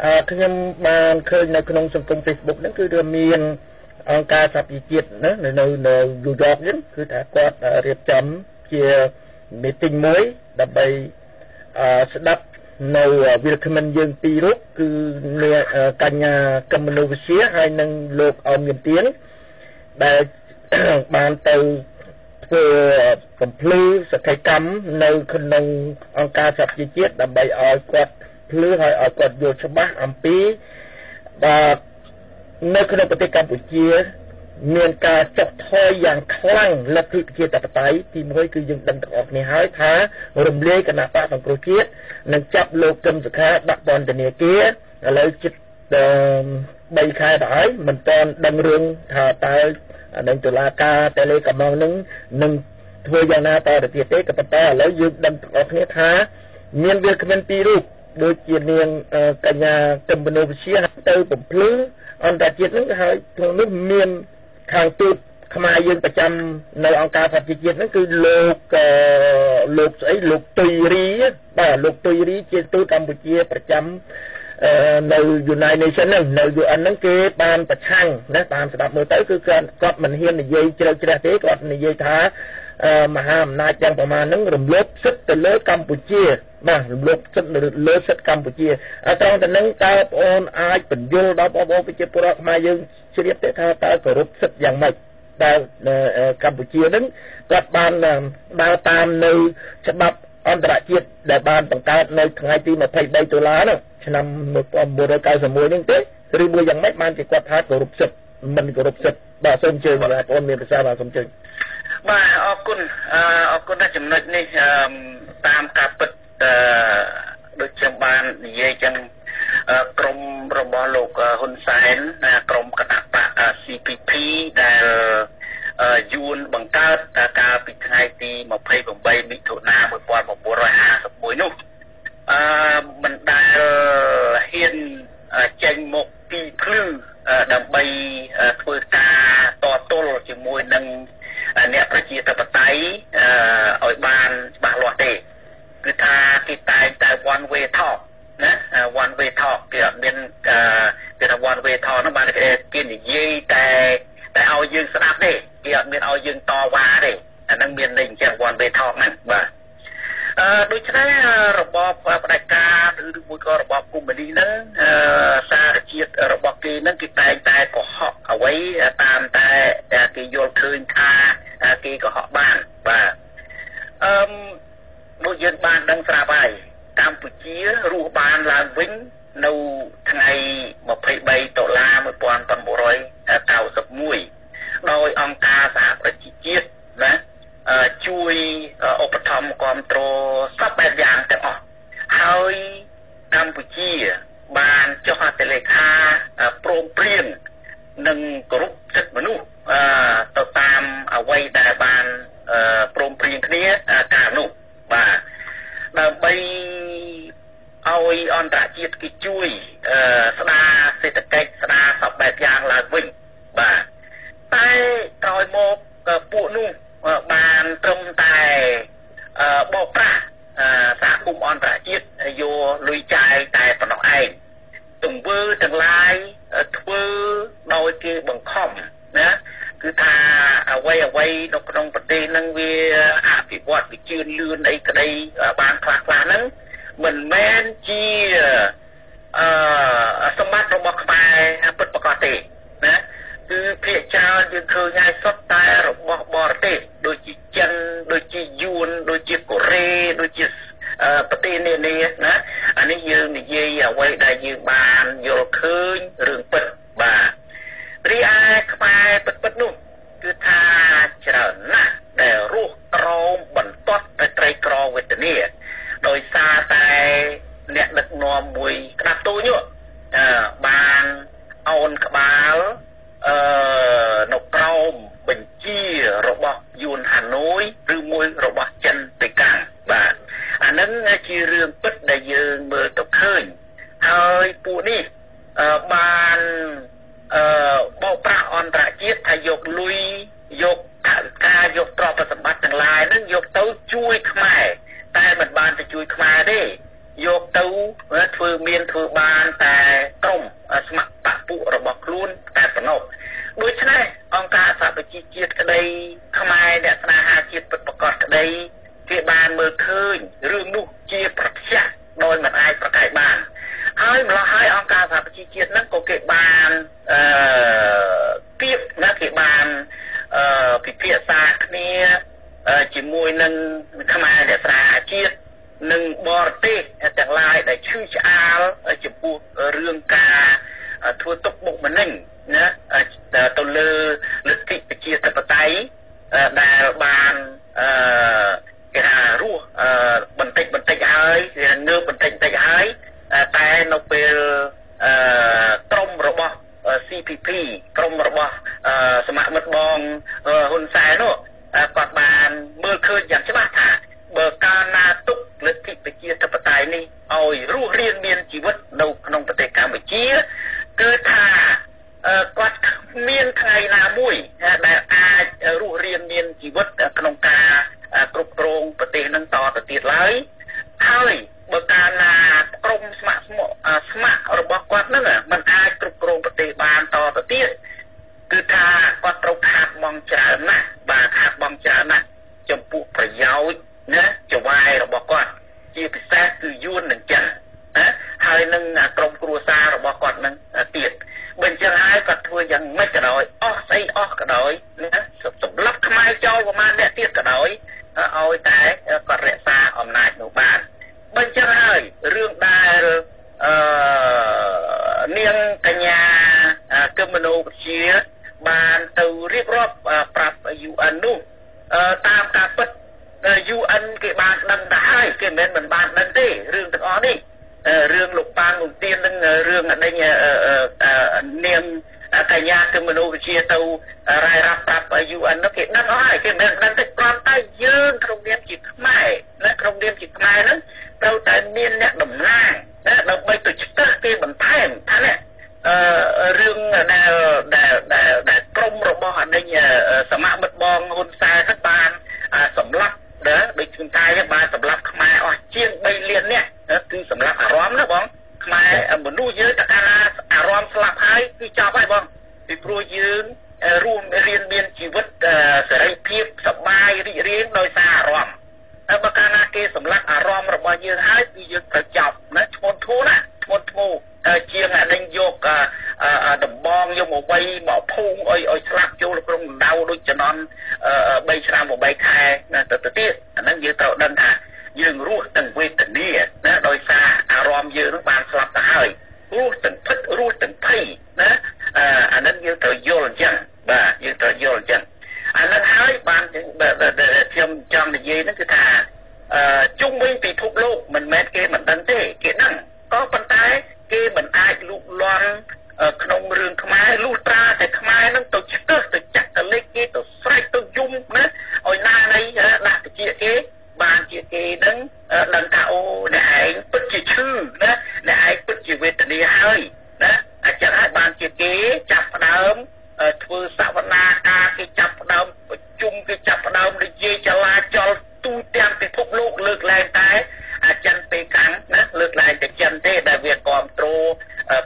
អឺខ្ញុំបានឃើញនៅក្នុងសង្គម Facebook ហ្នឹងគឺវាមានអង្គការសហប្រជាជាតិណានៅនៅនៅយូយ៉កហ្នឹងគឺថាគាត់រៀបចំជា meeting មួយដើម្បីអឺស្ដាប់នៅវិលក្មិនយើងពីររូបគឺកញ្ញាកឹមមនុវិជាហើយនិងលោកអមមានទៀនដែលបានទៅធ្វើកំភ្លឺសកម្មកម្មនៅក្នុងអង្គការសហប្រជាជាតិដើម្បីឲ្យគាត់ ភ្លឺហើយឲ្យគាត់យល់ច្បាស់អំពីបាទនៅក្នុងប្រទេសកម្ពុជា មានការចុះថយយ៉ាងខ្លាំងលទ្ធិប្រជាធិបតេយ្យទី1គឺយើងដឹងទាំងអស់គ្នាហើយថារំលាយគណៈបកសង្គ្រោះជាតិនិងចាប់លោកកឹមសុខាដាក់ពន្ធនាគារឥឡូវជិត3ខែទៅហើយមិនទាន់ដឹងរឿងថាតើនឹងតុលាការតែលេកំងនឹងនឹងធ្វើយ៉ាងណាតទៅទៀតទេក៏ប៉ុន្តែឥឡូវយើងដឹងទាំងអស់គ្នាថា មានវាគ្មិនពីររូប ដូចជានាងកញ្ញាកឹមបនុវិជាទៅបំភ្លឺអន្តរជាតិនឹងហើយក្នុងនោះមានខាងទូតខ្មែរយើងប្រចាំនៅអង្គការសហជីវជាតិហ្នឹងគឺលោកលោកស្អីលោកទុយរីបាទលោកទុយរីជាទូតកម្ពុជាប្រចាំនៅ United Nation ហ្នឹងនៅ UN ហ្នឹងគេបានប្រឆាំងណាតាមស្ដាប់មើលទៅគឺគាត់គាត់មិនហ៊ាននិយាយជ្រៅជ្រះទេគាត់និយាយថា មហាអំណាចយ៉ាងប្រមាណហ្នឹងរំលោភសិទ្ធិទៅលើកម្ពុជាបាទរំលោភសិទ្ធិលើសិទ្ធិកម្ពុជាត្រង់តែនឹងតើបងអូនអាចបញ្យល់ដល់បងប្អូនប្រជាពលរដ្ឋខ្មែរយើងជ្រាបទេថាតើគោរពសិទ្ធិយ៉ាងម៉េចដែលកម្ពុជានឹងគាត់បានដើរតាមនៅច្បាប់អន្តរជាតិដែលបានបង្កើតនៅថ្ងៃទី23ដុល្លារនោះឆ្នាំ1991នេះទេឬមួយយ៉ាងម៉េចបានជាគាត់ថាគោរពសិទ្ធិមិនគោរពសិទ្ធិបាទសូមជើញបងប្អូនមានប្រសាសន៍បាទសូមជើញ បាទអរគុណអរគុណដល់ចំណុចនេះតាមការពិតអឺដូចខ្ញុំបាននិយាយចឹងក្រមរបស់លោកហ៊ុនសែនក្រមគណៈបក CPP ដែលយួនបង្កើតកាលពីថ្ងៃទី28មិថុនា1951នោះអឺមិនដែលហ៊ានចេញមកពីភ្លឺដើម្បីធ្វើការតទល់ជាមួយនឹង អ្នកប្រជាធិបតេយ្យឲ្យបានច្បាស់លាស់ទេគឺថាគេតែងតែ one way talk ណា one way talk គេអត់មានគេថា one way talk នោះបានគេនិយាយតែតែឲ្យយើងស្ដាប់ទេគេអត់មានឲ្យយើងតវ៉ាទេអានឹងមានន័យអញ្ចឹង one way talk ហ្នឹងបាទអឺ ដូច្នេះរបបផ្ដាច់ការឬមួយក៏របបកុម្មុយនីហ្នឹងអឺសារជាតិរបស់គេហ្នឹងគេតែងតែកុហកអ្វីតាមតែគេយល់ឃើញថាគេកុហកបានបាទអឺដូចយើងបានដឹងស្រាប់ហើយកម្ពុជារស់បានឡើងវិញនៅថ្ងៃ23ដុល្លារ1991ដោយអង្គការសហប្រជាជាតិណា ជួយឧបត្ថម្ភគ្រប់គ្រងសពបែបយ៉ាងទាំងអស់ហើយកម្ពុជាបានចុះហត្ថលេខាព្រមព្រៀងនឹងគ្រប់សិទ្ធិមនុស្សទៅតាមអ្វីដែលបានព្រមព្រៀងគ្នាកាលនោះបាទដើម្បីឲ្យអន្តរជាតិគេជួយស្ដារសេដ្ឋកិច្ចស្ដារសពបែបយ៉ាងឡើងវិញបាទតែក្រោយមកពួកនោះ បានត្រឹមតែបោកប្រាស់សហគមន៍អន្តរជាតិយកលុយចាយតែប៉ុណ្ណោះឯងទង្វើទាំងឡាយធ្វើដោយគេបង្ខំណាគឺថាអ្វីអ្វីនៅក្នុងប្រទេសហ្នឹងវាអភិវឌ្ឍវាជឿនលឿនអីក្តីបានខ្លះខ្លះហ្នឹងមិនមែនជាអឺសម្បត្តិរបស់ខ្មែរពិតប្រាកដទេណា គឺភាគច្រើនយើងឃើញហើយសុទ្ធតែរបស់បរទេសដូចជាចិនដូចជាយួនដូចជាកូរ៉េដូចជាប្រទេសនានាណាអានេះយើងនិយាយអ្វីដែលយើងបានយល់ឃើញរឿងពិតបាទរីឯខ្មែរពិតពិតនោះគឺថាច្រើនណាស់ដែលរស់ក្រោមបន្ទាត់តែត្រីក្រវេទនាដោយសារតែអ្នកដឹកនាំមួយក្តាប់ទូញបានអោនក្បាល អឺនៅក្រោមបញ្ជារបស់យួនហាណូយឬមួយរបស់ចិនទៅកាំងបាទអានឹងជារឿងពិតដែលយើងមើលទៅឃើញហើយពួកនេះបានអឺបោកប្រាស់អន្តរជាតិថាយកលុយយកការយកទ្រព្យសម្បត្តិទាំងឡាយហ្នឹងយកទៅជួយខ្មែរតែមិនបានទៅជួយខ្មែរទេ យកទៅធ្វើមានធ្វើបានតែក្រុមស្ម័គ្របពុរបស់ខ្លួនតែប៉ុណ្ណោះដូច្នេះអង្គការសហប្រជាជាតិក្តីខ្មែរអ្នកស្នេហាជាតិពិតប្រាកដក្តីគេបានមើលឃើញរឿងនោះជាប្រតិយដោយមិនអាចប្រកែកបានហើយម្ល៉េះហើយអង្គការសហប្រជាជាតិហ្នឹងក៏គេបានអឺគៀបណាគេបានអឺពិភាក្សាគ្នាជាមួយនឹងខ្មែរអ្នកស្រាជាតិ និងបរទេសទាំងឡាយដែលឈឺឆ្អាលចំពោះរឿងការធ្វើទុកបុកម្នេញណាទៅលើលទ្ធិប្រជាធិបតេយ្យដែលបានអឺគេថារស់បន្តិចបន្តិចហើយគេងើបបន្តិចបន្តិចហើយតែនៅពេលអឺក្រុមរបស់ CPP ក្រុមរបស់សមាមិត្តបងហ៊ុនសែននោះគាត់បានមើលឃើញយ៉ាងច្បាស់ថា បើកាលណាទុកលទ្ធិប្រជាធិបតេយ្យនេះឲ្យរស់រានមានជីវិតនៅក្នុងប្រទេសកម្ពុជាគឺថាគាត់មានថ្ងៃណាមួយដែលអាចរស់រានមានជីវិតក្នុងការគ្រប់គ្រងប្រទេសនឹងតទៅទៀតឡើយហើយបើកាលណាក្រុមស្ម័គ្រស្ម័គ្រស្ម័គ្ររបស់គាត់នឹងมันអាចគ្រប់គ្រងប្រទេសបានតទៅទៀតគឺថាគាត់ត្រូវខាតបង់ច្រើនណាស់បាទខាតបង់ច្រើនណាស់ចំពោះប្រយោជន៍ ណាចវាយរបស់គាត់ជាពិសេសគឺយួននឹងចិនណាហើយនឹងក្រុមគ្រួសាររបស់គាត់នឹងទៀតបើអញ្ចឹងហើយគាត់ធ្វើយ៉ាងម៉េចក៏ដោយអស់ស្អីអស់ក៏ដោយណាសម្រាប់ខ្មែរចោលប្រមាណអ្នកទៀតក៏ដោយឲ្យតែគាត់រក្សាអំណាចនោះបានបើអញ្ចឹងហើយរឿងដែលអឺនាងកញ្ញាគឹមមនោវិជ្ជាបានទៅរៀបរាប់ប្រាប់ UN នោះតាមការពិត UN គេបានដឹងទៅហើយគេមិនមែនមិនបានដឹងទេរឿងទាំងអស់នេះរឿងលោកប៉ាងលោកទៀននឹងរឿងអដេញនាងកញ្ញាគឺមនុស្សវិជាទៅរាយរាប់ប្រាប់ UN នោះគេដឹងអស់ហើយគេមិនដឹងទេគ្រាន់តែយើងក្នុងនាមជាខ្មែរណាក្នុងនាមជាខ្មែរហ្នឹងត្រូវតែមានអ្នកតំណាងណាដើម្បីទៅស្ទើរគេបន្ថែមថានេះអឺរឿងដែលដែលដែលក្រុមរបស់អនិញសមាមិត្តបងហ៊ុនសែនបានសម្លាប់ ដែលដូចខ្ញុំថាចឹងបានសម្លាប់ខ្មែរអស់ជាង3លាននាក់គឺសម្លាប់អារម្មណ៍ណាបងខ្មែរមនុស្សយើងតកាលណាអារម្មណ៍ស្លាប់ហើយគឺចប់ហើយបងពីព្រោះយើងរួមរៀនមានជីវិតសេរីភាពសប្បាយរីករាយដោយសារអារម្មណ៍តែបើកាលណាគេសម្លាប់អារម្មណ៍របស់យើងហើយគឺយើងត្រូវចប់ណាឈ្មោះធូរណាឈ្មោះធ្ងោ ជាងអានឹងយកដំបងយកមកវៃមកភូងអុយអុយស្លាប់ចូលក្នុងដៅដូចចំណន់3ឆ្នាំ8ខែទៅទៅទៀតអានឹងយើងត្រូវដឹងថាយើងរស់ទាំងវេទនាណាដោយសារអារម្មណ៍យើងនឹងបានស្លាប់ទៅហើយរស់ទាំងពិតរស់ទាំងភ័យណាអានឹងយើងត្រូវយល់អញ្ចឹងបាទយើងត្រូវយល់អញ្ចឹងអានឹងហើយបានខ្ញុំចង់និយាយហ្នឹងគឺថាអឺជុំវិញពិភពលោកមិនមែនគេមិនដឹងទេគេដឹងក៏ប៉ុន្តែ គេមិនអាចលូកលាន់ក្នុងរឿងខ្មែរលុះត្រាតែខ្មែរនឹងទៅឆ្កឹះទៅចាក់ទៅលេខគេទៅស្រែកទៅយំណាឲ្យណានៃដាក់តិចគេបានជាគេនឹងដឹងថាអូអ្នកឯងពិតជាឈឺណាអ្នកឯងពិតជាវេទនាហើយណាអញ្ចឹងហើយបានជាគេចាប់ផ្ដើមធ្វើសវនាការគេចាប់ផ្ដើមប្រជុំគេចាប់ផ្ដើមនិយាយចលាចលទូទាំងពិភពលោកលើកឡើងតែ អាចិនពេកាំងណាលើកឡើងតែចិនទេដែលវាគ្រប់គ្រង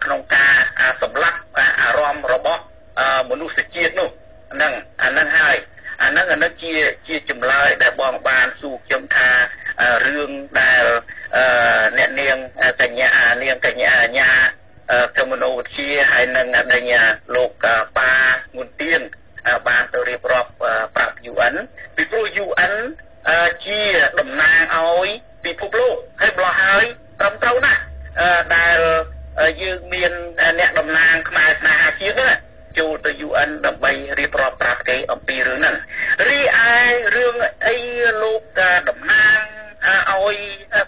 ក្នុងការសម្លាប់អារម្មណ៍របស់មនុស្សជាតិនោះហ្នឹងអាហ្នឹងហើយអាហ្នឹងអានឹងជាជាចម្លើយដែលបងបានសួរខ្ញុំថារឿងដែលអ្នកនាងកញ្ញានាងកញ្ញាអាញាកមនោវិទ្យាហើយនឹងអដិញ្ញាលោកប៉ាងុនទៀនបានទៅរៀបរាប់ប្រាប់ UN ពីព្រោះ UN ជាតំណាងឲ្យពិភពលោកហើយម្លោះហើយត្រឹមត្រូវណាស់ដែលយើងមានអ្នកតំណាងខ្មែរស្នេហាជាតិណាចូលទៅ UN ដើម្បីរៀបរាប់ប្រាប់គេអំពីរឿងហ្នឹងរីឯរឿងអីលោកតំណាងឲ្យ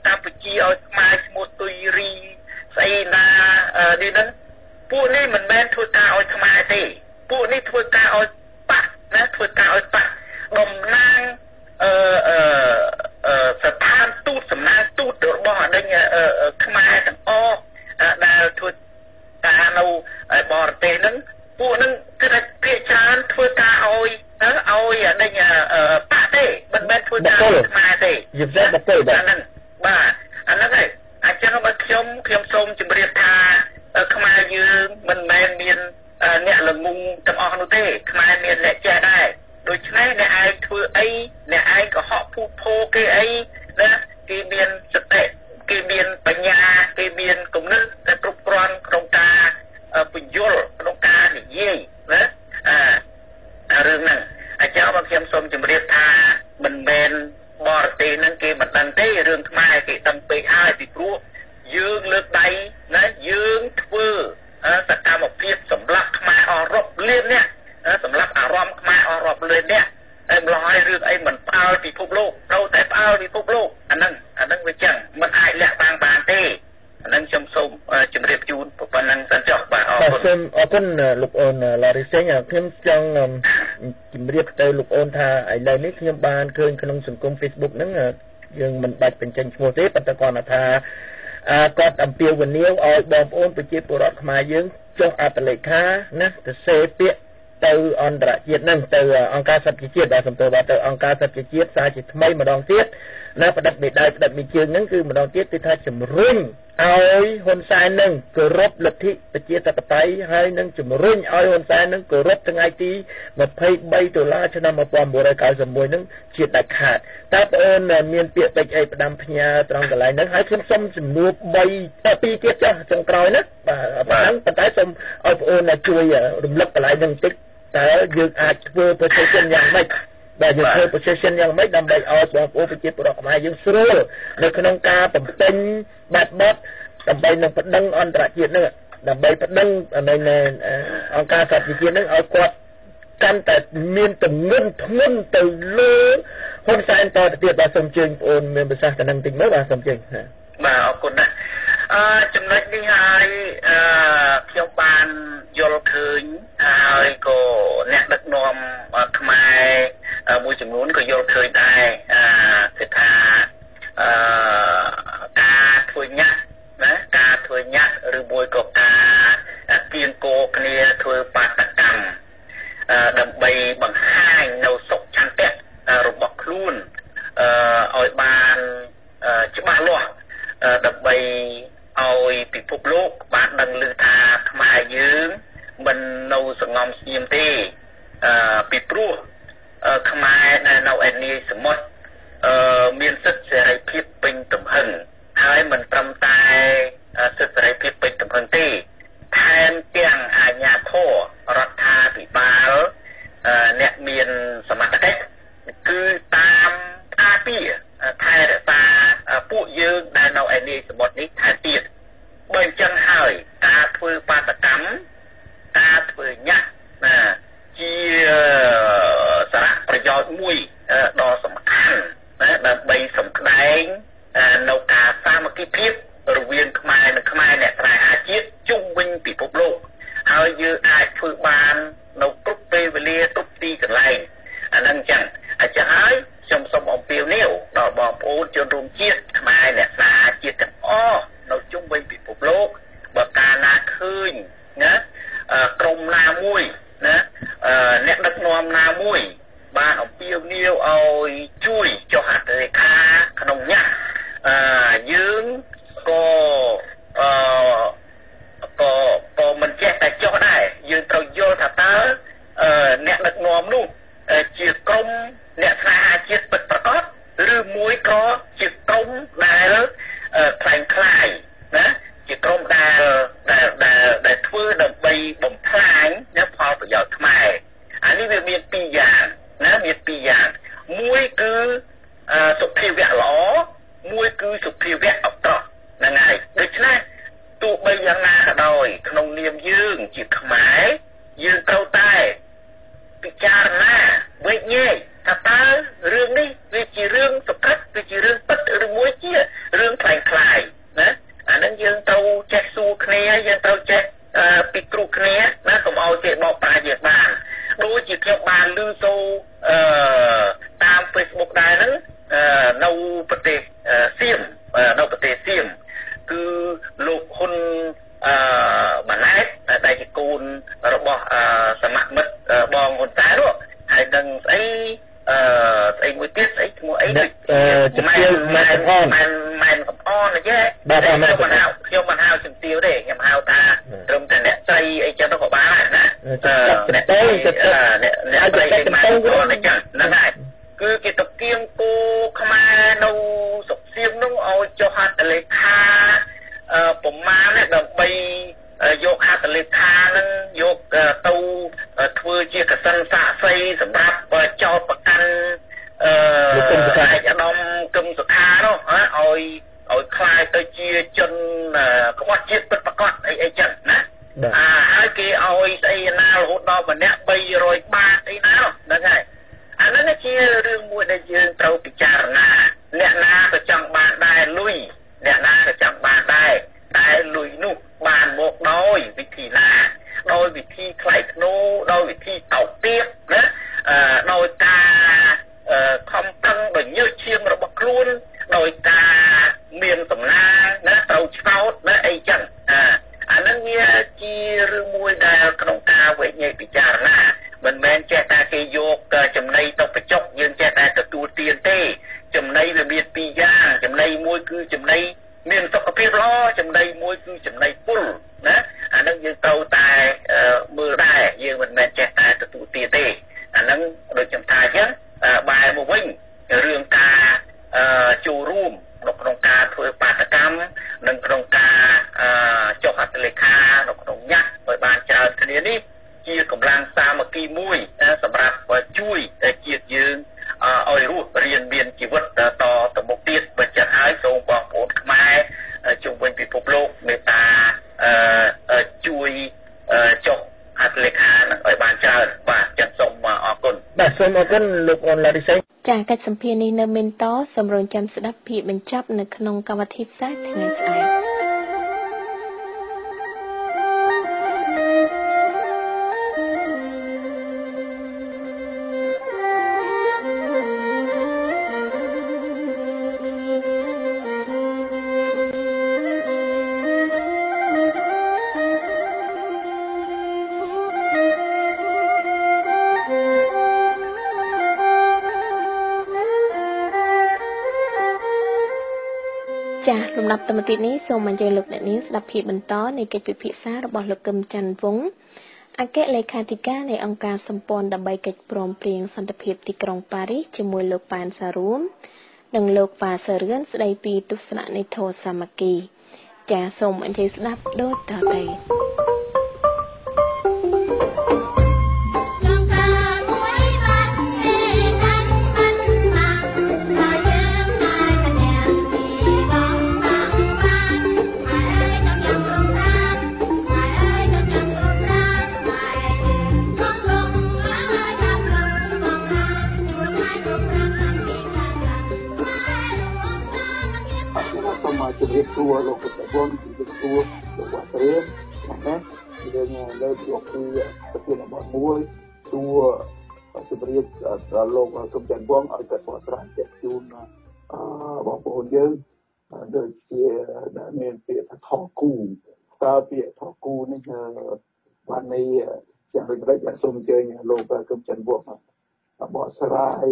កម្ពុជាឲ្យខ្មែរឈ្មោះទុយរីស្អីណានេះហ្នឹងពួកនេះមិនមែនធ្វើការឲ្យខ្មែរទេពួកនេះធ្វើការឲ្យប៉ះណាធ្វើការឲ្យប៉ះតំណាង អឺអឺស្ថានទូតសំណាងទូតរបស់អដិញខ្មែរទាំងអស់ Facebook ហ្នឹងយើងមិនបាច់បញ្ចេញឈ្មោះទេប៉ុន្តែគាត់ថាគាត់អំពាវនាវឲ្យបងប្អូនប្រជាពលរដ្ឋខ្មែរយើងចុះអត្តលេខាណាទៅសេពាក្យទៅអន្តរជាតិហ្នឹងទៅអង្គការសិទ្ធិជាតិបាទសំទោសបាទទៅអង្គការសិទ្ធិជាតិសារជាថ្មីម្ដងទៀត ណាផ្ដិតមេដៃផ្ដិតមេជើងហ្នឹងគឺម្ដងទៀតគឺថាជំរុញឲ្យហ៊ុនសែននឹងគោរពលទ្ធិប្រជាធិបតេយ្យហើយនឹងជំរុញឲ្យហ៊ុនសែននឹងគោរពថ្ងៃទី23ដុល្លារឆ្នាំ1991នឹងជាដាច់ខាតតើបងអូនមានពាក្យពេចន៍អីផ្ដាំផ្ញើត្រង់កន្លែងហ្នឹងហើយខ្ញុំសូមជំនួស3តែ2ទៀតចាស់ចុងក្រោយណាបាទប៉ុណ្ណឹងប៉ុន្តែសូមឲ្យបងអូនជួយរំលឹកកន្លែងហ្នឹងបន្តិចតើយើងអាចធ្វើ position យ៉ាងម៉េច ដែលយើងធ្វើ position យ៉ាងម៉េចដើម្បីឲ្យបងប្អូនប្រជាពលរដ្ឋខ្មែរយើងស្រួលនៅក្នុងការបំពេញបាត់បត់ដើម្បីនឹងប្តឹងអន្តរជាតិនឹងដើម្បីប្តឹងនៅអង្គការសហជីវជាតិនឹងឲ្យគាត់កាន់តែមានទំនួនធ្ងន់ទៅលើហ៊ុនសែនតទៅទៀតបាទសូមជើញបងប្អូនមានប្រសាសន៍ទៅនឹងតិចមើលបាទសូមជើញបាទអរគុណណាស់ អឺចំណុចនេះហើយអឺខ្ញុំបានយល់ឃើញហើយក៏អ្នកដឹកនាំខ្មែរមួយចំនួនក៏យល់ឃើញដែរអឺគឺថាអឺការធ្វើញាក់ណាការធ្វើញាក់ឬមួយក៏ការគៀងគោគ្នាធ្វើបាតកម្មដើម្បីបង្ហាញនៅសុខឆន្ទៈរបស់ខ្លួនអឺឲ្យបានច្បាស់លាស់ដើម្បី ឲ្យពិភពលោកបានដឹងឮថាខ្មែរយើងមិននៅសងំស្ងៀមទេអឺពីព្រោះខ្មែរដែលនៅឯនាយសមុទ្រអឺមានសិទ្ធិសេរីភាពពេញទំហឹងហើយមិនត្រឹមតែសិទ្ធិសេរីភាពពេញទំហឹងទេថែមទាំងអាជ្ញាធររដ្ឋាភិបាលអ្នកមានសមត្ថកិច្ចគឺតាមអាពា ថែរក្សាពួកយើងដែលនៅឯនាយសមុទ្រនេះថែទៀត ចំ កិច្ចសម្ភារនេះនៅមានតសូមរងចាំស្ដាប់ភាពបញ្ចប់នៅក្នុងកម្មវិធីផ្សាយថ្ងៃស្អែក ដាប់តាមទីនេះសូមអញ្ជើញលោកអ្នកនាងស្ដាប់ភាពបន្តនៃកិច្ចពិភាក្សារបស់លោកកឹមច័ន្ទវង្សអគ្គលេខាធិការនៃអង្គការសម្ព័ន្ធដើម្បីកិច្ចព្រមព្រៀងសន្តិភាពទីក្រុងប៉ារីសជាមួយលោកប៉ែនសារួមនិងលោកប៉ាសរឿនស្ដីពីទស្សនៈនៃធម៌សាមគ្គី ចាសូមអញ្ជើញស្ដាប់ដូចតទៅ ជំរាបសួរលោកពុទ្ធវង្សជំរាបសួរលោកវត្តរៀនណាយើងលើកយកពីប្រធានបទមួយសួរជំរាបដល់លោកសុំច័ន្ទវង្សឲ្យគាត់បកស្រាយជជូនអឺបងប្អូនយើងដូចជាដែលមានពាក្យថាថោគូតើពាក្យថោគូនេះបាននេះយ៉ាងដូចម្ដេចបាទសូមអញ្ជើញលោកគុំច័ន្ទវង្សបកស្រាយ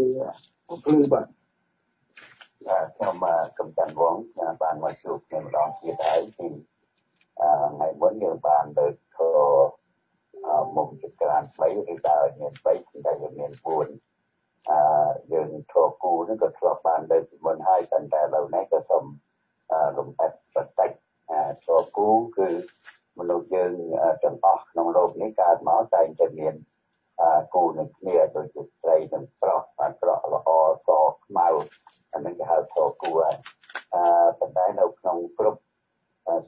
អំពីបាទ ខ្ញុំកំចាន់វងបានមកជួបគ្នាម្ដងទៀតហើយពីថ្ងៃមុនយើងបានលើកធរមុខចក្រាន3ឬក៏មាន3តែយើងមាន4អឺយើងធរគូនេះក៏ធ្លាប់បានលើកពីមុនហើយប៉ុន្តែឥឡូវនេះក៏សូមលំអិតបន្តិចធរគូគឺមនុស្សយើងទាំងអស់ក្នុងโลกនេះកើតមកតែងតែមានគូនឹងគ្នាដូចជាស្រីនិងប្រុសអាក្រក់ល្អសខ្មៅ អានឹងគេហៅធរគួរអឺប៉ុន្តែនៅក្នុងគ្រប់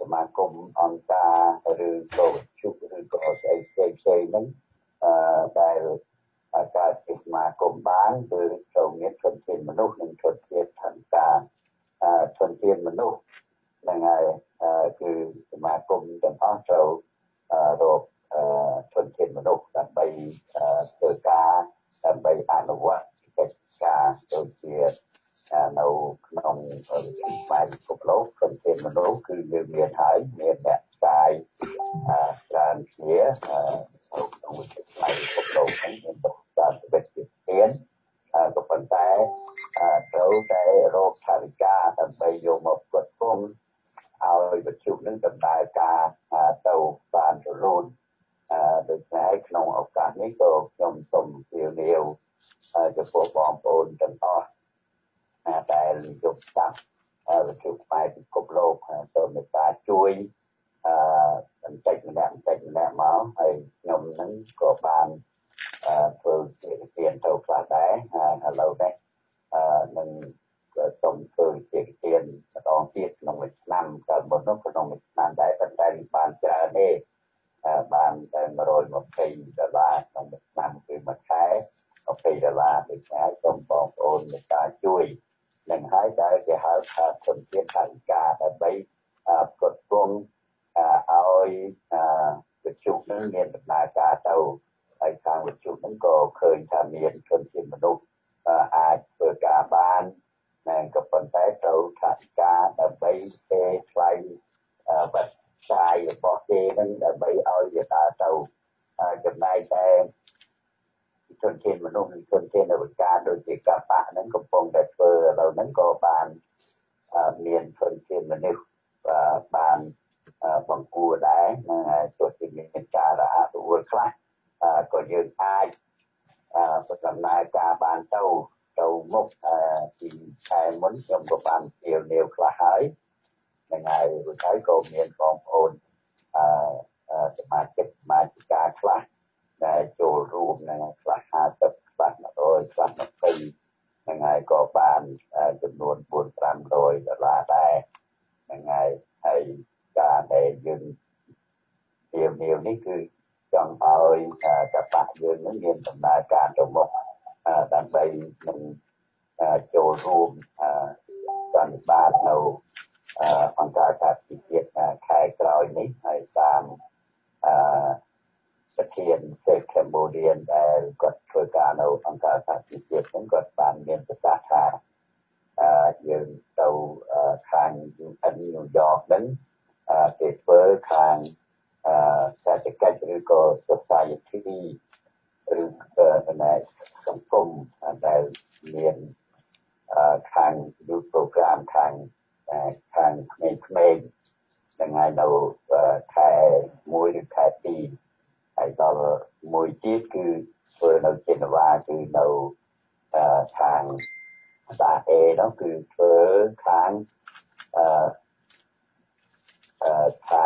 សមាគមអង្គការឬក៏ជុកឬក៏ស្អីផ្សេងផ្សេងហ្នឹងអឺដែលកើតជាសមាគមបានគឺត្រូវមានធនធានមនុស្សនិងធនធានថនការអឺធនធានមនុស្សហ្នឹងហើយគឺសមាគមទាំងអស់ត្រូវរក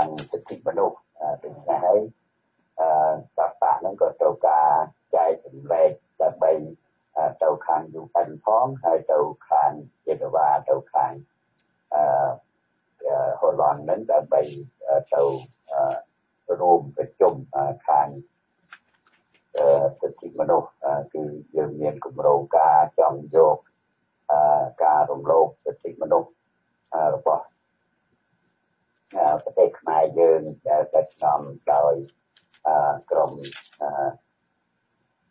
ខាងសិទ្ធិមនុស្សដូច្នេះហើយអឺសព្ទហ្នឹងក៏ត្រូវការចែកចម្លែកដើម្បីទៅខាង UN ផងហើយទៅខាងចេតវ៉ាទៅខាងអឺហូឡង់ហ្នឹងដើម្បីទៅរួមប្រជុំខាងសិទ្ធិមនុស្សគឺយើងមានគម្រោងការចង់យកការរំលោភសិទ្ធិមនុស្សរបស់ ប្រទេសខ្មែរយើងដែលដឹកនាំដោយក្រម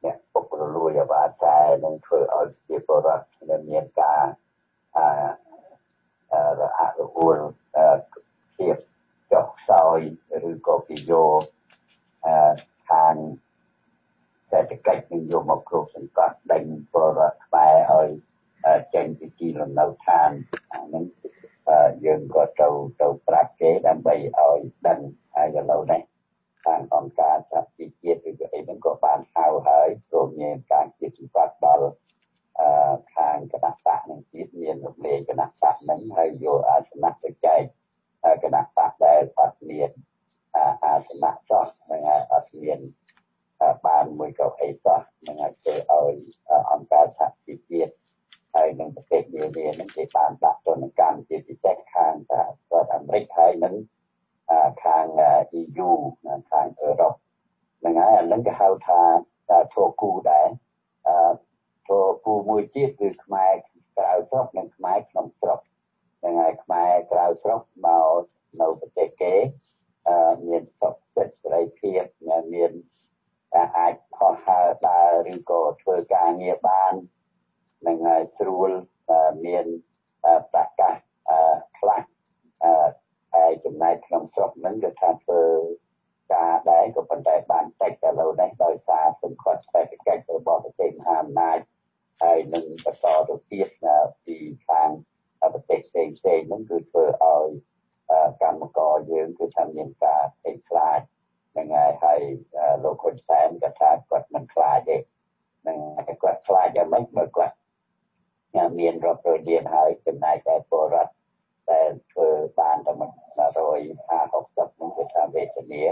អ្នកពុករលួយអវាចានឹងធ្វើឲ្យជាបរដ្ឋមានការរអាក់រអួលភាពចុះខ្សោយឬក៏ពីយកខាងសេដ្ឋកិច្ចនឹងយកមកគ្រប់សង្កត់ដេញពលរដ្ឋខ្មែរឲ្យចេញពីទីលំនៅឋានហ្នឹង យើងក៏ត្រូវទៅប្រាប់គេដើម្បីឲ្យដឹងហើយឥឡូវនេះខាងអង្គការសហជីវជាតិឬក៏អីហ្នឹងក៏បានហៅហើយព្រមមានការជាសង្កត់ដល់អឺខាងគណៈបកនឹងទៀតមានរំលែកគណៈបកហ្នឹងហើយយកអាសនៈទៅចែកគណៈបកដែលអត់មានអាសនៈចោះហ្នឹងហើយអត់មានបានមួយកៅអីសោះហ្នឹងហើយគេឲ្យអង្គការសហជីវជាតិ ហើយនឹងប្រទេសនានានឹងគេបានដាក់ទណ្ឌកម្មជាពិសេសខាងសហរដ្ឋអាមេរិកហើយនឹងខាង EU ខាងអឺរ៉ុបហ្នឹងហើយអានឹងគេហៅថាធោគូដែរធោគូមួយទៀតគឺខ្មែរក្រៅស្រុកនិងខ្មែរក្នុងស្រុកហ្នឹងហើយខ្មែរក្រៅស្រុកមកនៅប្រទេសគេមានសុខចិត្តសេរីភាពមានអាចខុសហើរដើរឬក៏ធ្វើការងារបាន នឹងស្រួលមានប្រកាសខ្លះហើយចំណែកក្នុងស្រុកហ្នឹងគឺថាធ្វើការដែរក៏ប៉ុន្តែបានតិចឥឡូវនេះដោយសារសង្កត់សេដ្ឋកិច្ចរបស់ប្រទេសមហាអំណាចហើយនឹងបន្តទៅទៀតពីខាងប្រទេសផ្សេងផ្សេងហ្នឹងគឺធ្វើឲ្យកម្មករយើងគឺថាមានការពេកខ្លាចនឹងហើយហើយលោកហ៊ុនសែនក៏ថាគាត់មិនខ្លាចទេនឹងគាត់ខ្លាចយ៉ាងម៉េចបើគាត់ មានរាប់រយលានហើយចំណាយតែពលរដ្ឋតែធ្វើបានតែ150 60នឹងគឺថាវេទនា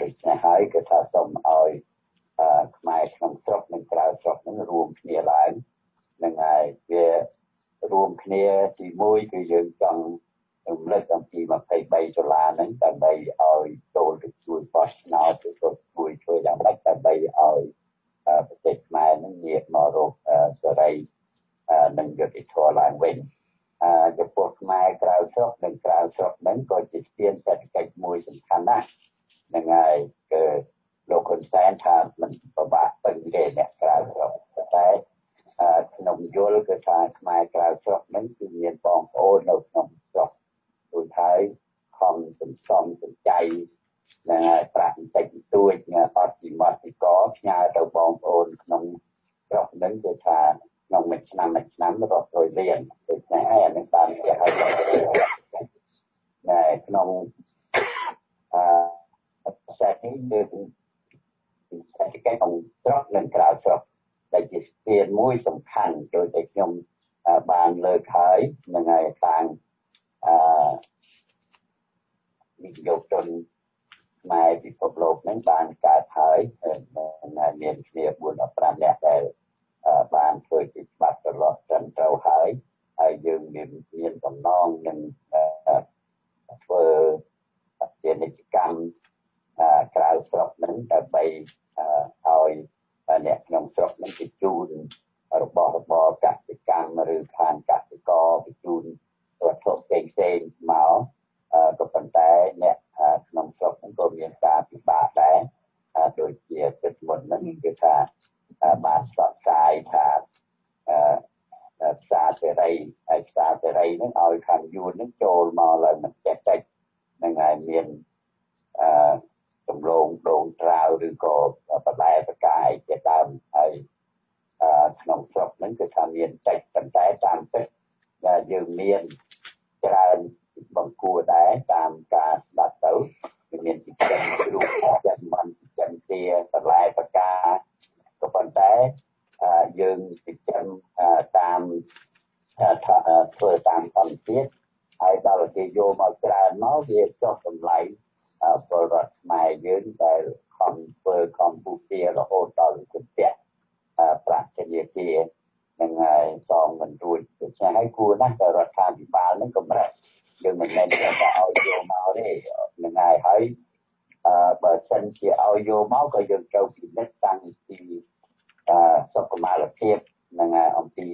ដូច្នេះហើយគឺថាសូមឲ្យខ្មែរក្នុងស្រុកនិងក្រៅស្រុកនឹងរួមគ្នាឡើងនឹងហើយវារួមគ្នាទី1គឺយើងចង់រំលឹកអំពី23ដុល្លារហ្នឹងដើម្បីឲ្យចូលទៅជួយបោះឆ្នោតទៅជួយជួយយ៉ាងម៉េចដើម្បីឲ្យប្រទេសខ្មែរនឹងងាកមករកសេរី និងយុត្តិធម៌ឡើងវិញចំពោះខ្មែរក្រៅស្រុកនិងក្រៅស្រុកហ្នឹងក៏ជាស្ពានសេដ្ឋកិច្ចមួយសំខាន់ណាស់ហ្នឹងហើយគឺលោកហ៊ុនសែនថាមិនពិបាកពឹងទេអ្នកក្រៅស្រុកតែក្នុងយល់គឺថាខ្មែរក្រៅស្រុកហ្នឹងគឺមានបងប្អូននៅក្នុងស្រុកដូចហើយខំសន្សំសំចៃនិងប្រាក់បន្តិចបន្តួចអត់ពីមាត់ពីកផ្ញើទៅបងប្អូនក្នុងស្រុកហ្នឹងគឺថា ក្នុងមួយឆ្នាំមួយឆ្នាំរាប់រយលានដូច្នេះហើយអានឹងបានគេហៅថាណែក្នុងអឺផ្សេងនេះគឺសេដ្ឋកិច្ចក្នុងស្រុកនិងក្រៅស្រុកដែលជាស្ពានមួយសំខាន់ដោយតែខ្ញុំបានលើកហើយនឹងហើយខាងអឺវិទ្យុជនខ្មែរពិភពលោកនឹងបានកើតហើយមានគ្នា4 15នាក់ដែល បានធ្វើជាច្បាប់ត្រឡប់ត្រឹមត្រូវហើយហើយយើងមានមានបំណងនឹងធ្វើជានិច្ចកម្មក្រៅស្រុកនឹងដើម្បីឲ្យអ្នកក្នុងស្រុកនឹងជូនរបស់របរកសិកម្មឬខាងកសិករបញ្ជូនវត្ថុផ្សេងផ្សេងមកក៏ប៉ុន្តែអ្នកក្នុងស្រុកហ្នឹងក៏មានការពិបាកដែរដូចជាទឹកមុនហ្នឹងគឺថា បានផ្សព្វផ្សាយថាផ្សារសេរីហើយផ្សារសេរីហ្នឹងឲ្យខាងយួនហ្នឹងចូលមកឡើងមិនចេះតិចហ្នឹងហើយមានអឺចម្លងដងត្រាវឬក៏បន្លែបកាយជាដើមហើយក្នុងស្រុកហ្នឹងគឺថាមានតិចប៉ុន្តែតាមពិតយើងមានច្រើនបង្គួរដែរតាមការស្ដាប់ទៅវាមានទីចិនរូបចិនមិនចិនជាបន្លែបកា ក៏ប៉ុន្តែយើងទីចិនតាមធ្វើតាមធម្មជាតិហើយដល់គេយកមកច្រើនមកវាចុះតម្លៃពលរដ្ឋខ្មែរយើងដែលខំធ្វើខំពុះទារហូតដល់ជំពាក់ប្រាក់ធនាគារនឹងហើយសងមិនរួចដូច្នេះហើយគួរណាស់តែរដ្ឋាភិបាលនឹងកម្រិតយើងមិនមែនតែឲ្យយកមកទេនឹងហើយហើយអឺបើសិនជាឲ្យយកមកក៏យើងត្រូវពិនិត្យតាំងពីអឺ សុខុមាលភាពនឹងអំពី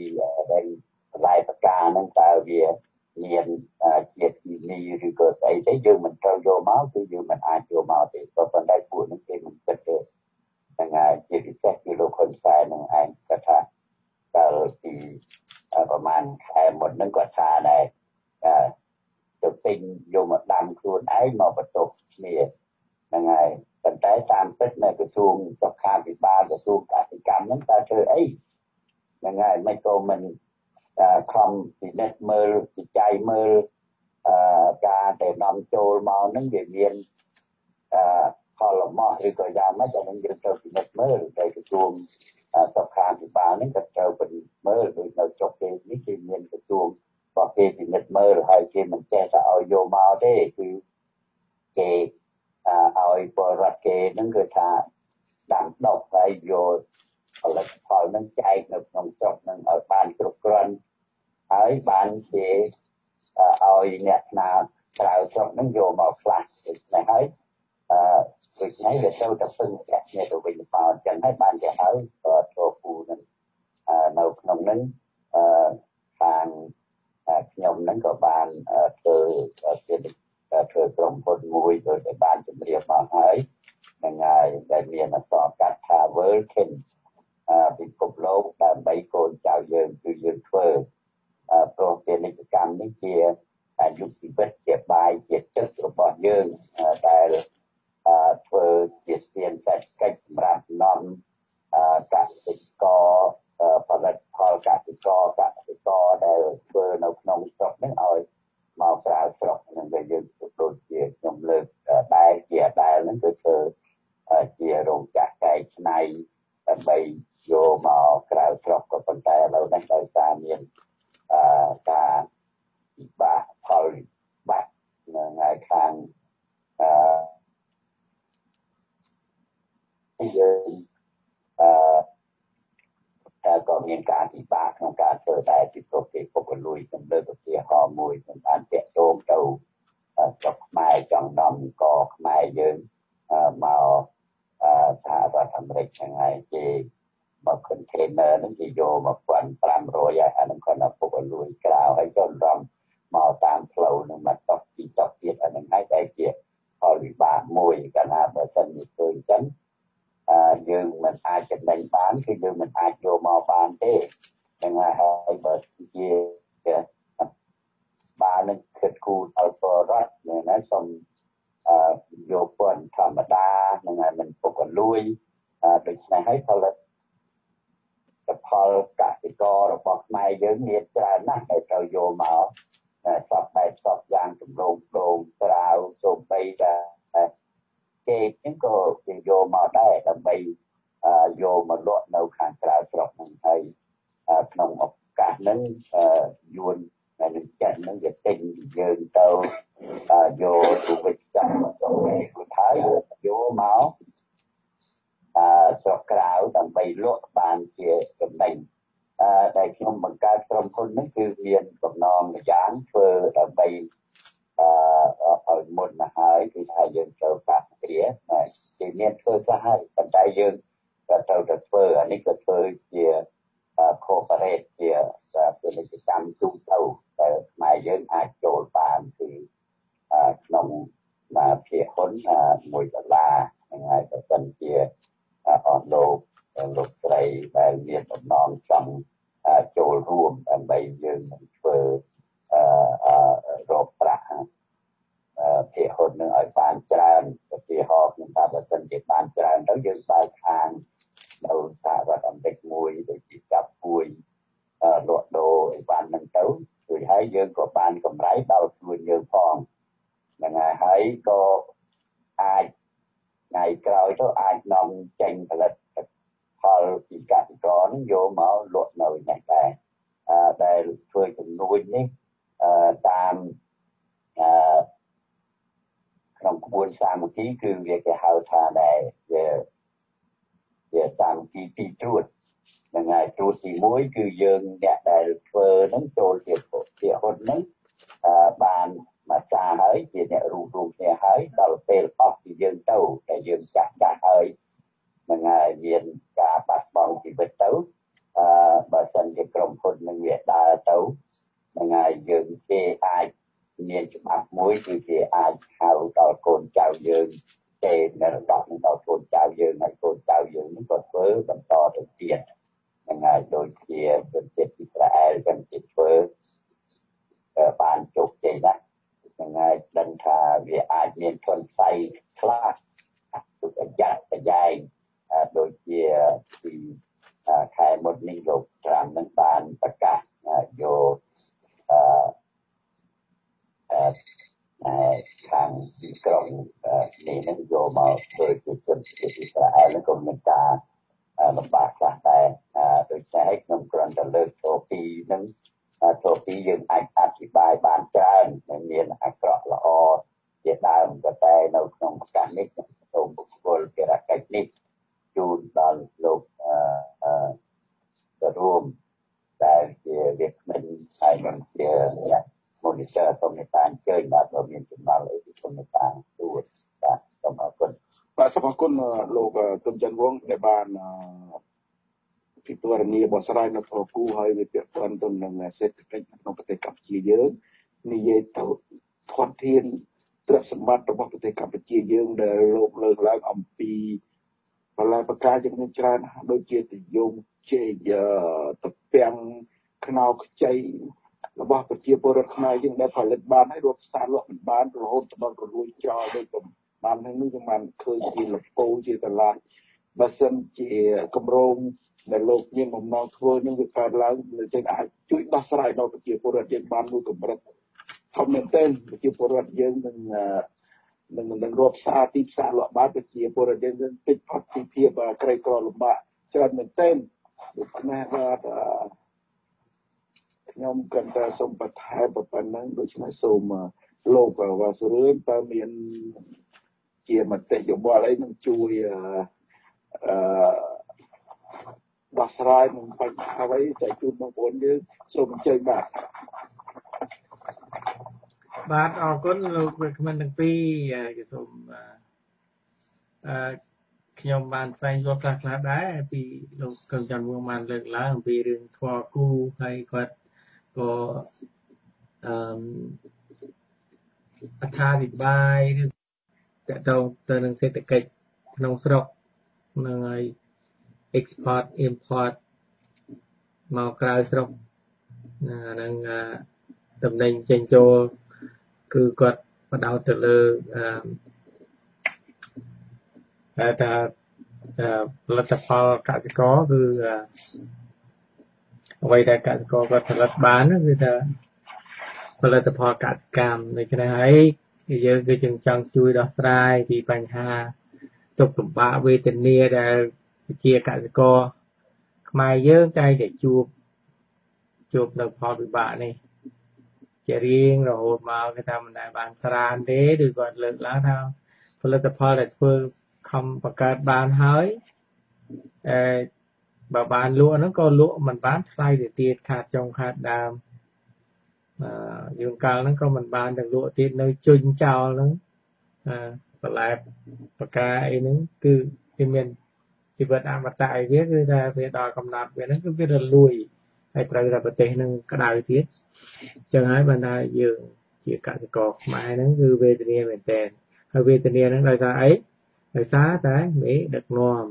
ដែលបន្លែបកានឹងតើវាមានជាតិគីមីឬក៏ស្អីទេយើងមិនត្រូវយកមកគឺយើងមិនអាចយកមកទេក៏ប៉ុន្តែពួកនឹងគេមិនគិតទេហ្នឹងហើយជាពិសេសគឺលោកហ៊ុនសែននឹងឯងគាត់ថាតើពីប្រហែលខែមុនហ្នឹងគាត់ថាដែរទៅទិញយកមកដាំខ្លួនឯងមកបន្ទប់គ្នា ហ្នឹងហើយប៉ុន្តែតាមពិតនៅក្រសួងសុខាភិបាលក្រសួងកសិកម្មហ្នឹងតើធ្វើអីហ្នឹងហើយមិនក៏មិនខំពិនិត្យមើលវិច័យមើលអឺការដែលនាំចូលមកហ្នឹងវាមានអឺផលមោះឬក៏យ៉ាងម៉េចតែនឹងយើងត្រូវពិនិត្យមើលតែក្រសួងសុខាភិបាលហ្នឹងក៏ត្រូវពិនិត្យមើលដូចនៅចុះគេនេះគេមានក្រសួងរបស់គេពិនិត្យមើលហើយគេមិនចេះតែឲ្យយកមកទេគឺគេ ឲ្យពលរដ្ឋគេហ្នឹងគឺថាដាំដុះហើយយកផលិតផលហ្នឹងចែកនៅក្នុងស្រុកហ្នឹងឲ្យបានគ្រប់គ្រាន់ហើយបានជាឲ្យអ្នកណាក្រៅស្រុកហ្នឹងយកមកខ្លះដូច្នេះហើយអឺដូច្នេះវាត្រូវតែពឹងពាក់គ្នាទៅវិញទៅមកអញ្ចឹងហើយបានជាហើយចូលពូនឹងនៅក្នុងហ្នឹងអឺខាងខ្ញុំហ្នឹងក៏បានធ្វើជា ធ្វើក្រុមហ៊ុនមួយដោយតែបានជម្រាបមកហើយនឹងហើយដែលមានអក្សរកាត់ថា World Kin ពិភពលោកដើម្បីកូនចៅយើងគឺយើងធ្វើព្រោះពាណិជ្ជកម្មនេះជាអាយុជីវិតជាបាយជាចិត្តរបស់យើងដែលធ្វើជាស្ពានសេដ្ឋកិច្ចសម្រាប់នាំកសិករផលិតផលកសិករកសិករដែលធ្វើនៅក្នុងស្រុកនេះឲ្យ មកក្រៅស្រុកនឹងដែលយើងដូចជាខ្ញុំលើកដែលជាដែលនឹងគឺធ្វើជារោងចក្រកែច្នៃដើម្បីយកមកក្រៅស្រុកក៏ប៉ុន្តែឥឡូវនេះដោយសារមានអឺការពិបាកផលបាក់នៅថ្ងៃខាងអឺយើងអឺ តែក៏មានការពិបាកក្នុងការធ្វើដែរពីព្រោះគេពុកលួយសំលើកឧទាហរណ៍មួយសម្បានតាក់ទងទៅស្រុកខ្មែរចង់ដំកខ្មែរយើងមកសហរដ្ឋអាមេរិកហ្នឹងហើយគេមក container ហ្នឹងគេយក1500អាហ្នឹងគាត់ពុកលួយក្រៅហើយចូលរំមកតាមផ្លូវនឹងមកតោះពីតោះទៀតអាហ្នឹងហើយតែជាផលវិបាកមួយកាលណាបើសិនជាធ្វើអញ្ចឹងអឺ យើងមិនអាចចំណេញបានគឺយើងមិនអាចយកមកបានទេហ្នឹងហើយបើជាបាននឹងគិតគូរដល់បរដ្ឋណាសូមអឺយកពន្ធធម្មតាហ្នឹងហើយមិនពុកលួយដូច្នេះហើយផលិតផលកសិកររបស់ខ្មែរយើងមានច្រើនណាស់ដែលត្រូវយកមកសពបែបសពយ៉ាងទំនងដូងត្រាវសូម្បីតែ គេហ្នឹងក៏គេយកមកដែរដើម្បីយកមកលក់នៅខាងក្រៅស្រុកហ្នឹងហើយក្នុងឱកាសហ្នឹងយួនហើយនឹងចិត្តហ្នឹងវាទិញយើងទៅយកទៅវិច្ឆ័យទៅហើយយកមកអឺស្រុកក្រៅដើម្បីលក់បានជាចំណេញអឺដែលខ្ញុំបង្កើតក្រុមហ៊ុននេះគឺមានកំណងម្យ៉ាងធ្វើដើម្បីអឺ ឲ្យមុនមកហើយគឺថាយើងត្រូវកាត់គ្រាគេមានធ្វើខ្លះហើយប៉ុន្តែយើងក៏ត្រូវតែធ្វើអានេះក៏ធ្វើជា corporate ជាពាណិជ្ជកម្មទូទៅដែលខ្មែរយើងអាចចូលបានគឺក្នុងភាគហ៊ុន1ដុល្លារហ្នឹងហើយបើសិនជាអស់លោកលោកស្រីដែលមានបំណងចង់ចូលរួមដើម្បីយើងនឹងធ្វើអឺ រកប្រាក់ភាគហ៊ុននឹងឲ្យបានច្រើនឧទាហរណ៍ខ្ញុំថាបើសិនជាបានច្រើនទៅយើងបើកខាងនៅសហរដ្ឋអាមេរិកមួយដូចជាចាប់ពួយលក់ដូរអីវ៉ាន់ហ្នឹងទៅជួយឲ្យយើងក៏បានកម្រៃដល់ខ្លួនយើងផងហ្នឹងហើយក៏អាចថ្ងៃក្រោយទៅអាចនាំចេញផលិតផលពីកសិករនឹងយកមកលក់នៅនេះដែរអឺដែលធ្វើចំនួននេះអឺ តាមអឺក្នុងក្បួនសាមគ្គីគឺវាគេហៅថាដែរវាវាសាមគ្គីពីរត្រួតហ្នឹងហើយត្រួតទី1គឺយើងអ្នកដែលធ្វើហ្នឹងចូលជាជាហ៊ុនហ្នឹងអឺបានមកសាហើយជាអ្នករួមរួមគ្នាហើយដល់ពេលអស់ពីយើងទៅតែយើងចាស់ចាស់ហើយនឹងហើយមានការបាត់បង់ជីវិតទៅអឺបើសិនជាក្រុមហ៊ុននឹងវាដើរទៅ នឹងហើយយើងគេអាចមានច្បាប់មួយគឺគេអាចហៅដល់កូនចៅយើងទេមរតកនឹងដល់កូនចៅយើងហើយកូនចៅយើងនឹងក៏ធ្វើបន្តទៅទៀតនឹងហើយដូចជាជនជាតិអ៊ីស្រាអែលជនជាតិធ្វើបានជោគជ័យណាស់នឹងហើយដឹងថាវាអាចមានធនផ្សៃខ្លះទុកអាយ៉ាប់អាយ៉ែងដូចជាពីខែមុននេះលោកត្រាំនឹងបានប្រកាសយក អឺខាងទីក្រុងនេះនឹងយកមកធ្វើជាជនជាតិអ៊ីស្រាអែលនឹងក៏មានការលំបាកខ្លះដែរដូច្នេះខ្ញុំគ្រាន់តែលើកចូលពីនឹងចូលពីយើងអាចអធិប្បាយបានច្រើនមានអាក្រក់ល្អជាដើមក៏តែនៅក្នុងឱកាសនេះសូមបុគ្គលភារកិច្ចនេះជូនដល់លោកអឺទៅរួម ដែលជាវាគ្មិនហើយនឹងជាអ្នក monitor សូមមេត្តាអញ្ជើញបាទបើមានចំណុចអីសូមមេត្តាសួរបាទសូមអរគុណបាទសូមអរគុណលោកទុនច័ន្ទវងដែលបានពិពណ៌នាបស្រាយនៅធរគូហើយវាពាក់ព័ន្ធទៅនឹងសេដ្ឋកិច្ចក្នុងប្រទេសកម្ពុជាយើងនិយាយទៅធនធានទ្រព្យសម្បត្តិរបស់ប្រទេសកម្ពុជាយើងដែលលោកលើកឡើងអំពីបន្លែប្រការយ៉ាងនេះច្រើនដូចជាទយមជ័យត ពាំងខ្នោខ្ចីរបស់ប្រជាពលរដ្ឋខ្មែរយើងដែលផលិតបានហើយរកសារលក់មិនបានរហូតដល់រលួយចោលដូចបានហ្នឹងនេះខ្ញុំបានឃើញជាលពោជាកន្លះបើសិនជាកម្រងដែលលោកមានបំណងធ្វើនឹងវាកើតឡើងនៅចេញអាចជួយដោះស្រាយដល់ប្រជាពលរដ្ឋយើងបានមួយកម្រិតធំមែនទែនប្រជាពលរដ្ឋយើងនឹងនឹងនឹងរកផ្សារទីផ្សារលក់បានប្រជាពលរដ្ឋយើងនឹងតិចផុតពីភាពក្រីក្រលំបាកច្រើនមែនទែន ដូច្នេះបាទខ្ញុំគិតថាសូមបន្ថែមប៉ុណ្ណឹងដូច្នេះសូមលោកវ៉ាសរឿនតើមានជាមតិយោបល់អីនឹងជួយអឺដោះស្រាយនឹងបញ្ហាអ្វីដែលជួបបងប្អូនយើងសូមអញ្ជើញបាទបាទអរគុណលោកវិក្កាមទាំងពីរសូមអឺ ខ្ញុំបានស្វែងយល់ខ្លះខ្លះដែរពីលោកកឹមច័ន្ទវងបានលើកឡើងអំពីរឿងធម៌គូហើយគាត់ក៏អឺអត្ថាធិប្បាយឬតកតងទៅនឹងសេដ្ឋកិច្ចក្នុងស្រុកនឹងហើយ export import មកក្រៅស្រុកអានឹងតំណែងចេញចូលគឺគាត់បដោតទៅលើអឺ តែថាផលិតផលកសិករគឺអ្វីដែលកសិករគាត់ផលិតបានគឺថាផលិតផលកសិកម្មដូច្នេះហើយយើងគឺจึงចង់ជួយដោះស្រាយពីបញ្ហាទុក្ខលំបាកវេទនាដែលជាកសិករខ្មែរយើងតែតែជួបជួបនៅផលវិបាកនេះជារៀងរហូតមកគេថាមិនដែលបានស្រានទេឬគាត់លើកឡើងថាផលិតផលដែលធ្វើ ខំបង្កើតបានហើយអឺបើបានលក់ហ្នឹងក៏លក់មិនបានថ្លៃទៅទៀតខាតចុងខាតដើមអឺយើងកាលហ្នឹងក៏មិនបានទៅលក់ទៀតនៅជញ្ចោលហ្នឹងអឺបន្លែបកាអីហ្នឹងគឺវាមានជីវិតអមតៈអីវាគឺថាវាដល់កំណត់វាហ្នឹងគឺវារលួយហើយត្រូវតែប្រទេសនឹងក្តៅទៀតអញ្ចឹងហើយបានថាយើងជាកសិករខ្មែរហ្នឹងគឺវេទនាមែនតើហើយវេទនាហ្នឹងដោយសារអី ដោយសារតែមេដឹកនាំ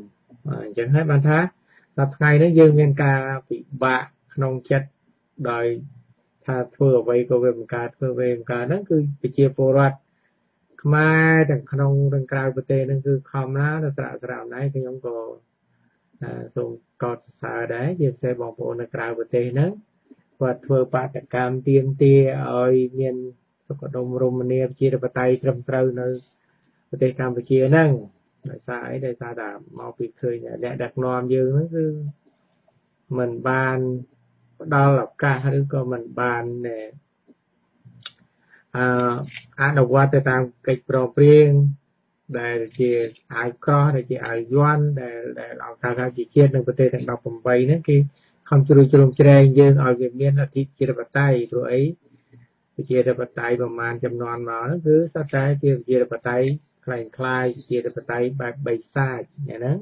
អញ្ចឹងហើយបានថាដល់ថ្ងៃនេះយើងមានការពិបាកក្នុងចិត្តដោយថាធ្វើអ្វីក៏វាមិនកើតធ្វើវាមិនកើតហ្នឹងគឺប្រជាពលរដ្ឋខ្មែរទាំងក្នុងទាំងក្រៅប្រទេសហ្នឹងគឺខំណាទៅស្រាក់ស្រាវណៃខ្ញុំក៏សូមកោតសរសើរដែរជាពិសេសបងប្អូននៅក្រៅប្រទេសហ្នឹងគាត់ធ្វើបាតកម្មទៀមទាឲ្យមានសុខដុមរមនាជាបតៃត្រឹមត្រូវនៅ ប្រទេសកម្ពុជាហ្នឹងដោយសារអីដោយសារតែមកពីឃើញអ្នកដឹកនាំយើងហ្នឹងគឺมันបានផ្ដល់ឱកាសឬក៏มันបានអឺអនុវត្តទៅតាមកិច្ចប្រព្រឹត្តដែលជាអាវក្រោះដែលជាអាវយ័ន្តដែលដែលអង្គការសហជីវជាតិនៅប្រទេសទាំង18ហ្នឹងគេខំជ្រួយជ្រោមជ្រែងយើងឲ្យវាមានអធិជាតិបត័យព្រោះអីប្រជាធិបតេយ្យប្រមាណចំនួនមកហ្នឹងគឺសត្វតែជាប្រជាធិបតេយ្យ คล้ายคล้ายជាធិបតេយ្យបែបបីសាច់ហ្នឹង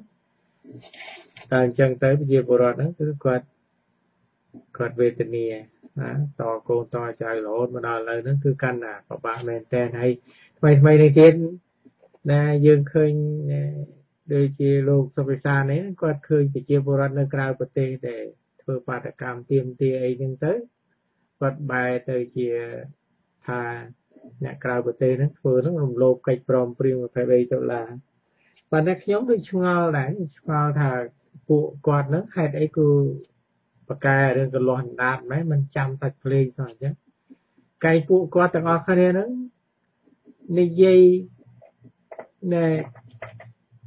តែអញ្ចឹងទៅប្រជាពលរដ្ឋហ្នឹងគឺគាត់គាត់វេទនាណាតកូនតចៅរហូតមកដល់ឥឡូវហ្នឹងគឺកាន់តែពិបាកមែនតើហើយថ្មីថ្មីនេះទៀតដែលយើងឃើញដូចជាលោកសុវិសានេះគាត់ឃើញប្រជាពលរដ្ឋនៅក្រៅប្រទេសដែលធ្វើបាតកម្មទៀមទាអីហ្នឹងទៅគាត់បែរទៅជាថា អ្នកក្រៅប្រទេសហ្នឹងធ្វើហ្នឹងរំលោភកិច្ចព្រមព្រៀង23ដុល្លារប៉ុន្តែខ្ញុំដូចឆ្ងល់ដែរឆ្ងល់ថាពួកគាត់ហ្នឹងហេតុអីគូបកែរឿងកលាស់ដាតម៉េចមិនចាំសាច់ភ្លេងសោះអញ្ចឹងកែពួកគាត់ទាំងអស់គ្នាហ្នឹងនិយាយណែ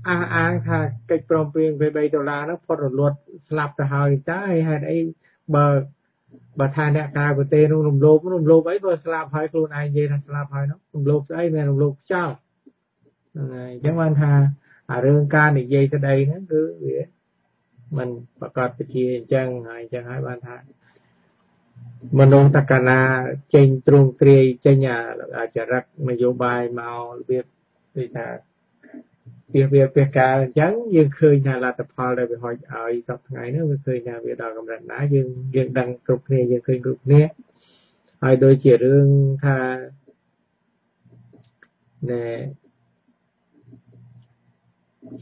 អះអាងថាកិច្ចព្រមព្រៀង23ដុល្លារហ្នឹងផុតរលត់ស្លាប់ទៅហើយតើហេតុអីបើ បើថាអ្នកក្រៅប្រទេសនោះរំលោភរំលោភអីបើស្លាប់ហើយខ្លួនឯងនិយាយថាស្លាប់ហើយនោះរំលោភស្អីមិនរំលោភខ្ចោលហ្នឹងហើយអញ្ចឹងបានថាអារឿងការនិយាយក្តីហ្នឹងគឺវាมันប្រកាសពជាអញ្ចឹងហើយអញ្ចឹងហើយបានថាមនុស្សតកណាចេញទ្រង់ទ្រាយចេញអាចរិតនយោបាយមករបៀបដូចថា វាវាពេលកាលអញ្ចឹងយើងឃើញថាលទ្ធផលដែលវាហុចឲ្យសប្ថ្ងៃនេះវាឃើញថាវាដល់កម្រិតណាយើងយើងដឹងគ្រប់គ្នាយើងឃើញគ្រប់គ្នាហើយដូចជារឿងថាណែ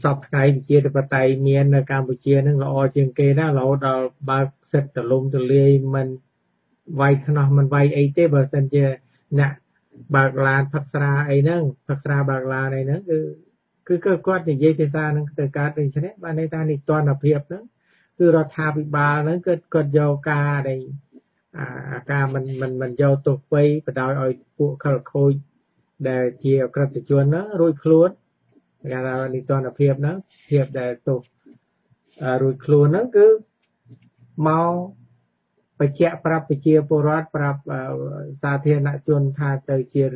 សពថ្ងៃជាធិបតេយ្យមាននៅកម្ពុជានឹងល្អជាងគេណារហូតដល់បើកសិទ្ធិទលំទលាយមិនវាយខ្នោះមិនវាយអីទេបើសិនជាអ្នកបើកឡានផឹកស្រាអីហ្នឹងផឹកស្រាបើកឡានអីហ្នឹងគឺ គឺគឺគាត់និយាយភាសាហ្នឹងទៅកើតដូច្នេះបានន័យថានីតិរដ្ឋភាពហ្នឹងគឺរដ្ឋាភិបាលហ្នឹងគឺគាត់យកការដែលអាការមិនមិនមិនយកទុកវ័យបដោយឲ្យពួកខលខូចដែលជាអក្រិតជនហ្នឹងរួចខ្លួនគេថានីតិរដ្ឋភាពហ្នឹងភាពដែលទុករួចខ្លួនហ្នឹងគឺមកបញ្ជាក់ប្រាប់ប្រជាពលរដ្ឋប្រាប់សាធារណជនថាទៅជារ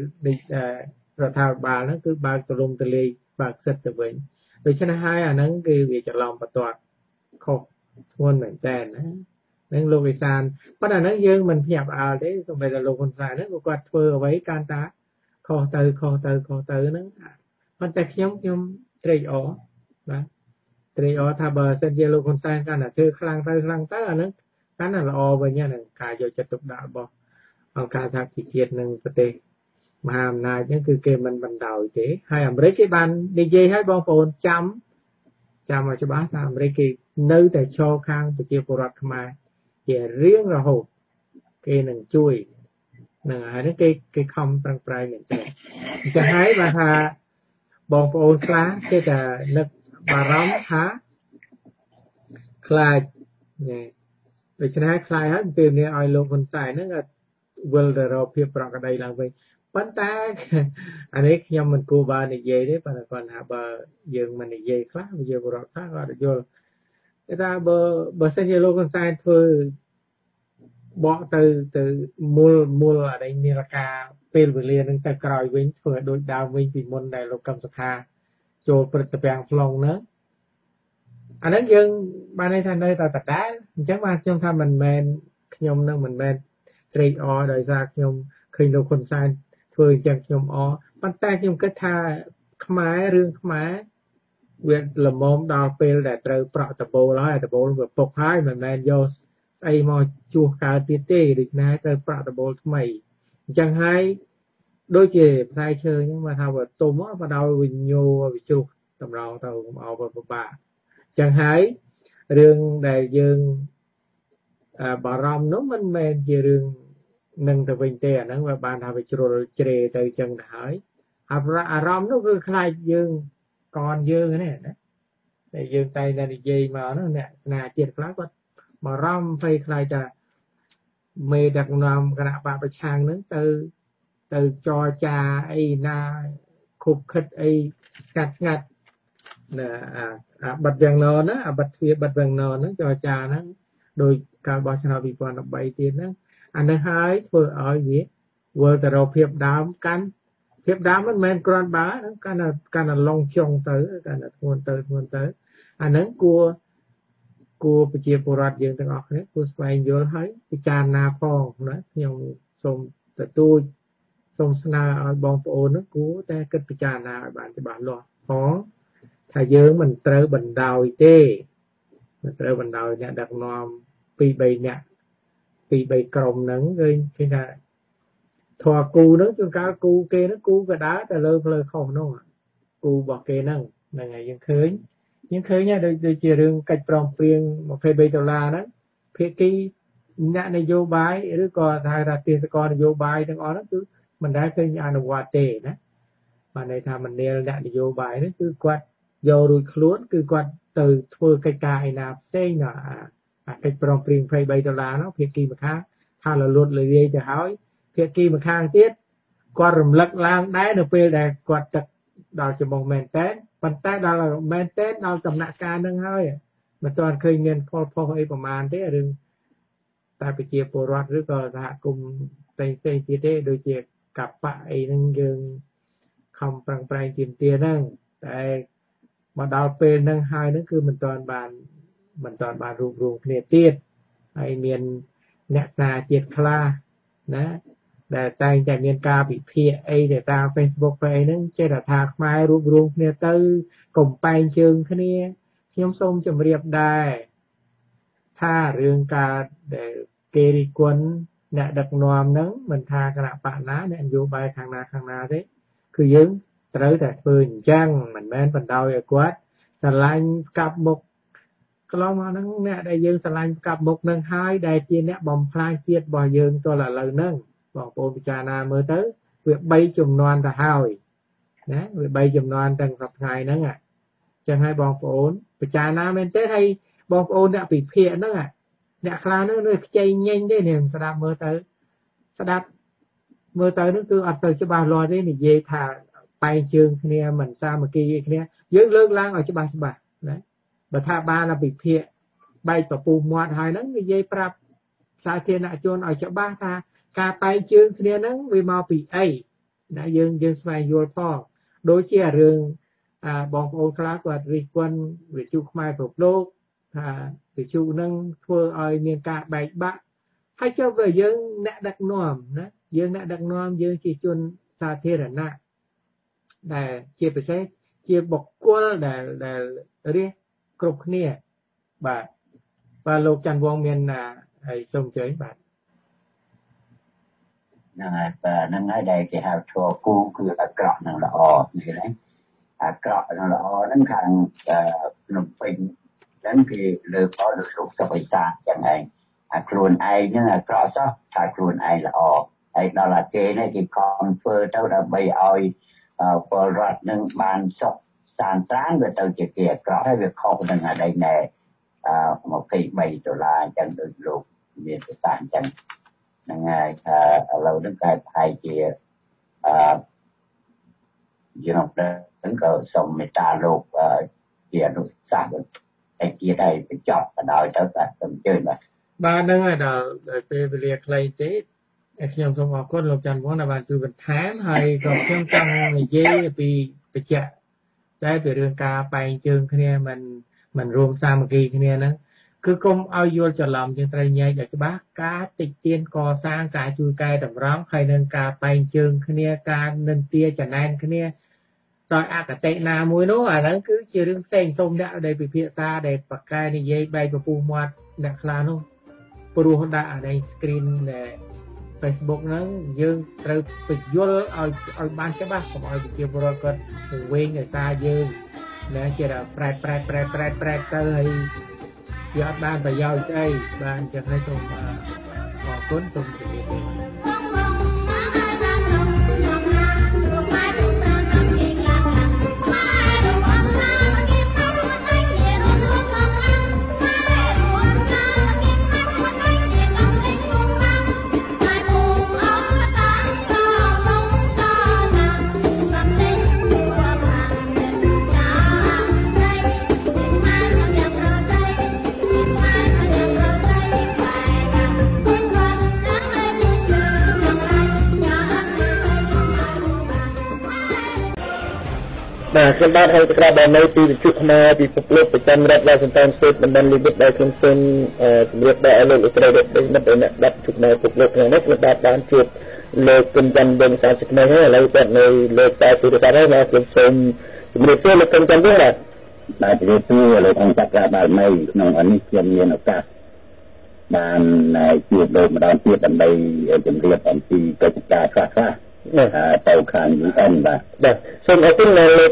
ដ្ឋាភិបាលហ្នឹងគឺបើកទលំទលាយ បើកសិទ្ធទៅវិញដូច្នេះហើយអាហ្នឹងគឺវាច្រឡំបន្ទាត់ខុសធ្ងន់មែនតើណានឹងលោកវិសានប៉ុន្តែហ្នឹងយើងមិនភ្ញាក់ផ្អើលទេសូម្បីតែលោកហ៊ុនសែនហ្នឹងគាត់ធ្វើអ្វីកាន់តាខុសទៅខុសទៅខុសទៅហ្នឹងប៉ុន្តែខ្ញុំខ្ញុំត្រេកអរបាទត្រេកអរថាបើសិនជាលោកហ៊ុនសែនកាន់តែធ្វើខ្លាំងទៅខ្លាំងទៅអាហ្នឹងកាន់តែល្អវិញហ្នឹងការយកចិត្តទុកដាក់របស់អង្គការសហជីវជាតិនិងប្រទេស មហាអំណាចហ្នឹងគឺគេមិនបណ្ដោយទេហើយអាមេរិកគេបាននិយាយឲ្យបងប្អូនចាំចាំឲ្យច្បាស់ថាអាមេរិកគេនៅតែឈរខាងប្រជាពលរដ្ឋខ្មែរជារៀងរហូតគេនឹងជួយហ្នឹងហើយនេះគេគេខំប្រឹងប្រែងមែនទេអញ្ចឹងហើយបានថាបងប្អូនខ្លះគេតែនឹកបារម្ភថាខ្លាចនេះដូច្នេះខ្លាចហើយពេលនេះឲ្យលោកហ៊ុនសែនហ្នឹងវិលទៅរកភាពប្រក្រតីឡើងវិញ ប៉ុន្តែអានេះខ្ញុំមិនគួរបើនិយាយទេប៉ុន្តែគាត់ថាបើយើងមិននិយាយខ្លះយើងរត់ខ្លះគាត់យល់គេថាបើបើសិនជាលោកហ៊ុនសែនធ្វើបកទៅទៅមូលមូលអីនិរកាពេលវេលានឹងទៅក្រោយវិញធ្វើឲ្យដូចដើមវិញពីមុនដែលលោកកឹមសុខាចូលព្រឹត្តិការណ៍ផ្លុងហ្នឹងអាហ្នឹងយើងបានន័យថានៅតែដដែលអញ្ចឹងបានខ្ញុំថាមិនមែនខ្ញុំនឹងមិនមែនត្រេកអរដោយសារខ្ញុំឃើញលោកហ៊ុនសែន ធ្វើអញ្ចឹងខ្ញុំអរប៉ុន្តែខ្ញុំគិតថាខ្មែររឿងខ្មែរវាល្មមដល់ពេលដែលត្រូវប្រក់ដបូលហើយដបូលវាពុកហើយមិនមែនយកស្អីមកជួសកើតទៀតទេដូច្នេះត្រូវប្រក់ដបូលថ្មីអញ្ចឹងហើយដូចជាផ្នែកឈើអញ្ចឹងមកថាបើទុំមកដល់វិញ្ញោវិជ្រុះតម្រងទៅកុំអោបពិបាកអញ្ចឹងហើយរឿងដែលយើងបារម្ភនោះមិនមែនជារឿង នឹងទៅវិញទេអាហ្នឹងវាបានថាវាជ្រុលជ្រេទៅចឹងទៅហើយអារម្មណ៍នោះគឺខ្លាចយើងកនយើងនេះណាតែយើងតែតែនិយាយមកនោះអ្នកស្នាជាតិខ្លះគាត់បារម្ភភ័យខ្លាចថាមេដឹកនាំគណៈបកប្រឆាំងហ្នឹងទៅទៅចរចាអីណាខុបខិតអីស្ងាត់ស្ងាត់ណាអាបិទយ៉ាងណណាអាបិទទ្វាបិទយ៉ាងណហ្នឹងចរចាហ្នឹងដោយការបោះឆ្នោត2013ទៀតហ្នឹង អានេះហើយធ្វើឲ្យវាវិលទៅរកភាពដើមកាន់ភាពដើមមិនមែនគ្រាន់បើកាន់តែកាន់តែឡងចុងទៅកាន់តែធ្ងន់ទៅធ្ងន់ទៅអាហ្នឹងគួរគួរប្រជាពលរដ្ឋយើងទាំងអស់គ្នាគួរស្វែងយល់ហើយពិចារណាផងណាខ្ញុំសូមទទូចសូមស្នើឲ្យបងប្អូននោះគួរតែគិតពិចារណាឲ្យបានច្បាស់លាស់ផងថាយើងមិនត្រូវបណ្ដោយទេមិនត្រូវបណ្ដោយអ្នកដឹកនាំ2 3អ្នក ពីរបីក្រុមហ្នឹងឃើញឃើញថាធေါ်គូហ្នឹងជួនកាលគូគេហ្នឹងគូក៏ដើរទៅលើផ្លូវខុសហ្នឹងគូរបស់គេហ្នឹងហ្នឹងហើយយើងឃើញយើងឃើញដែរដូចជារឿងកិច្ចព្រមព្រៀង23ដុល្លារហ្នឹងភាគីអ្នកនយោបាយឬក៏ហៅថាទេសកលនយោបាយទាំងអស់ហ្នឹងគឺមិនដែលឃើញអនុវត្តទេណាបានន័យថាមនាលអ្នកនយោបាយហ្នឹងគឺគាត់យករួចខ្លួនគឺគាត់ទៅធ្វើកិច្ចការឯណាផ្សេងណា អាកិច្ចព្រមព្រៀង23ដុល្លារនោះភាគីម្ខាងថាលលត់លលាយទៅហើយភាគីម្ខាងទៀតគាត់រំលឹកឡើងដែរនៅពេលដែលគាត់ទឹកដល់ចំបងមែនតែនប៉ុន្តែដល់មែនតែនដល់ដំណាក់កាលនឹងហើយមិនទាន់ឃើញមានផលផុសអីប្រមាណទេរឿងតែប្រជាពលរដ្ឋឬក៏សហគមន៍ផ្សេងផ្សេងទៀតទេដូចជាកបៈអីហ្នឹងយើងខំប្រឹងប្រែងជាទាហ្នឹងតែមកដល់ពេលហ្នឹងហើយហ្នឹងគឺមិនទាន់បាន មិនទាន់បានរួមរងគ្នាទៀតហើយមានអ្នកសារជាតិខ្លះណាដែលតែងតែមានការវិភាគអីទៅតាម Facebook ពេលអីហ្នឹងចេះតែថាខ្មែររួមរងគ្នាទៅកំបែងជើងគ្នាខ្ញុំសូមជម្រាបដែរថារឿងការដែលគេរិះគន់អ្នកដឹកនាំហ្នឹងមិនថាគណៈបកណាអ្នកនយោបាយខាងណាខាងណាទេគឺយើងត្រូវតែធ្វើអញ្ចឹងមិនមែនបណ្ដោយឲ្យគាត់ស្រឡាញ់កាប់មុខ កន្លងមកហ្នឹងអ្នកដែលយើងស្រឡាញ់កាប់មុខនឹងហើយដែលជាអ្នកបំផ្លាញជាតិរបស់យើងទល់ឥឡូវហ្នឹងបងប្អូនពិចារណាមើលទៅវា3ចំនួនទៅហើយណាវា3ចំនួនទាំងសប្តាហ៍ហ្នឹងចឹងហើយបងប្អូនពិចារណាមែនទេហើយបងប្អូនអ្នកពិភាក្សាហ្នឹងអ្នកខ្លះហ្នឹងនៅខ្ចីញញទេនេះស្ដាប់មើលទៅស្ដាប់មើលទៅហ្នឹងគឺអត់ទៅច្បាស់លាស់ទេនិយាយថាបែងជើងគ្នាមិនសាមគ្គីគ្នាយើងលើកឡើងឲ្យច្បាស់ច្បាស់ណា បើថាបានពិភាក្សាបែកប្រពុះមាត់ហើយហ្នឹងនិយាយប្រាប់សាធារណជនឲ្យច្បាស់ថាការបែកជើងគ្នាហ្នឹងវាមកពីអីណាយើងយើងស្វែងយល់ផងដូចជារឿងអាបងប្អូនខ្លះគាត់រិះគន់វិទ្យុខ្មែរប្រពលោកថាវិទ្យុនឹងធ្វើឲ្យមានការបែកបាក់ហើយចុះបើយើងអ្នកដឹកនាំណាយើងអ្នកដឹកនាំយើងជាជនសាធារណៈដែលជាពិសេសជាបុគ្គលដែលដែលរះ គ្រប់គ្នាបាទបាទលោកច័ន្ទវងមានហើយសូមអញ្ជើញបាទហ្នឹងហើយបាទហ្នឹងហើយដែលគេហៅឈរគូគឺអាក្រក់នឹងល្អឃើញទេអាក្រក់នឹងល្អហ្នឹងខាងភ្នំពេញហ្នឹងគេលើកអត់លោកសុខវិសាចឹងឯងអាខ្លួនឯងហ្នឹងអាក្រក់សោះថាខ្លួនឯងល្អហើយដល់អាគេនេះគេខំធ្វើទៅដើម្បីឲ្យពលរដ្ឋនឹងបានសុខ សានត្រានវាទៅជាគេអាក្រក់ហើយវាខុសនឹងអាដីណែអឺ23ដុល្លារអញ្ចឹងដូចលោកមានប្រសាសន៍អញ្ចឹងហ្នឹងហើយឥឡូវហ្នឹងគេប្រហែលជាអឺយល់ហ្នឹងក៏សូមមេត្តាលោកជាអនុសាសន៍តែទៀតហើយបញ្ចប់ទៅដោយទៅបាទសូមអញ្ជើញបាទបាទហ្នឹងហើយដល់ពេលវេលាខ្លីទេខ្ញុំសូមអរគុណលោកច័ន្ទវងដែលបានជួយបន្ថែមហើយក៏ខ្ញុំចង់និយាយពីបច្ចៈ តែពីរឿងការបែងជើងគ្នាមិនមិនរួមសាមគ្គីគ្នាហ្នឹងគឺគុំឲ្យយល់ច្រឡំយើងត្រូវញែកឲ្យច្បាស់ការតិចទៀនកសាងការជួយកែតម្រង់ហើយនឹងការបែងជើងគ្នាការនិន្ទាចំណែនគ្នាដោយអកតេណាមួយនោះអាហ្នឹងគឺជារឿងផ្សេងសូមអ្នកដែលពិភាក្សាដែលបកកែនិយាយបែកពពុះមាត់អ្នកខ្លះនោះព្រោះដាក់អានេះ screen ដែល Facebook ហ្នឹងយើងត្រូវបញ្យល់ឲ្យឲ្យបានច្បាស់កុំឲ្យប្រជាពលរដ្ឋគាត់វែងដោយសារយើងណាជាតែប្រែប្រែប្រែប្រែប្រែទៅហើយវាអត់បានប្រយោជន៍ស្អីបានចឹងហើយសូមអរគុណសូមជម្រាបលា បាទខ្ញុំបាទហើយក្រាបដល់នៅពីវិទ្យុខ្មែរពីពុកលោកប្រចាំរដ្ឋ Washington State បណ្ដឹងលីវិតដែលខ្ញុំសូមជម្រាបដល់លោកលោកស្រីដែលមិត្តអ្នកដាប់ជុកនៅពុកលោកថ្ងៃនេះខ្ញុំបាទបានជួបលោកគុណច័ន្ទវងសាសិក្មេហើយឥឡូវគាត់នៅលើខ្សែទូរស័ព្ទហើយណាខ្ញុំសូមជម្រាបសួរលោកគុណច័ន្ទវងបាទបាទជម្រាបសួរលោកអង្គចក្របាលមីក្នុងនេះខ្ញុំមានឱកាសបានជួបលោកម្ដងទៀតដើម្បីជម្រាបអំពីកិច្ចការខ្លះៗ ទៅខាង UN បាទបាទសូមអរគុណលោក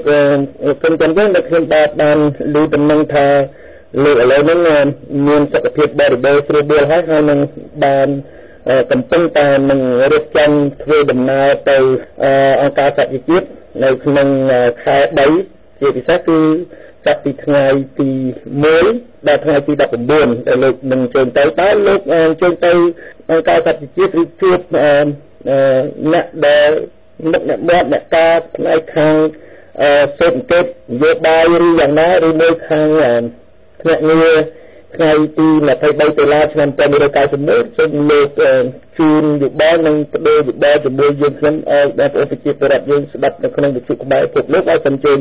គុណច័ន្ទយើងដែលខ្ញុំបាទបានឮដំណឹងថាលោកឥឡូវនេះមានសុខភាពបរិបូរណ៍ស្រួលបួលហើយហើយនឹងបានកំពុងតែនឹងរៀបចំធ្វើដំណើរទៅអង្គការសហជីវជាតិនៅក្នុងខែ3ជាពិសេសគឺចាប់ពីថ្ងៃទី1ដល់ថ្ងៃទី19ដែលលោកនឹងជើញទៅតើលោកជើញទៅអង្គការសហជីវជាតិឬជួប អ្នកដែលមុខអ្នកមាត់អ្នកការផ្នែកខាងសេដ្ឋកិច្ចនយោបាយឬយ៉ាងណាឬមួយខាងផ្នែកងារថ្ងៃទី23ដុល្លារឆ្នាំ1991សូមលោកជូនយោបល់និងបដូរយោបល់ជាមួយយើងខ្ញុំឲ្យបងប្អូនប្រជាពលរដ្ឋយើងស្ដាប់នៅក្នុងវិទ្យុខ្មែរពុកលោកឲ្យសំជិញ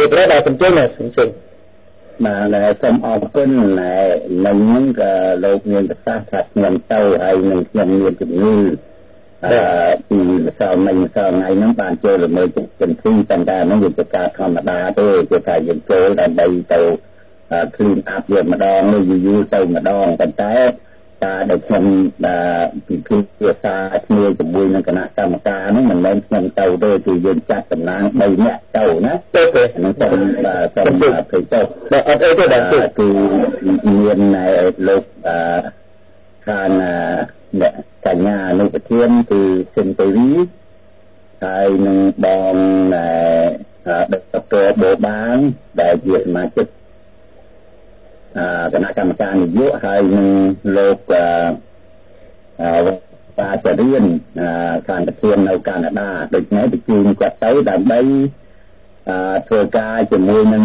រៀបរាប់ដល់សំជិញណាសំជិញបាទសូមអរគុណនឹងនឹងក៏លោកមានប្រសាសន៍ថាខ្ញុំទៅហើយនឹងខ្ញុំមានជំនឿ ពីម្សិលមិញម្សិលថ្ងៃហ្នឹងបានចូលល្មើសជំទីតែតែហ្នឹងវាជាការធម្មតាទេគឺថាយើងចូលដើម្បីទៅ clean up វាម្ដងនេះយូរទៅម្ដងប៉ុន្តែការដែលខ្ញុំពិភាក្សាគ្នាជាមួយនឹងគណៈកម្មការហ្នឹងមិនមែនខ្ញុំទៅទេគឺយើងចាត់តំណាង3នាក់ទៅណាទៅទេហ្នឹងសូមសូមភ័យទៅបាទអត់អីទេបាទគឺមានលោក ខាងអ្នកកញ្ញាអនុប្រធានគឺសិនទេវីហើយនឹងបងដុកទ័របូបានដែលជាសមាជិកគណៈកម្មការនយោបាយហើយនឹងលោកបាចរៀនខាងប្រធាននៅកាណាដាដូច្នេះទៅជូនគាត់ទៅដើម្បីធ្វើការជាមួយនឹង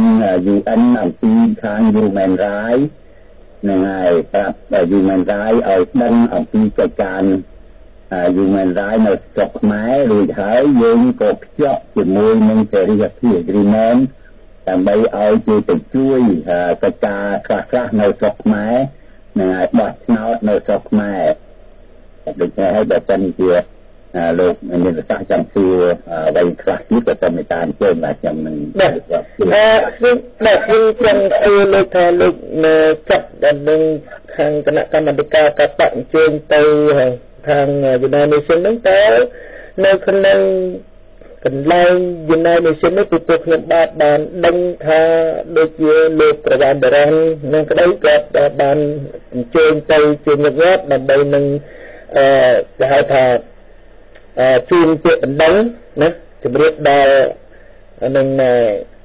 UN អំពីខាង Human Rights នឹងហើយប្រាប់ human rights ឲ្យដឹងអំពីកិច្ចការ human rights នៅស្រុកខ្មែររួចហើយយើងក៏ភ្ជាប់ជាមួយនឹងសេរីភាព agreement ដើម្បីឲ្យជួយទៅជួយកិច្ចការខ្លះៗនៅស្រុកខ្មែរនឹងឲ្យបោះឆ្នោតនៅស្រុកខ្មែរដូច្នេះហើយបើសិនជា លោកមានប្រសាសន៍ចង់សួរអ្វីខ្លះទៀតក៏សូមមេត្តាអញ្ជើញបាទខ្ញុំនឹងបាទអឺខ្ញុំបាទខ្ញុំចង់សួរលោកថាលោកនៅចាប់ដល់នឹងខាងគណៈកម្មាធិការកាត់អញ្ជើញទៅខាង United Nations ហ្នឹងតើនៅក្នុងកន្លែង United Nations នេះពីពួកខ្ញុំបាទបានដឹងថាដូចជាលោកប្រវត្តិបរននឹងក្តីគាត់បានអញ្ជើញទៅជាញឹកញាប់ដើម្បីនឹងអឺគេហៅថា ជូនជាបណ្ដឹងណាជម្រាបដល់នឹង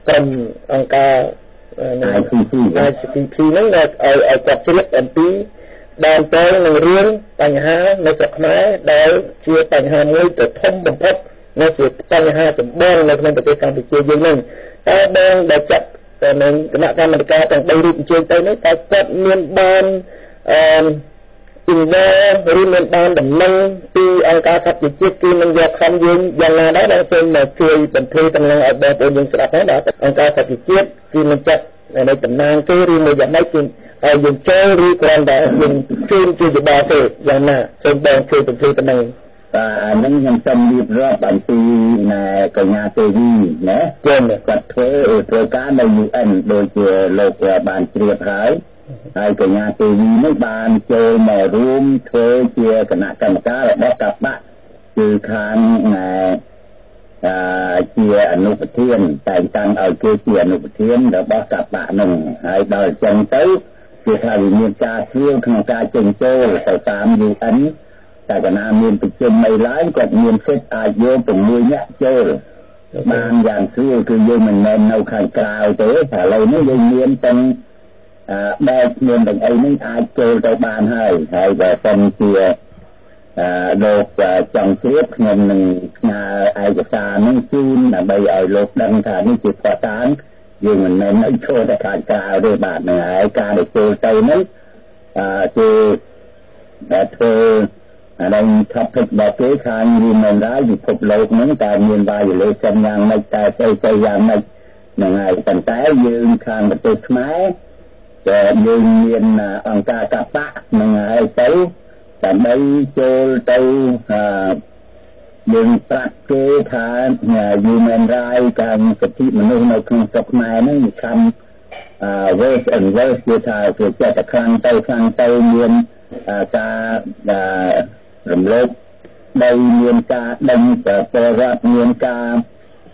ក្រុមអង្គការ ICC ICC ហ្នឹងឲ្យឲ្យគាត់ជ្រាបអំពីដើមតងនឹងរឿងបញ្ហានៅស្រុកខ្មែរដែលជាបញ្ហាមួយទៅធំបំផុតនៅជាបញ្ហាចម្បងនៅក្នុងប្រទេសកម្ពុជាយើងហ្នឹងតើបងដែលចាត់ទៅនឹងគណៈកម្មាធិការទាំង3រូបអញ្ជើញទៅនេះតើគាត់មានបានអឺ ជំនាឬមានបានដំណឹងពីអង្គការសហជីវជាតិគឺនឹងយកខំយើងយ៉ាងណាដែរដែលសូមមកជួយបន្ថយតំណែងឲ្យបងប្អូនយើងស្ដាប់ដែរអង្គការសហជីវជាតិគឺនឹងចាត់នៅតំណាងគេឬមួយយ៉ាងម៉េចគឺឲ្យយើងចូលឬគ្រាន់តែយើងជួយជាយោបល់ទេយ៉ាងណាសូមបងជួយបន្ថយតំណែងបាទអានឹងខ្ញុំសូមរៀបរាប់អំពីណែកញ្ញាទេវីណាគាត់គាត់ធ្វើធ្វើការនៅ UN ដូចជាលោកបានជ្រាបហើយ ហើយកញ្ញាទេវីនេះបានចូលមករួមធ្វើជាគណៈកម្មការរបស់កបៈគឺខាងណែអឺជាអនុប្រធានតែងតាំងឲ្យគេជាអនុប្រធានរបស់កបៈនឹងហើយដល់អញ្ចឹងទៅគឺថាវាមានការស្រួលក្នុងការចេញចូលទៅតាម UN តែកណាមានប្រជុំអីឡើងគាត់មានសិទ្ធិអាចយក6នាក់ចូលបានយ៉ាងស្រួលគឺយើងមិនមែននៅខាងក្រៅទេតែឥឡូវនេះយើងមានទាំង អឺបែបមានទាំងអីនេះអាចចូលទៅបានហើយហើយបើសិនជាអឺលោកចង់ជ្រាបខ្ញុំនឹងផ្ញើឯកសារនឹងជូនដើម្បីឲ្យលោកដឹងថានេះជាផ្តានយើងមិនមែននៅចូលតែខាងក្រៅទេបាទនឹងហើយការដែលចូលទៅនេះអឺគឺដែលធ្វើអានេះ topic របស់គេខាង human rights ពិភពលោកហ្នឹងតើមាន violation យ៉ាងម៉េចតើស្អីស្អីយ៉ាងម៉េចហ្នឹងហើយប៉ុន្តែយើងខាងប្រទេសខ្មែរ តែយើងមានអង្គការកបៈហ្នឹងហើយទៅដើម្បីចូលទៅអឺយើងប្រាប់គេថា human rights ការសិទ្ធិមនុស្សនៅក្នុងស្រុកខ្មែរហ្នឹងខំអឺ waste and waste គឺថាវាចេះតែខ្លាំងទៅខ្លាំងទៅមានការរំលោភដីមានការដឹងពលរដ្ឋមានការ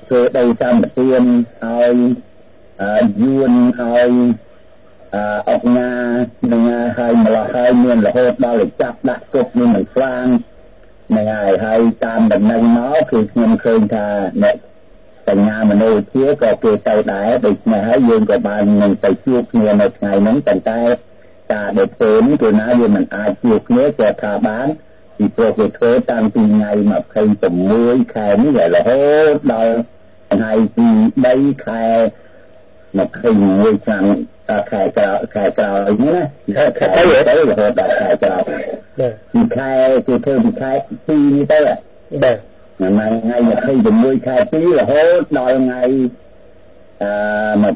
ធ្វើដីសម្បទានឲ្យយួនឲ្យ អុកញ៉ានឹងឲ្យម្លោះហើយមានរហូតដល់ចាប់ដាក់គុកនឹងមិនស្លាងនឹងហើយហើយតាមដំណឹងមកគឺខ្ញុំឃើញថាអ្នកបញ្ញាមនោវិជ្ជាក៏គេទៅដែរដូច្នេះហើយយើងក៏បាននឹងទៅជួបគ្នានៅថ្ងៃហ្នឹងប៉ុន្តែការដែលធ្វើនេះគឺណាវាមិនអាចជួបគ្នាក៏ថាបានពីព្រោះគេធ្វើតាំងពីថ្ងៃ26ខែនេះរហូតដល់ថ្ងៃទី3ខែ 21ឆ្នាំខែក្រោយខែក្រោយនេះណាខែទៅទៅរហូតដល់ខែក្រោយពីខែគេធ្វើពីខែ2នេះទៅបាទថ្ងៃថ្ងៃ26ខែ2រហូតដល់ថ្ងៃអឺ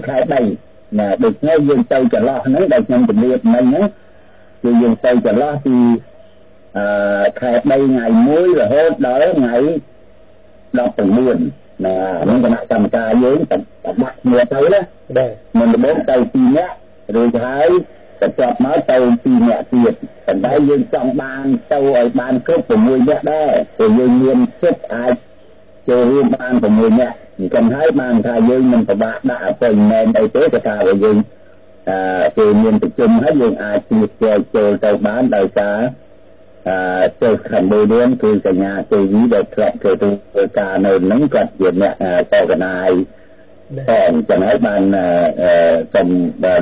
26ខែ3ណាដូច្នេះយើងទៅចន្លោះហ្នឹងដែលខ្ញុំជម្រាបមិញហ្នឹងគឺយើងទៅចន្លោះពីអឺខែ3ថ្ងៃ1រហូតដល់ថ្ងៃ19 ណានឹងគណៈកម្មការយើងតែដាក់គ្នាទៅណាបាទមុនដំបូងទៅ2នាក់រួចហើយទៅចប់មកទៅ2នាក់ទៀតប៉ុន្តែយើងចង់បានទៅឲ្យបានគ្រប់6នាក់ដែរព្រោះយើងមានសិទ្ធិអាចចូលរួមបាន6នាក់អញ្ចឹងហើយបានថាយើងមិនពិបាកដាក់ appointment អីទេគេថាបើយើងអឺគេមានប្រជុំហើយយើងអាចជៀសចូលទៅបានដោយសារ អឺទៅកម្ពុជាគឺកញ្ញាទេវីដែលធ្លាប់ធ្វើធ្វើការនៅនឹងគាត់ជាអ្នកតកណាយតែអញ្ចឹងហើយបានសូម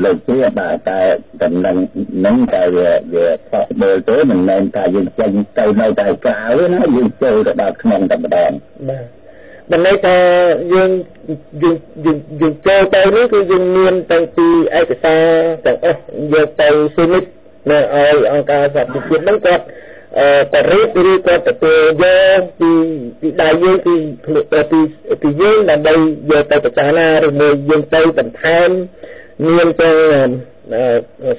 លើកជ្រាបបាទតែដំណឹងនឹងតែវាវា possible ទៅមិនមែនថាយើងចេញទៅនៅតែក្រៅណាយើងចូលទៅដល់ក្នុងតែម្ដងបាទដំណើរថាយើងយើងយើងយើងចូលទៅនេះគឺយើងមានតាំងពីឯកសារទាំងអស់យកទៅស៊ីនិតនៅឲ្យអង្គការសហប្រជាជាតិហ្នឹងគាត់អឺ ក៏រៀបឬក៏ទទួលយកពីពីដៃយើងពីពីពីយើងដើម្បីយកទៅពិចារណាឬមួយយើងទៅបន្ថែមមានទាំង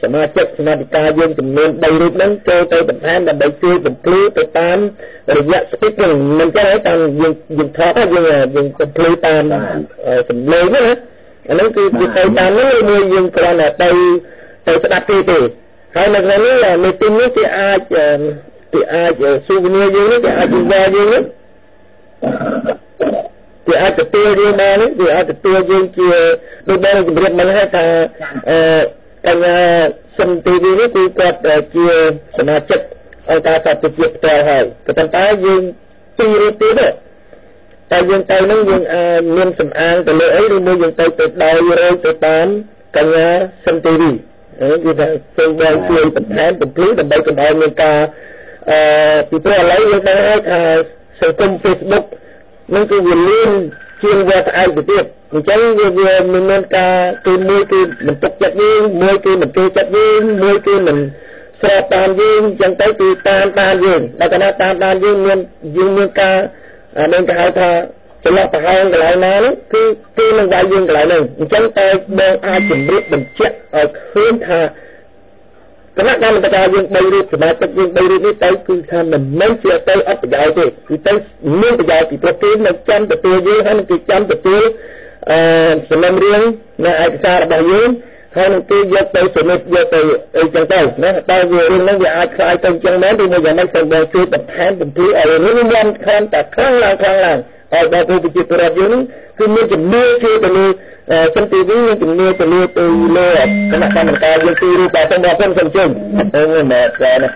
សមាជិកសមាជិកាយើងចំនួន3រូបហ្នឹងចូលទៅបន្ថែមដើម្បីជួយបំភ្លឺទៅតាមរយៈ speed ហ្នឹងមិនចឹងទេតាមយើងយើងថតយើងយើងបំភ្លឺតាមសំឡេងណាអាហ្នឹងគឺវាទៅតាមនេះមួយយើងគ្រាន់តែទៅទៅស្ដាប់ទេទេហើយនៅក្នុងនេះមេទីនេះគេអាច គេអាចស៊ូវីនីយើងនេះគេអាចយល់យើងនេះគេអាចទទួលយើងបានគេអាចទទួលយើងជាដូចបានជម្រាបមកហើយថាអឺកញ្ញាសិនទីនេះគឺគាត់ជាសមាជិកអង្គការសហប្រជាជាតិផ្ទាល់ហើយក៏ប៉ុន្តែយើងពីររូបទៀតតែយើងទៅនឹងយើងមានសំអាងទៅលើអីឬមួយយើងទៅទៅដោយរយទៅតាមកញ្ញាសិនទីនេះគឺថាសូមបងជួយបន្ថែមបំភ្លឺដើម្បីកុំឲ្យមានការ អឺពីព្រោះឥឡូវយើងដឹងហើយថាសង្គម Facebook នឹងគឺវាលឿនជាងវាស្អែកទៅទៀតអញ្ចឹងវាវាមិនមានការគឺមួយគឺមិនទុកចិត្តយើងមួយគឺមិនចូលចិត្តយើងមួយគឺមិនស្របតាមយើងអញ្ចឹងទៅគឺតាមតាមយើងដល់កណាតាមតាមយើងមានយើងមានការមានគេហៅថាចន្លោះប្រហែលកន្លែងណានោះគឺគឺនឹងវាយយើងកន្លែងហ្នឹងអញ្ចឹងតែបងអាចជម្រាបបញ្ជាក់ឲ្យឃើញថា គណៈកម្មការយើង3រូបសមាជិកយើង3រូបនេះទៅគឺថាមិនមែនជាទៅអត់ប្រយោជន៍ទេគឺទៅមានប្រយោជន៍ពីព្រោះគេនៅចាំទទួលយើងហើយនឹងគេចាំទទួលអឺសំណុំរឿងនៅឯកសាររបស់យើងហើយនឹងគេយកទៅសមិទ្ធយកទៅអីចឹងទៅណាតែវារឿងហ្នឹងវាអាចខ្លាយទៅចឹងមែនឬមួយយ៉ាងម៉េចទៅបងជួយបន្ថែមបំភ្លឺឲ្យរឿងមានខានតែខ្លាំងឡើងខ្លាំងឡើង ហើយដល់ទៅប្រជាពលរដ្ឋយើងគឺមានជំនឿជួយទៅលើសិនទីវិញមានជំនឿទៅលើទៅលើគណៈកម្មការយើងគឺរូបតែសូមបងសូមជើញហ្នឹងមែនទេណា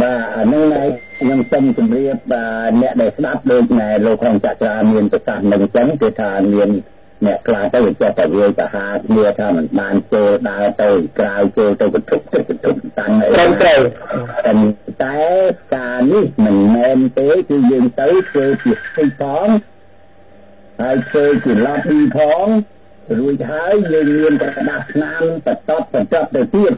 បាទអានឹងឯងខ្ញុំសូមជម្រាបអ្នកដែលស្ដាប់ដូចណែលោកក្នុងចក្រាមានប្រសាសន៍នឹងអញ្ចឹងគឺថាមាន អ្នកខ្លះទៅវាចេះតែវាទៅហាគ្នាថាมันបានចូលដើរទៅក្រៅចូលទៅបន្ទប់ទៅបន្ទប់តាំងអីត្រូវត្រូវតែការនេះមិនមែនទេគឺយើងទៅធ្វើជាស្ទីផងហើយធ្វើជាឡប់ពីផងរួចហើយយើងមានតែដាស់ស្នាមបតបបន្តទៅទៀត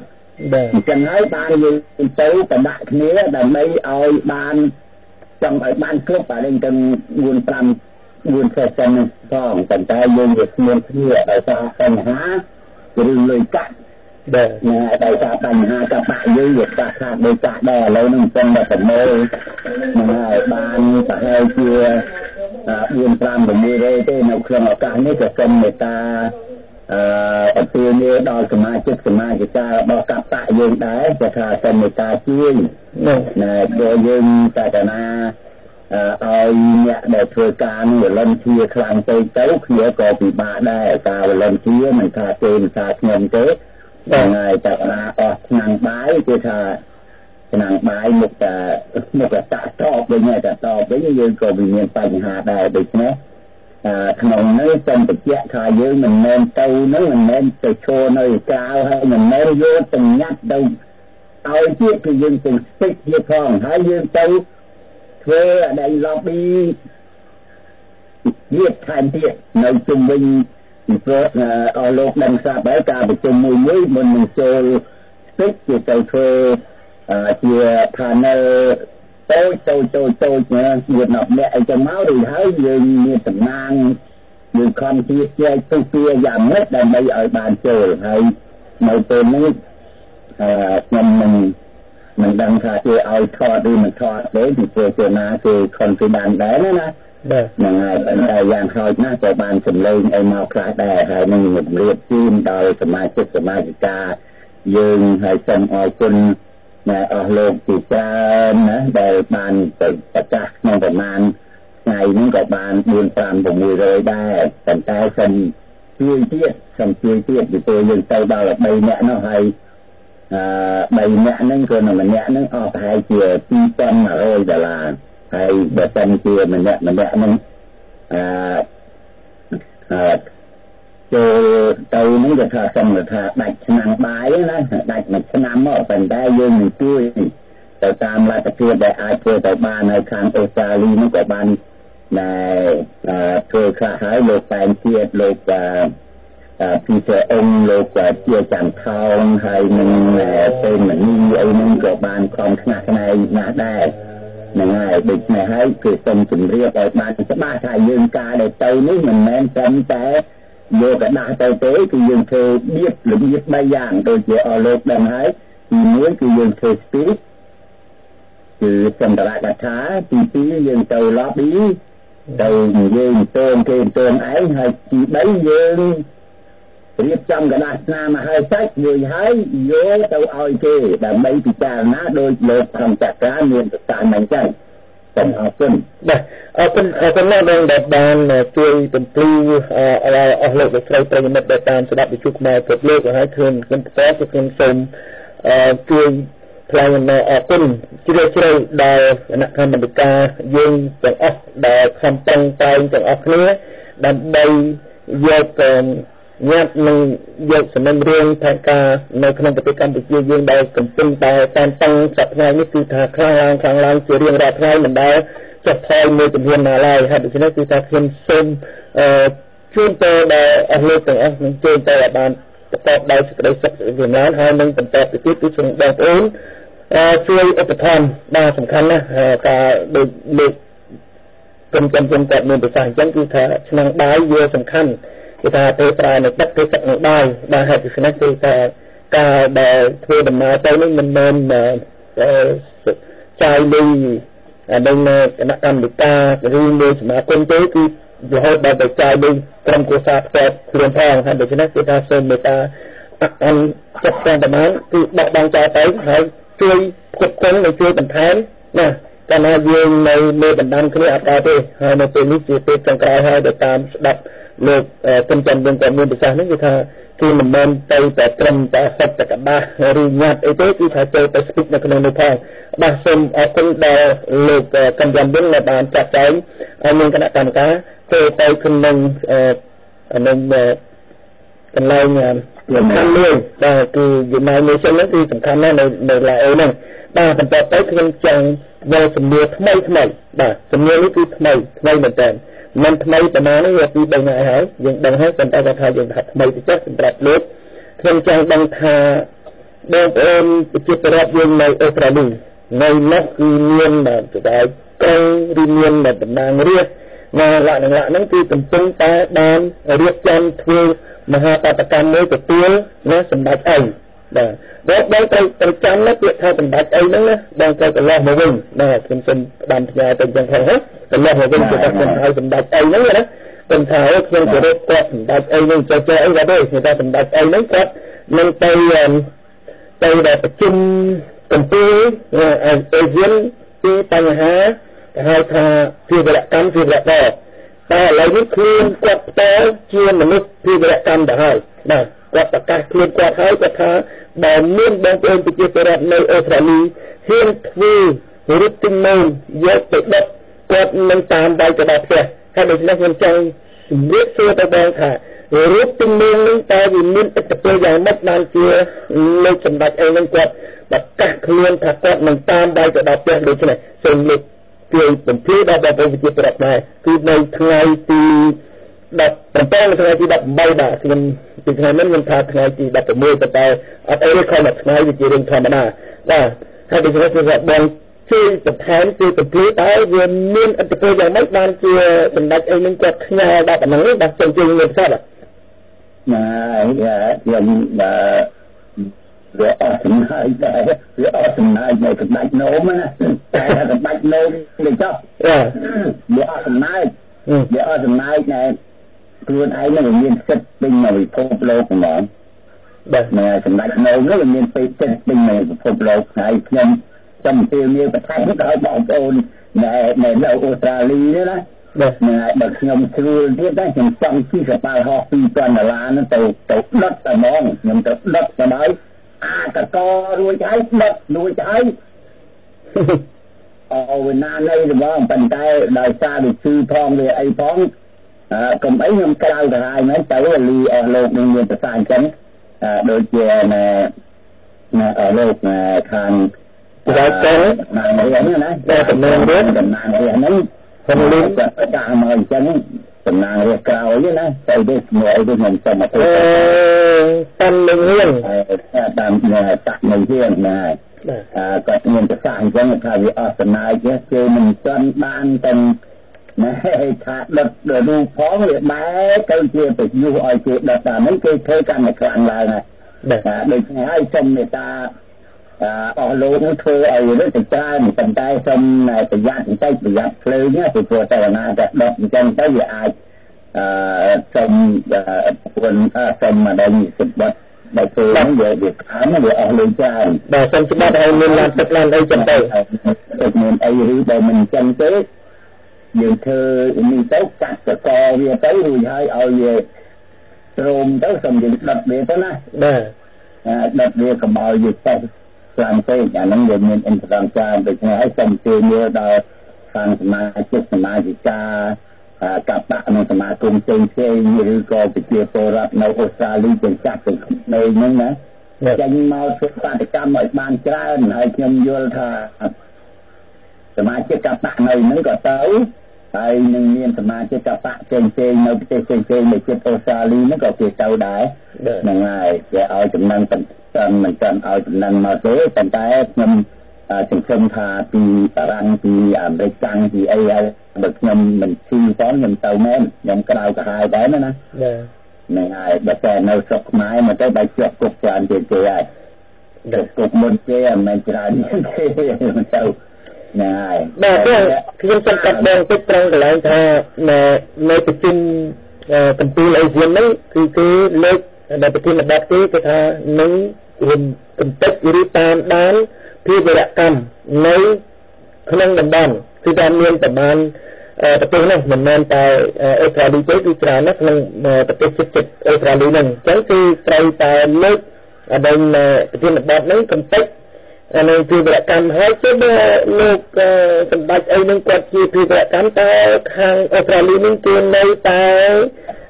បាទអញ្ចឹងហើយបានយើងទៅប្រដាក់គ្នាដើម្បីឲ្យបានចង់ឲ្យបានគ្រប់អានេះទាំង4 5 4 session នេះផងប៉ុន្តែយើងវាស្មានគ្នាដោយសារបញ្ហារឿងលុយកាក់ដែលណាដោយសារបញ្ហាកបាក់យើងវាខ្វះខាតដោយចាស់ដែរឥឡូវនេះមិនតែប្រមូលនឹងហើយបានប្រហែលជា4 5 6ទេនៅក្នុងឱកាសនេះក៏សូមមេត្តាអឺអពានាដល់សមាជិកសមាជិការបស់កបៈយើងដែរគេថាសូមមេត្តាជួយណែដល់យើងតតនា ឲ្យអ្នកដែលធ្វើការនឹងវលិនជាខ្លាំងទៅទៅគ្នាក៏ពិបាកដែរការវលិនជាមិនថាទេមិនថាខ្ញុំទេដល់ហើយតតាអស់ឆ្នាំងបាយគឺថាឆ្នាំងបាយមុខតែមុខតែតតបវិញតែតបវិញយើងក៏មានបញ្ហាដែរដូច្នេះក្នុងនេះសូមបញ្ជាក់ថាយើងមិនមែនទៅនឹងមិនមែនទៅឈរនៅក្រៅហើយមិនមែនយកបញ្ញត្តិទៅឲ្យទៀតគឺយើងទាំងស្ពេចទៀតផងហើយយើងទៅ ធ្វើដែល lobby ទៀតថែមទៀតនៅជុំវិញពីព្រោះអស់លោកដឹងស្រាប់ហើយការប្រជុំមួយមួយមុននឹងចូលស្ពេចជាទៅធ្វើជា panel តូចតូចតូចតូចណាមួយដល់អ្នកអីចឹងមកឬហើយយើងមានតំណាងយើងខំជាជាទុទាយ៉ាងម៉េចដើម្បីឲ្យបានចូលហើយនៅពេលនេះអឺខ្ញុំនឹង មិនដឹងថាគេឲ្យថតឬមិនថតទេពីព្រោះជាណាគេ confident ដែរណាណាបាទហ្នឹងហើយប៉ុន្តែយ៉ាងហោចណាស់ក៏បានសម្លេងអីមកខ្លះដែរហើយនឹងជម្រាបជូនដល់សមាជិកសមាជិកាយើងហើយសូមអរគុណណាអស់លោកជាច្រើនណាដែលបានទៅប្រកាសក្នុងប្រមាណថ្ងៃនេះក៏បាន4 5 600ដែរប៉ុន្តែសូមជួយទៀតសូមជួយទៀតពីព្រោះយើងទៅដល់3នាក់នោះហើយអឺ 3នាក់ហ្នឹងគឺម្នាក់ហ្នឹងអស់ប្រហែលជា2100ដុល្លារហើយបើសិនជាម្នាក់ម្នាក់ហ្នឹងអឺអឺចូលទៅនេះគេថាសំថាដាច់ឆ្នាំងបាយណាដាច់មួយឆ្នាំមកប៉ុន្តែយើងនឹងជួយទៅតាមលទ្ធភាពដែលអាចធ្វើទៅបានហើយខាងអូស្ត្រាលីនោះក៏បានដែលធ្វើខ្លះហើយលោកតែងទៀតលោក ពីព្រះអង្គលោកជាចន្ទថោងហើយនឹងពេលមនីអីហ្នឹងក៏បានខំខ្នះខ្នែងណាស់ដែរហ្នឹងហើយដូច្នេះហើយគឺសូមជម្រាបឲ្យបានច្បាស់ថាយើងការដែលទៅនេះមិនមែនត្រឹមតែយកกระดาษទៅទេគឺយើងធ្វើបៀបរបៀប3យ៉ាងដូចជាអស់លោកដឹងហើយទី1គឺយើងធ្វើ speech គឺសន្តរកថាទី2យើងទៅ lobby ទៅនិយាយតើគេតើឯងហើយទី3យើង រៀបចំกระดาษស្នាមឲ្យសាច់មួយហើយយកទៅឲ្យគេដើម្បីពិចារណាដោយលោកធម្មចក្រាមានប្រសាសន៍ហ្នឹងចឹងសូមអរគុណបាទអរគុណអរគុណដល់ដែលបានជួយបំភ្លឺអស់លោកលោកស្រីប្រិយមិត្តដែលតាមស្ដាប់វិទ្យុខ្មែរគ្រប់លោកហើយឃើញខ្ញុំផ្ទាល់គឺខ្ញុំសូមជួយថ្លែងអំណរអគុណជ្រាលជ្រៅដល់គណៈកម្មាធិការយើងទាំងអស់ដែលខំប្រឹងប្រែងទាំងអស់គ្នាដើម្បីយក ញាត់នឹងយកសំណុំរឿងផែនការនៅក្នុងប្រទេសកម្ពុជាយើងដែលកំពុងតែតានតឹងសប្តាហ៍នេះគឺថាខ្លាំងឡើងខ្លាំងឡើងជារៀងរាល់ថ្ងៃមិនដែលចុះថយមួយចំនួនណាឡើយហើយដូច្នេះគឺថាខ្ញុំសូមអឺជូនទៅដល់អស់លោកទាំងអស់នឹងជូនទៅឲ្យបានប្រកបដោយសេចក្តីសុខវិញ្ញាណហើយនឹងបន្តទៅទៀតគឺសូមបងប្អូនជួយឧបត្ថម្ភបាទសំខាន់ណាស់ការដូចលោកក្រុមចំជនគាត់មានប្រសាសន៍អញ្ចឹងគឺថាឆ្នាំងបាយវាសំខាន់ គឺថាពេលប្រើនៅទឹកគឺទឹកនឹងបាយបាទហើយដូច្នេះគឺថាការដែលធ្វើដំណើរទៅនេះមិនមែនចាយលុយនឹងគណៈកម្មការឬមួយសមាគមទេគឺរហូតដល់ទៅចាយលុយក្រុមគូសាផ្ទាល់ខ្លួនផងហើយដូច្នេះគឺថាសូមមេត្តាអនចិត្តទាំងប្រមាណគឺបោះបង់ចោលទៅហើយជួយគ្រប់គ្រងនិងជួយបន្ថែមណាកាលណាយើងនៅលើបណ្ដាំគ្នាអត់ដល់ទេហើយនៅពេលនេះជាពេលចុងក្រោយហើយដែលតាមស្ដាប់ លោកគុណច័ន្ទយើងក៏មានប្រសាសន៍នេះគឺថាគឺមិនមែនទៅតែត្រឹមតែសិតតែកដាស់ឬញាត់អីទេគឺថាចូលទៅស្ពីកនៅក្នុងនោះផងបាទសូមអរគុណដល់លោកកម្មយ៉ាងវិញដែលបានចាត់ចែងឲ្យមានគណៈកម្មការចូលទៅក្នុងនឹងកន្លែងសំខាន់មួយបាទគឺ United Nation ហ្នឹងគឺសំខាន់ណាស់នៅនៅឡាអូហ្នឹងបាទបន្តទៅខ្ញុំចង់យកសំណួរថ្មីថ្មីបាទសំណួរនេះគឺថ្មីថ្មីមែនតើ មិនថ្មីប៉ុន្មាននេះវាពី3ថ្ងៃហើយយើងដឹងហើយប៉ុន្តែគាត់ថាយើងថាថ្មីទៅចុះសម្រាប់លោកខ្ញុំចង់ដឹងថាបងប្អូនប្រជាពលរដ្ឋយើងនៅអូស្ត្រាលីនៅនោះគឺមានចដាយក្រុងឬមានតំណាងរាស្ត្រនៅលក្ខណៈហ្នឹងគឺកំពុងតែបានរៀបចំធ្វើមហាបតកម្មមួយទទួលណាសម្ដេចអី បាទបងបងត្រូវត្រូវចាំណាពាក្យថាសម្ដេចអីហ្នឹងណាបងត្រូវកន្លះមកវិញបាទខ្ញុំសូមផ្ដាំផ្ញើទៅចឹងផងណាកន្លះមកវិញគឺថាខ្ញុំឲ្យសម្ដេចអីហ្នឹងណាខ្ញុំថាខ្ញុំគោរពគាត់សម្ដេចអីហ្នឹងចេះចេះអីគាត់ទេខ្ញុំថាសម្ដេចអីហ្នឹងគាត់នឹងទៅទៅដល់ប្រជុំកម្ពុជាអាស៊ានពីបញ្ហាគេហៅថាពីវរកម្មពីវរៈដតែឥឡូវនេះខ្លួនគាត់ផ្ទាល់ជាមនុស្សពីវរកម្មទៅហើយបាទ គាត់ប្រកាសខ្លួនគាត់ហើយគាត់ថាបើមានបងប្អូនប្រជាពលរដ្ឋនៅអូស្ត្រាលីហ៊ានធ្វើរូបទិញម៉ូនយកទៅដុតគាត់នឹងតាមដៃទៅដល់ផ្ទះហើយដូច្នេះខ្ញុំចង់ជំរាបសួរទៅបងថារូបទិញម៉ូននឹងតើវាមានឥទ្ធិពលយ៉ាងម៉េចបានជាលោកសម្ដេចអីនឹងគាត់ប្រកាសខ្លួនថាគាត់នឹងតាមដៃទៅដល់ផ្ទះដូច្នេះសូមលោកជួយបំភ្លឺដល់បងប្អូនប្រជាពលរដ្ឋដែរគឺនៅថ្ងៃទី 17ថ្ងៃទី18បាទខ្ញុំពីថ្ងៃនេះខ្ញុំថាថ្ងៃទី16ប៉ុន្តែអត់អីទេខំមួយថ្ងៃវាជារឿងធម្មតាបាទហើយដូច្នេះគឺថាបងជួយបន្ថែមជួយបំភ្លឺតើវាមានអត្តពលយ៉ាងម៉េចបានជាសម្ដេចអីនឹងគាត់ខ្ញាល់ដល់ប៉ុណ្ណឹងបាទសូមជួយមើលផ្សាយបាទណាខ្ញុំបាទវាអត់ចំណាយតែវាអត់ចំណាយនៅសម្ដេចនោមណាតែសម្ដេចនោមនេះចុះវាអត់ចំណាយវាអត់ចំណាយតែ ខ្លួនឯងនឹងមានសិទ្ធិពេញនៅពិភពលោកហ្មងបាទនៅសម្ដេចនោមនោះវាមានពេលចិត្តពេញនៅពិភពលោកហើយខ្ញុំចាំពីមានបន្ថែមទៅឲ្យបងប្អូននៅនៅអូស្ត្រាលីនេះណាបាទបើខ្ញុំស្រួលទៀតណាខ្ញុំចង់ជិះកប៉ាល់ហោះ2000ដុល្លារនោះទៅទៅដុតតែហ្មងខ្ញុំទៅដុតទៅហើយអាតករួចហើយដុតរួចហើយអូវណានៃរបស់ប៉ុន្តែដោយសារវាឈឺផងវាអីផងអឺ កុំអីខ្ញុំក្រៅទៅហើយមែនទៅលីអស់លោកនឹងមានប្រសាអញ្ចឹងអឺដូចជាណែណែអស់លោកខាងប្រែទៅណានេះណាតែតំណងនេះតំណាងនេះហ្នឹងខ្ញុំលឺគាត់ដាក់មកអញ្ចឹងតំណាងរាជក្រោយណាតែនេះមួយអីនេះខ្ញុំចាំមកអឺតាមនឹងរៀងតាមតាក់នៅរៀងណាអឺគាត់មានប្រសាសន៍អញ្ចឹងថាវាអស់សំណាយចេះគេមិនទាន់បានទាំងណែ ថាដុតរូបផងវាបែរទៅជាប្រយុទ្ធឲ្យគេដុតតាមនេះគេធ្វើកាន់តែខ្លាំងឡើងហើយដូច្នេះហើយសូមមេត្តាអស់លោកនឹងធ្វើឲ្យរឹតច្រើនប៉ុន្តែសូមប្រយ័ត្នបន្តិចប្រយ័ត្នភ្លើងពីព្រោះតែណាតែដុតអញ្ចឹងទៅវាអាចអឺសូមពុនសូមមកដល់សិទ្ធិបើធ្វើហ្នឹងវាវាខានវាអស់លុយច្រើនបាទសូមច្បាប់ឲ្យមានឡានទឹកឡានអីចឹងទៅទឹកមានអីឬបើមិនចឹងទេ យើងធ្វើនេះទៅកាត់កកវាទៅរួចហើយឲ្យវាត្រោមទៅសូមយើងដុតវាទៅណាបាទដុតវាកុំឲ្យវាចេះខ្លាំងពេកអាហ្នឹងវាមានអិនត្រង់ច្រើនដូច្នេះហើយសូមជួយមើលដល់ខាងសមាជិកសមាជិកាកបៈក្នុងសមាគមផ្សេងផ្សេងឬក៏ប្រជាពលរដ្ឋនៅអូស្ត្រាលីទាំងចាស់ទាំងក្មេងហ្នឹងណាចេញមកធ្វើបាតកម្មឲ្យបានច្រើនហើយខ្ញុំយល់ថាសមាជិកកបៈនៅហ្នឹងក៏ទៅ ហើយនឹងមានសមាជិកបៈផ្សេងផ្សេងនៅប្រទេសផ្សេងផ្សេងនៅជិតអូស្ត្រាលីហ្នឹងក៏គេទៅដែរហ្នឹងហើយគេឲ្យចំណឹងមិនមិនចាំឲ្យចំណឹងមកទេប៉ុន្តែខ្ញុំសង្ឃឹមថាពីបារាំងពីអាមេរិកតាំងពីអីហើយបើខ្ញុំមិនឈឺផងខ្ញុំទៅមែនខ្ញុំក្រៅកាហាយដែរណាណាបាទហ្នឹងហើយបើតែនៅស្រុកខ្មែរមកទៅបែរជាប់គុកច្រើនជាងគេហើយដល់គុកមុនគេមិនមែនច្រើនជាងគេទៅ ណាហើយបាទខ្ញុំចង់កាត់បងតិចត្រង់កន្លែងថានៅនៅប្រជុំកំពូលអេស៊ីនេះគឺគេលើកដែលប្រធានបទគេគេថានឹងរួមកំតិចឬតាមដានភាវរកម្មនៅក្នុងតំបន់គឺតែមានប្រមាណប្រទេសនេះមិនមែនតែអូស្ត្រាលីទេគឺច្រើនណាស់ក្នុងប្រទេសជិតជិតអូស្ត្រាលីហ្នឹងអញ្ចឹងគឺត្រូវតែលើកដល់ប្រធានបទហ្នឹងកំតិច នៅភាវរកម្មហើយជិះលោកសម្ដេចអីនឹងគាត់ជាភាវរកម្មតែខាងអូស្ត្រាលីនឹងគឺនៅតែ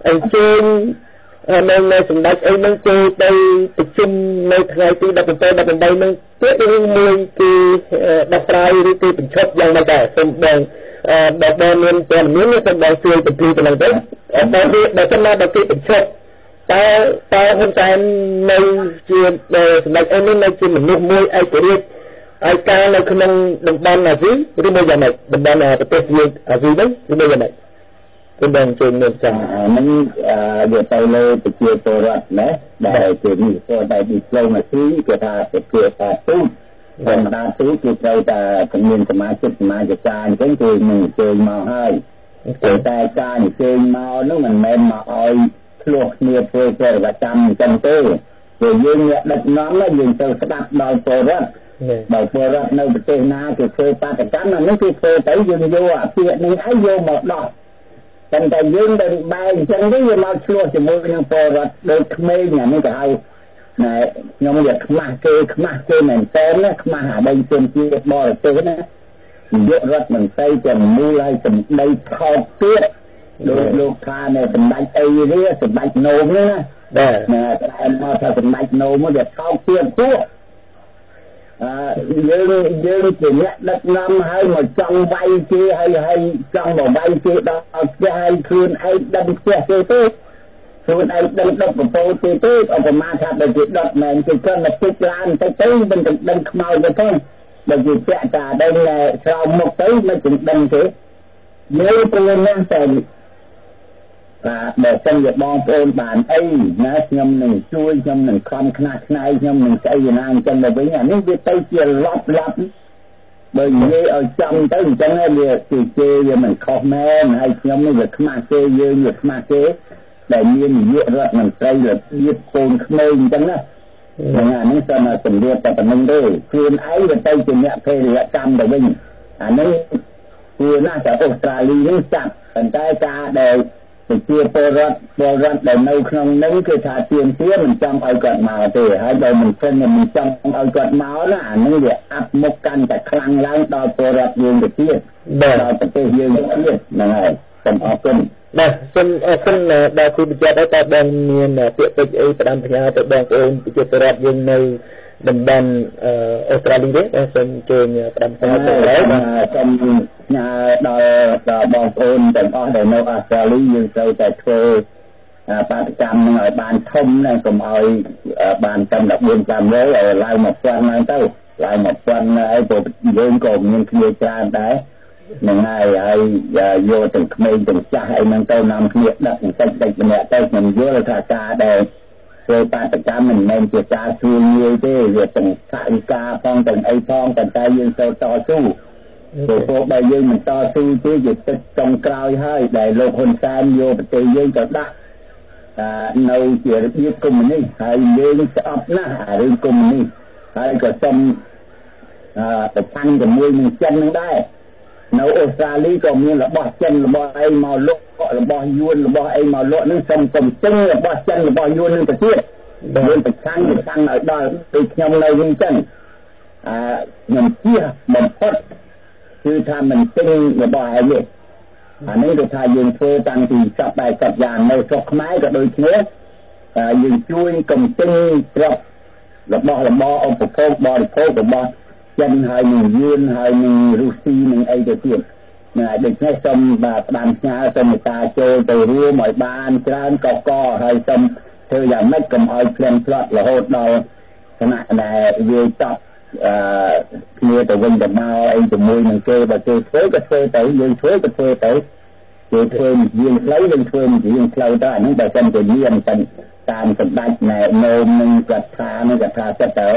អញ្ជើញនៅនៅសម្ដេចអីនឹងចូលទៅប្រជុំនៅថ្ងៃទី17 18នឹងទៀតរឿងមួយគឺដោះស្រាយឬគឺបញ្ឈប់យ៉ាងម៉េចដែរសូមបងបើបើមានព័ត៌មានសូមបងជួយបញ្ជាក់ទៅនឹងទៅបើវាបើសិនណាបើគេបញ្ឈប់ តើតើហ៊ុនសែននៅជាសម្ដេចអីនេះនៅជាមនុស្សមួយឯករាជ្យឯកានៅក្នុងតំបន់អាស៊ីឬមួយយ៉ាងម៉េចតំបន់ប្រទេសអាស៊ីហ្នឹងឬមួយយ៉ាងម៉េចគឺបានជើងមានចាំហ្នឹងវាទៅលើប្រជាពលរដ្ឋណាដែលជានេះក៏តែទីផ្លូវមកទីគេថាប្រជាតាទូតបណ្ដាទូតគឺត្រូវតែមានសមាជិកសមាជិកាអញ្ចឹងគឺនឹងអញ្ជើញមកហើយតែតែការអញ្ជើញមកនោះមិនមែនមកឲ្យ ឆ្លោះគ្នាធ្វើសេរកម្មអញ្ចឹងទេគឺយើងអ្នកដឹកនាំយើងទៅស្ដាប់ដល់ពលរដ្ឋបើពលរដ្ឋនៅប្រទេសណាគេធ្វើបាតកម្មអានេះគឺធ្វើទៅយើងយកអាពាក្យនេះឲ្យយកមកដោះប៉ុន្តែយើងដែលបែរអញ្ចឹងទៅវាមកឆ្លោះជាមួយនឹងពលរដ្ឋដូចក្មេងអានេះក៏ហើយណែខ្ញុំវាខ្មាស់គេខ្មាស់គេមែនតើណាខ្មាស់អាដីជនជាតិបរទេសណានាយករដ្ឋមន្ត្រីទាំងមូលហើយសម្ដីខោតទៀត លោកលោកថានៅសម្ដេចអីនេះសម្ដេចនោមនេះណាបាទណាតែមកថាសម្ដេចនោមវាខោតទៀតពួកអឺយើងយើងជាអ្នកដឹកនាំហើយមកចង់វាយគេហើយហើយចង់មកវាយគេដល់ផ្ទះហើយខ្លួនឯងដឹងផ្ទះគេទេខ្លួនឯងដឹងដុតកពោទេទេឧបមាថាដូចជាដុតមែនគេគ្រាន់តែពេចឡានទៅទៅមិនដឹងខ្មោចទៅទេដូចជាពាក់តាដឹងស្រោមមុខទៅមិនដឹងទេយើងព្រមណាស់តែ បាទបើសិនជាបងប្អូនបានអីណាខ្ញុំនឹងជួយខ្ញុំនឹងខំខ្នះខ្នែងខ្ញុំនឹងស្អីណាអញ្ចឹងទៅវិញអានេះវាទៅជាឡប់ឡប់បើនិយាយឲ្យចំទៅអញ្ចឹងវាជាជេរវាមិនខុសមែនហើយខ្ញុំនេះវាខ្មាស់គេយើងវាខ្មាស់គេដែលមាននាយករដ្ឋមន្ត្រីរបៀបកូនក្មេងអញ្ចឹងណាហ្នឹងអានេះតែមកសម្រាប់តែប៉ុណ្្នឹងទេខ្លួនឯងវាទៅជាអ្នកភេរវកម្មទៅវិញអានេះគឺណាស់តែអូស្ត្រាលីនេះចាប់ប៉ុន្តែការដែលប្រ ជាពលរដ្ឋពលរដ្ឋដែលនៅក្នុងនឹងគឺថាទៀមទាមិនចង់ឲ្យគាត់មកទេហើយបើមិនឃើញមិនចង់ឲ្យគាត់មកណាអានឹងវាអាប់មុខកាន់តែខ្លាំងឡើងដល់ពលរដ្ឋយើងទៅទៀតដល់ប្រទេសយើងទៀតហ្នឹងហើយសូមអរគុណបាទសូមអរគុណដល់គ្រូបញ្ជាក់ដែរតើបងមានពាក្យពេចន៍អីផ្ដាំផ្ញើទៅបងប្អូនប្រជាពលរដ្ឋយើងនៅតំបន់អូស្ត្រាលីទេសូមអញ្ជើញផ្ដាំផ្សាយទៅហើយសូម ញ៉ាដល់ដល់បងប្អូនទាំងអស់ដែលនៅអូស្ត្រាលីយើងត្រូវតែធ្វើបាតកម្មនឹងឲ្យបានធំណាកុំឲ្យបានតាម14 500ឲ្យឡើងមកពាន់ហ្នឹងទៅឡើងមកពាន់ហើយព្រោះយើងក៏មានគ្នាច្រើនដែរនឹងហើយហើយយកទាំងក្មេងទាំងចាស់អីហ្នឹងទៅនាំគ្នាដឹកបន្តិចបន្តិចម្នាក់ទៅខ្ញុំយល់ថាការដែលធ្វើបាតកម្មមិនមែនជាការស្រួលងាយទេវាទាំងថវិកាផងទាំងអីផងតែតែយើងត្រូវតស៊ូ ព្រោះពួកបើយើងមិនតស៊ូទេជាទឹកចុងក្រោយហើយដែលលោកហ៊ុនសែនយកប្រទេសយើងទៅដាក់នៅជារបៀបកុម្មុយនីសហើយយើងស្អប់ណាស់រឿងកុម្មុយនីសហើយក៏សូមអឺប្រឆាំងជាមួយនឹងចិននឹងដែរនៅអូស្ត្រាលីក៏មានរបស់ចិនរបស់អីមកលក់របស់យួនរបស់អីមកលក់នឹងសូមសូមទិញរបស់ចិនរបស់យួននឹងទៅទៀតយើងប្រឆាំងប្រឆាំងឲ្យដល់ពេលខ្ញុំនៅវិញចឹងអឺខ្ញុំជឿបំផុត គឺថាមិនទិញរបស់ឯនេះអានេះគឺថាយើងធ្វើតាំងពីសពបែបសពយ៉ាងនៅស្រុកខ្មែរក៏ដូចគ្នាយើងជួយកំទិញស្រុករបស់របរឧបភោគបរិភោគរបស់ចិនហើយនឹងយួនហើយនឹងរុស្ស៊ីនឹងអីទៅទៀតណាដូច្នេះសូមបាទផ្ដាំផ្ញើសូមមេត្តាចូលទៅរួមឲ្យបានច្រើនកកហើយសូមធ្វើយ៉ាងម៉េចកុំឲ្យផ្លិនផ្លត់រហូតដល់ឋានៈដែលវាតប់ អឺគ្នាទៅវិញទៅមកអីជាមួយនឹងគេបើគេធ្វើក៏ធ្វើទៅយើងធ្វើក៏ធ្វើទៅគេធ្វើយើងផ្លូវយើងធ្វើយើងផ្លូវទៅអានេះបើសិនជាមានតាមសម្ដេចណែនោមនឹងកថានឹងកថាចិត្តទៅ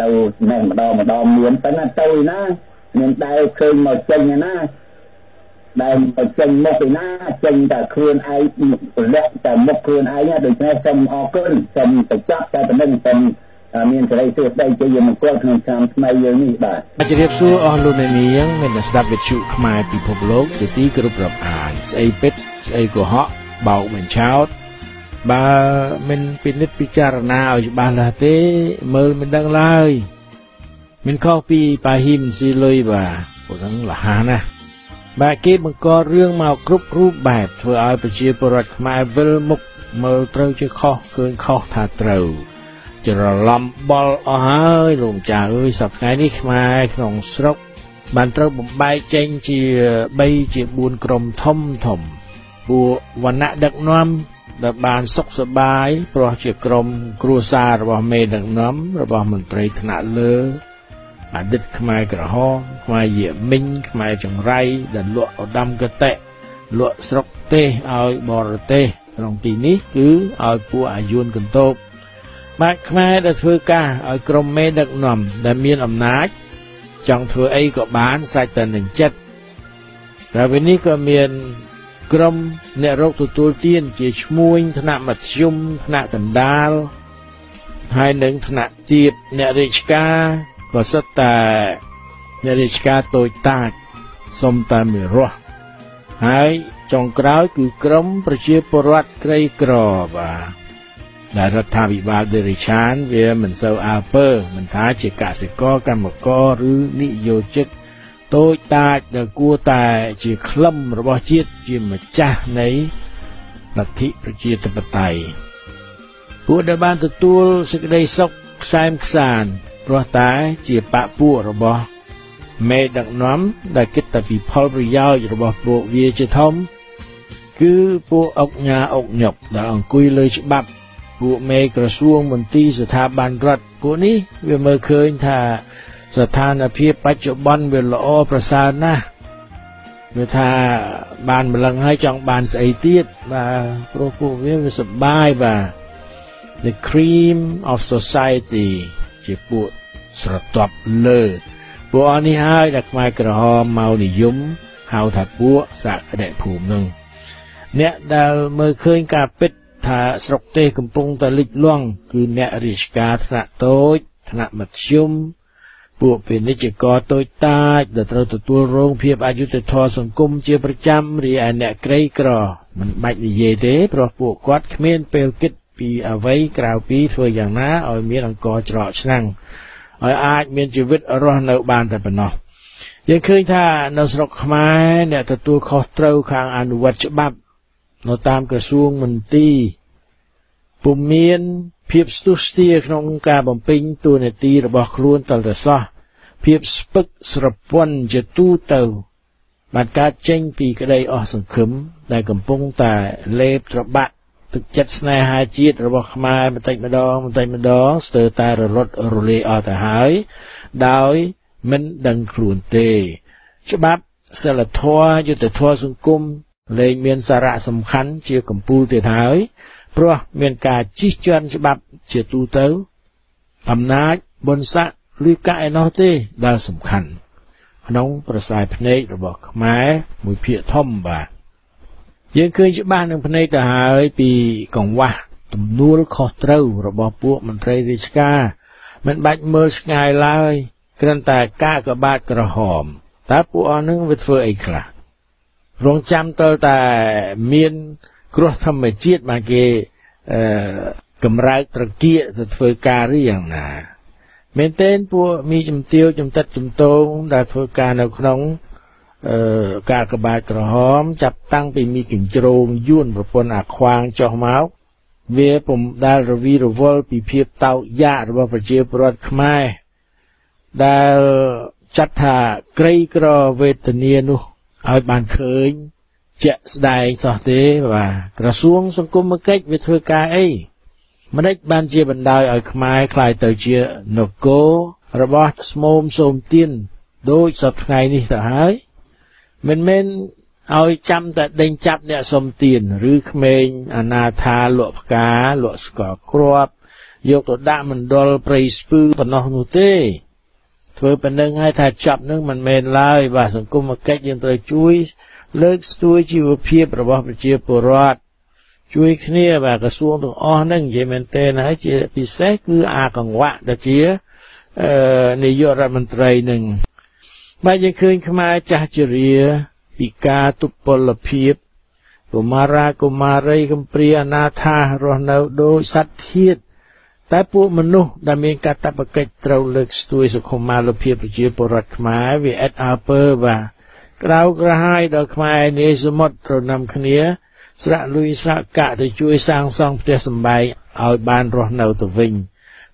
ទៅនេះម្ដងម្ដងមានទៅណាទៅណាមានដែលឃើញមកចេញណាដែលមកចេញមកពីណាចេញតែខ្លួនឯងពលៈតែមុខខ្លួនឯងដូច្នេះសូមអរគុណសូមបញ្ចប់តែប៉ុណ្្នឹងសូម មានសេរីសុខស្ដីជាមង្គលក្នុងឆ្នាំថ្មីយើងនេះបាទជម្រាបសួរអស់លោកអ្នកនាងមានស្ដាប់វិទ្យុខ្មែរពិភពលោកជាទីគោរពរាប់អានស្អីពិតស្អីកុហកបោកបញ្ឆោតបើមិនពិនិត្យពិចារណាឲ្យច្បាស់លាស់ទេមើលមិនដឹងឡើយមិនខុសពីបាហ៊ីមិនស៊ីលុយបាទពួកហ្នឹងលះណាស់បែកគេបង្ករឿងមកគ្រប់រូបបែបធ្វើឲ្យប្រជាពលរដ្ឋខ្មែរវិលមុខមើលត្រូវជាខុសឃើញខុសថាត្រូវ ច្រឡំបលអស់ហើយលោកម្ចាស់អើយសប្តាហ៍នេះខ្មែរក្នុងស្រុក បានត្រូវបំបែកចេញជា3ជា4ក្រុមធំធំពួកវណ្ណៈដឹកនាំដែលបានសុខសប្បាយព្រោះជាក្រុមគ្រួសាររបស់មេដឹកនាំរបស់មន្ត្រីថ្នាក់លើអតីតខ្មែរក្រហមខ្មែរយាមិញខ្មែរចង្រៃដែលលក់ឧត្តមកតេលក់ស្រុកទេសឲ្យបរទេសក្នុងទីនេះគឺឲ្យពួកអាយុនកន្តោប បាក់ខ្មែរដែលធ្វើការឲ្យក្រុមមេដឹកនាំដែលមានអំណាច ចង់ធ្វើអីក៏បានស្រេចតែនឹងចិត្តតែពេលនេះក៏មានក្រុមអ្នករកទទួលទានជាឈ្មួញថ្នាក់មធ្យមថ្នាក់កណ្ដាលហើយនឹងថ្នាក់ទៀតអ្នករាជការក៏សិតតែអ្នករាជការតូចតាចសុំតែមួយរស់ហើយចុងក្រោយគឺក្រមប្រជាពលរដ្ឋក្រីក្របាទ ដែលរដ្ឋាភិបាលដេរិឆានវាមិនសូវអើពើមិនថាជាកសិករកម្មករឬនិយោជិតតូចតាចដែលគួរតែជាក្លឹមរបស់ជាតិជាម្ចាស់នៃលទ្ធិប្រជាធិបតេយ្យពួកដែលបានទទួលសេចក្តីសុខខ្សែមខ្សានព្រោះតែជាបពពួករបស់មេដឹកនាំដែលគិតតែពីផលប្រយោជន៍របស់ពួកវាជាធំ គឺពួកអុកញ៉ាអុកញប់ដែលអង្គុយលើច្បាប់ ពួកមេក្រសួងមន្ទីរស្ថាប័នរដ្ឋពួកនេះវាមើលឃើញថាស្ថានភាពបច្ចុប្បន្នវាល្អប្រសើរណាស់វាថាបានម្លឹងហើយចង់បានស្អីទៀតបាទព្រោះពួកវាវាសបាយបាទ the cream of society ជាពួកស្រទាប់លើពួកអស់នេះហើយដែលខ្មែរក្រហមមកនិយមហៅថាពួកសាក្តិភូមិនឹងអ្នកដែលមើលឃើញការពិត ថាស្រុកទេសកំពុងតែលិចលង់គឺអ្នករាជការថ្នាក់តូចថ្នាក់មធ្យមពួកពាណិជ្ជករតូចតាចដែលត្រូវទទួលរងភាពអយុត្តិធម៌សង្គមជាប្រចាំរីឯអ្នកក្រីក្រមិនបាច់និយាយទេព្រោះពួកគាត់គ្មានពេលគិតពីអ្វីក្រៅពីធ្វើយ៉ាងណាឲ្យមានអង្គច្រកឆ្នាំងឲ្យអាចមានជីវិតរស់នៅបានតែប៉ុណ្ណោះយើងឃើញថានៅស្រុកខ្មែរអ្នកទទួលខុសត្រូវខាងអនុវត្តច្បាប់ នៅតាមក្រសួងមន្ទីរពុំមានភាពស្ទុះស្ទាក្នុងការបំពេញតួនាទីរបស់ខ្លួនតលតែសោះភាពស្ពឹកស្រពន់ជាទូទៅបានកើតចេញពីក្តីអស់សង្ឃឹមដែលកំពុងតែលេបត្របាក់ទឹកចិត្តស្នេហាជាតិរបស់ខ្មែរបន្តិចម្ដងបន្តិចម្ដងស្ទើរតែរលត់រលាយអស់ទៅហើយដោយមិនដឹងខ្លួនទេ ច្បាប់សិលធម៌យុត្តិធម៌សង្គម លែងមានសារៈសំខាន់ជាកម្ពូលទៀតហើយព្រោះមានការជិះជាន់ច្បាប់ជាទូទៅអំណាចបុណ្យស័ក្តិឬកាឯណោះទេដែលសំខាន់ ក្នុងប្រស័យភ្នែករបស់ខ្មែរមួយភាគធំបាទយើងឃើញច្បាស់នឹងភ្នែកទៅហើយពីកង្វះទំនួលខុសត្រូវរបស់ពួកមន្ត្រីរាជការមិនបាច់មើលឆ្ងាយឡើយគ្រាន់តែកាកបាទក្រហមតើពួកអស់នឹងវាធ្វើអីខ្លះ រងចាំតើតែមានគ្រោះធម្មជាតិមកគេអឺកម្រើកត្រកៀកទៅធ្វើការឬយ៉ាងណាមែនទែនពួកមីជំទាវចំតិតជំតងដែលធ្វើការនៅក្នុងអឺការកបាតក្រហម ចាប់តាំងពីមីកញ្ជ្រោងយួនប្រពន្ធអាខ្វាងចុះមកវាពុំដែលរវីរវល់ពីភាពតោកយ៉ាករបស់ប្រជាពលរដ្ឋខ្មែរដែលចាត់ថាក្រីក្រវេទនានោះ ឲ្យបានឃើញជាក់ស្ដែងសោះទេបាទក្រសួងសង្គមកិច្ចវាធ្វើការអីម្ដេចបានជាបណ្ដោយឲ្យខ្មែរคล้ายទៅជានគររបស់ស្មោមសូមទៀនដូចសពថ្ងៃនេះទៅហើយមិនមែនឲ្យចាំតែដេញចាប់អ្នកសុំទៀនឬក្មេងអនាថាលក់ផ្កាលក់ស្ករគ្រាប់យកទៅដាក់មណ្ឌលព្រៃស្ពឺប៉ុណ្ណោះនោះទេ ធ្វើប៉ុណ្្នឹងហើយថាចាប់នឹងមិនមែនឡើយបាទសង្គមកិច្ចយើងត្រូវជួយ លើកស្ទួយជីវភាពរបស់ប្រជាពលរដ្ឋជួយគ្នាបាទក្រសួងទាំងអស់ហ្នឹងនិយាយមែនទែនហើយជាពិសេសគឺអាកង្វៈដែលជាអឺនាយករដ្ឋមន្ត្រីនឹងបាទយើងឃើញខ្មែរចាស់ជរាពិការទុពលភាពកុមារាកុមារីកំព្រាអនាថារស់នៅដោយសត្វធាត តែពួកមនុស្សដែលមានកាតព្វកិច្ចត្រូវលើកស្ទួយសុខុមាលភាពប្រជាពលរដ្ឋខ្មែរវាអិតអើពើបាទក្រៅក្រហាយដល់ខ្មែរនាសមុទ្រត្រូវនាំគ្នា ស្រាក់លុយស្រាក់កាក់ទៅជួយសាងសង់ផ្ទះសម្បែងឲ្យបានរស់នៅទៅវិញ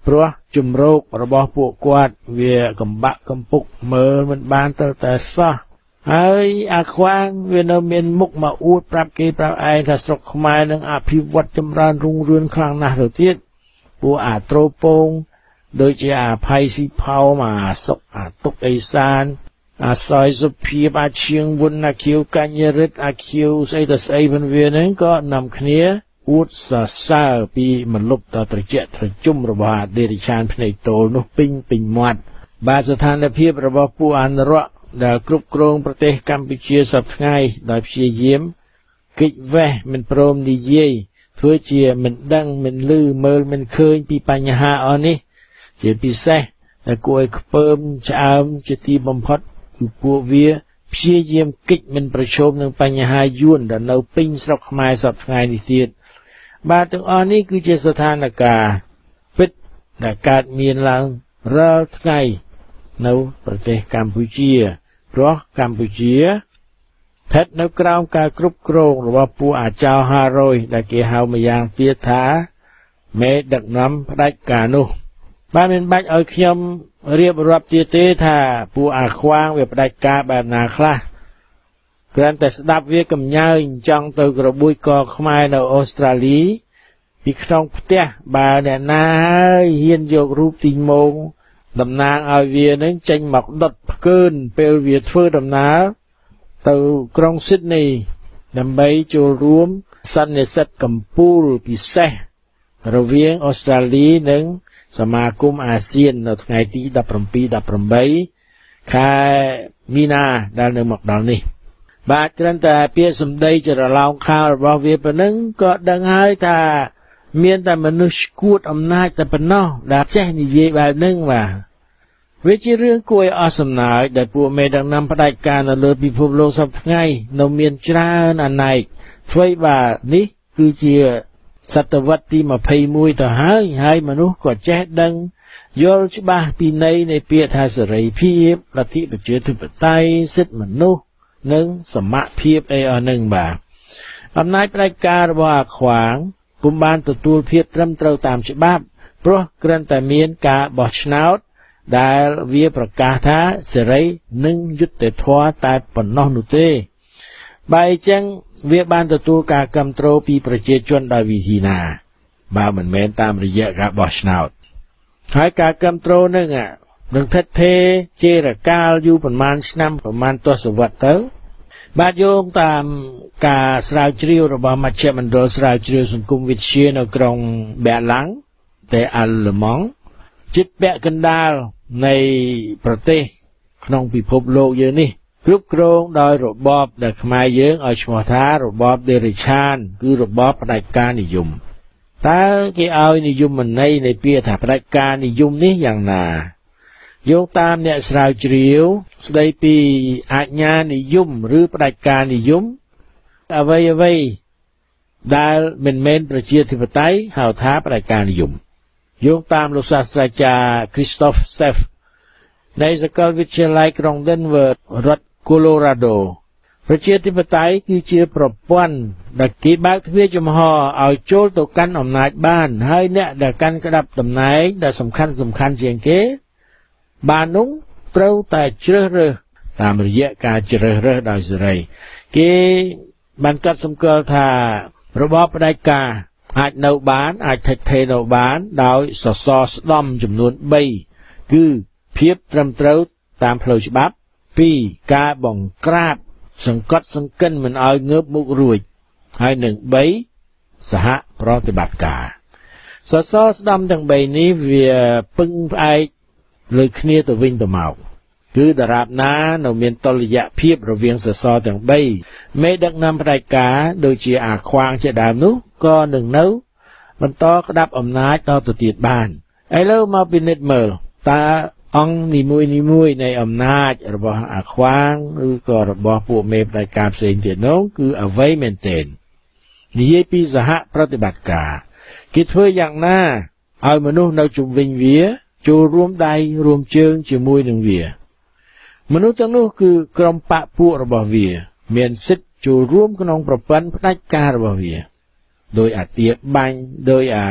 ព្រោះជំរោគរបស់ពួកគាត់វាកំបាក់កំពុកមើលមិនបានទៅតែសោះហើយអាខ្វាងវានៅមានមុខមកអួតប្រាប់គេប្រាប់ឯងថាស្រុកខ្មែរនឹងអភិវឌ្ឍចម្រើនរុងរឿងខ្លាំងណាស់ទៅទៀត ពួកអាត្រូពង ដូចជាអាផៃស៊ីផោមអាសុកអាទុកអេសាន អាសយសុភាពអាឈៀងវុនអាខៀវកញ្ញរិទ្ធអាខៀវស្អីទៅស្អីវិញវាហ្នឹងក៏នាំគ្នាអួតសរសើរពីមលុបតត្រជាក់ត្រជុំរបស់អដេរិឆានភ្នែកតូលនោះពេញពេញមាត់បាទស្ថានភាពរបស់ពួកអន្តរៈដែលគ្រប់គ្រងប្រទេសកម្ពុជាសពថ្ងៃដោយព្យាយាមកិច្ចវេះមិនព្រមនិយាយ ធ្វើជាមិនដឹងមិនឮមើលមិនឃើញពីបញ្ហាអស់នេះ ជាពិសេសតែគួរឲ្យខ្ពើមឆ្អើមជាទីបំផុតគឺពួកវាព្យាយាមគិច្ចមិនប្រឈមនឹងបញ្ហាយួនដែលនៅពេញស្រុកខ្មែរសពថ្ងៃនេះទៀតបាទទាំងអស់នេះគឺជាស្ថានភាពពិតដែលកើតមានឡើងរាល់ថ្ងៃនៅប្រទេសកម្ពុជាព្រោះកម្ពុជា ស្ថិតនៅក្រោមការគ្រប់គ្រងរបស់ពួកអាចោរ500ដែលគេហៅម្យ៉ាងទៀតថាមេដឹកនាំផ្ដាច់ការនោះបាទមិនបាច់ឲ្យខ្ញុំរៀបរាប់ទៀតទេថាពួកអាខ្វាងវាផ្ដាច់ការបែបណាខ្លះគ្រាន់តែស្ដាប់វាកំញើញចង់ទៅក្របួយកខ្មែរនៅអូស្ត្រាលី ពីក្នុងផ្ទះបើអ្នកណាហើយហ៊ានយករូបទីងមងតំណាងឲ្យវានឹងចេញមកដុតផ្កើនពេលវាធ្វើដំណើរ ទៅក្រុងស៊ីដនី ដើម្បីចូលរួមសន្និសិទកម្ពុជាពិសេសរវាងអូស្ត្រាលីនិង សមាគមអាស៊ាន នៅថ្ងៃទី17 18ខែមីនាដែលនៅមកដល់នេះបាទត្រឹមតែពាក្យសម្ដីចរឡោងខាលរបស់វាប៉ុណ្ណឹងក៏ដឹងហើយថាមានតែមនុស្សឈួតអំណាចតែប៉ុណ្ណោះដែលចេះនិយាយបែបហ្នឹងបាទ វាជារឿងគួរឲ្យអស់សំណើចដែលពួកមេដឹកនាំផ្ដាច់ការនៅលើពិភពលោកសពថ្ងៃនៅមានច្រើនអណែកអ្វីបាទនេះគឺជាសតវត្សទី21ទៅហើយហើយមនុស្សក៏ចេះដឹងយល់ច្បាស់ពីន័យនៃពាក្យថាសេរីភាពលទ្ធិប្រជាធិបតេយ្យសិទ្ធិមនុស្សនិងសមភាពអីអស់នឹងបាទអំណាចផ្ដាច់ការរបស់អាខ្វាងពុំបានទទួលភាពត្រឹមត្រូវតាមច្បាប់ព្រោះគ្រាន់តែមានការបោះឆ្នោត ដែលវាប្រកាសថាសេរីនិងយុត្តិធម៌តែប៉ុណ្ណោះនោះទេបើអញ្ចឹងវាបានទទួលការគ្រប់គ្រងពីប្រជាជនដោយវិធីណា បើមិនមែនតាមរយៈការបោះឆ្នោតហើយការគ្រប់គ្រងនឹងនឹងថិតថេរជារកាលយូរប្រមាណឆ្នាំប្រមាណទសវត្សរ៍ទៅ បាទយោងតាមការស្រាវជ្រាវរបស់មជ្ឈមណ្ឌលស្រាវជ្រាវសង្គមវិទ្យានៅក្រុងបែឡាំងតែអាល្លឺម៉ង់ជិតពាក់កណ្ដាល នៃប្រទេសក្នុងពិភពលោកយើងនេះគ្រប់គ្រងដោយរបបដែលខ្មែរយើងឲ្យឈ្មោះថារបបដេរិឆាន គឺរបបផ្ដាច់ការនិយមតើគេឲ្យនិយមន័យនៃពាក្យថាផ្ដាច់ការនិយមនេះយ៉ាងណាយោងតាមអ្នកស្រាវជ្រាវ ស្ដីពីអាជ្ញានិយមឬផ្ដាច់ការនិយមអ្វីអ្វីដែលមិនមែនប្រជាធិបតេយ្យហៅថាផ្ដាច់ការនិយម យោងតាមលោកសាស្ត្រាចារ្យ Christoph Steff នៃសាកលវិទ្យាល័យក្រុង Denver រដ្ឋ Colorado ប្រជាធិបតេយ្យគឺជាប្រព័ន្ធដែលគេបើកទ្វារចំហឲ្យចូលទៅកាន់អំណាចបាន ហើយអ្នកដែលកាន់ក្តាប់តំណែងដែលសំខាន់សំខាន់ជាងគេ បាននោះត្រូវតែជ្រើសរើសតាមរយៈការជ្រើសរើសដោយសេរី គេបានកត់សម្គាល់ថារបបផ្ដាច់ការ អាចនៅបានអាចថិតថេរនៅបានដោយសសរស្ដំចំនួន3គឺភាពត្រឹមត្រូវតាមផ្លូវច្បាប់2ការបង្ក្រាបសង្កត់សង្កិនមិនឲ្យងើបមុខរួចហើយនឹង3សហប្រតិបត្តិការសសរស្ដំទាំង3នេះវាពឹងផ្អែកលើគ្នាទៅវិញទៅមក គឺដរាបណានៅមានតលយៈភាពរវាងសសរទាំង3មេដឹកនាំផ្ដាច់ការដូចជាអាខ្វាងជាដើមនោះក៏នឹងនៅ បន្តក្តាប់អំណាចតទៅទៀតបានឥឡូវមកពិនិត្យមើលតើអង្គនីមួយនីមួយនៃអំណាចរបស់អាខ្វាងឬក៏របស់ពួកមេផ្ដាច់ការផ្សេងទៀតនោះគឺអ្វីមែនទែននិយាយពីសហប្រតិបត្តិការគេធ្វើយ៉ាងណាឲ្យមនុស្សនៅជុំវិញវាចូលរួមដៃរួមជើងជាមួយនឹងវា មនុស្សទាំងនោះគឺក្រុមបកពួករបស់វា មានសិទ្ធិចូលរួមក្នុងប្រព័ន្ធផ្ដាច់ការរបស់វា ដោយអាទាបាញ់ដោយអា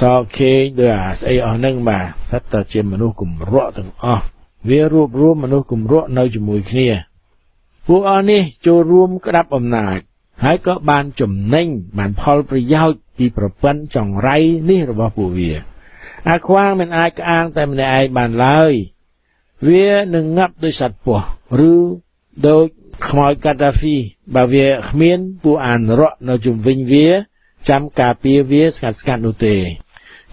សខេងដោយអាស្អីអស់ហ្នឹងបាទសិតតែជាមនុស្សគម្រក់ទាំងអស់វារួបរวมមនុស្សគម្រក់នៅជាមួយគ្នាពួកអស់នេះចូលរួមក្តាប់អំណាចហើយក៏បានចំណេញបានផលប្រយោជន៍ពីប្រពន្ធចង្រៃនេះរបស់ពួកវាអាខ្វាងមិនអាចក្អាងតែម្នាក់ឯងបានឡើយ វានឹងងាប់ដោយសត្វពស់ឬដូចខ្មោចកាតាហ្វីបើវាគ្មានពួកអានរក់នៅជុំវិញវា ចាំការពារវាស្ងាត់ស្ងាត់នោះទេ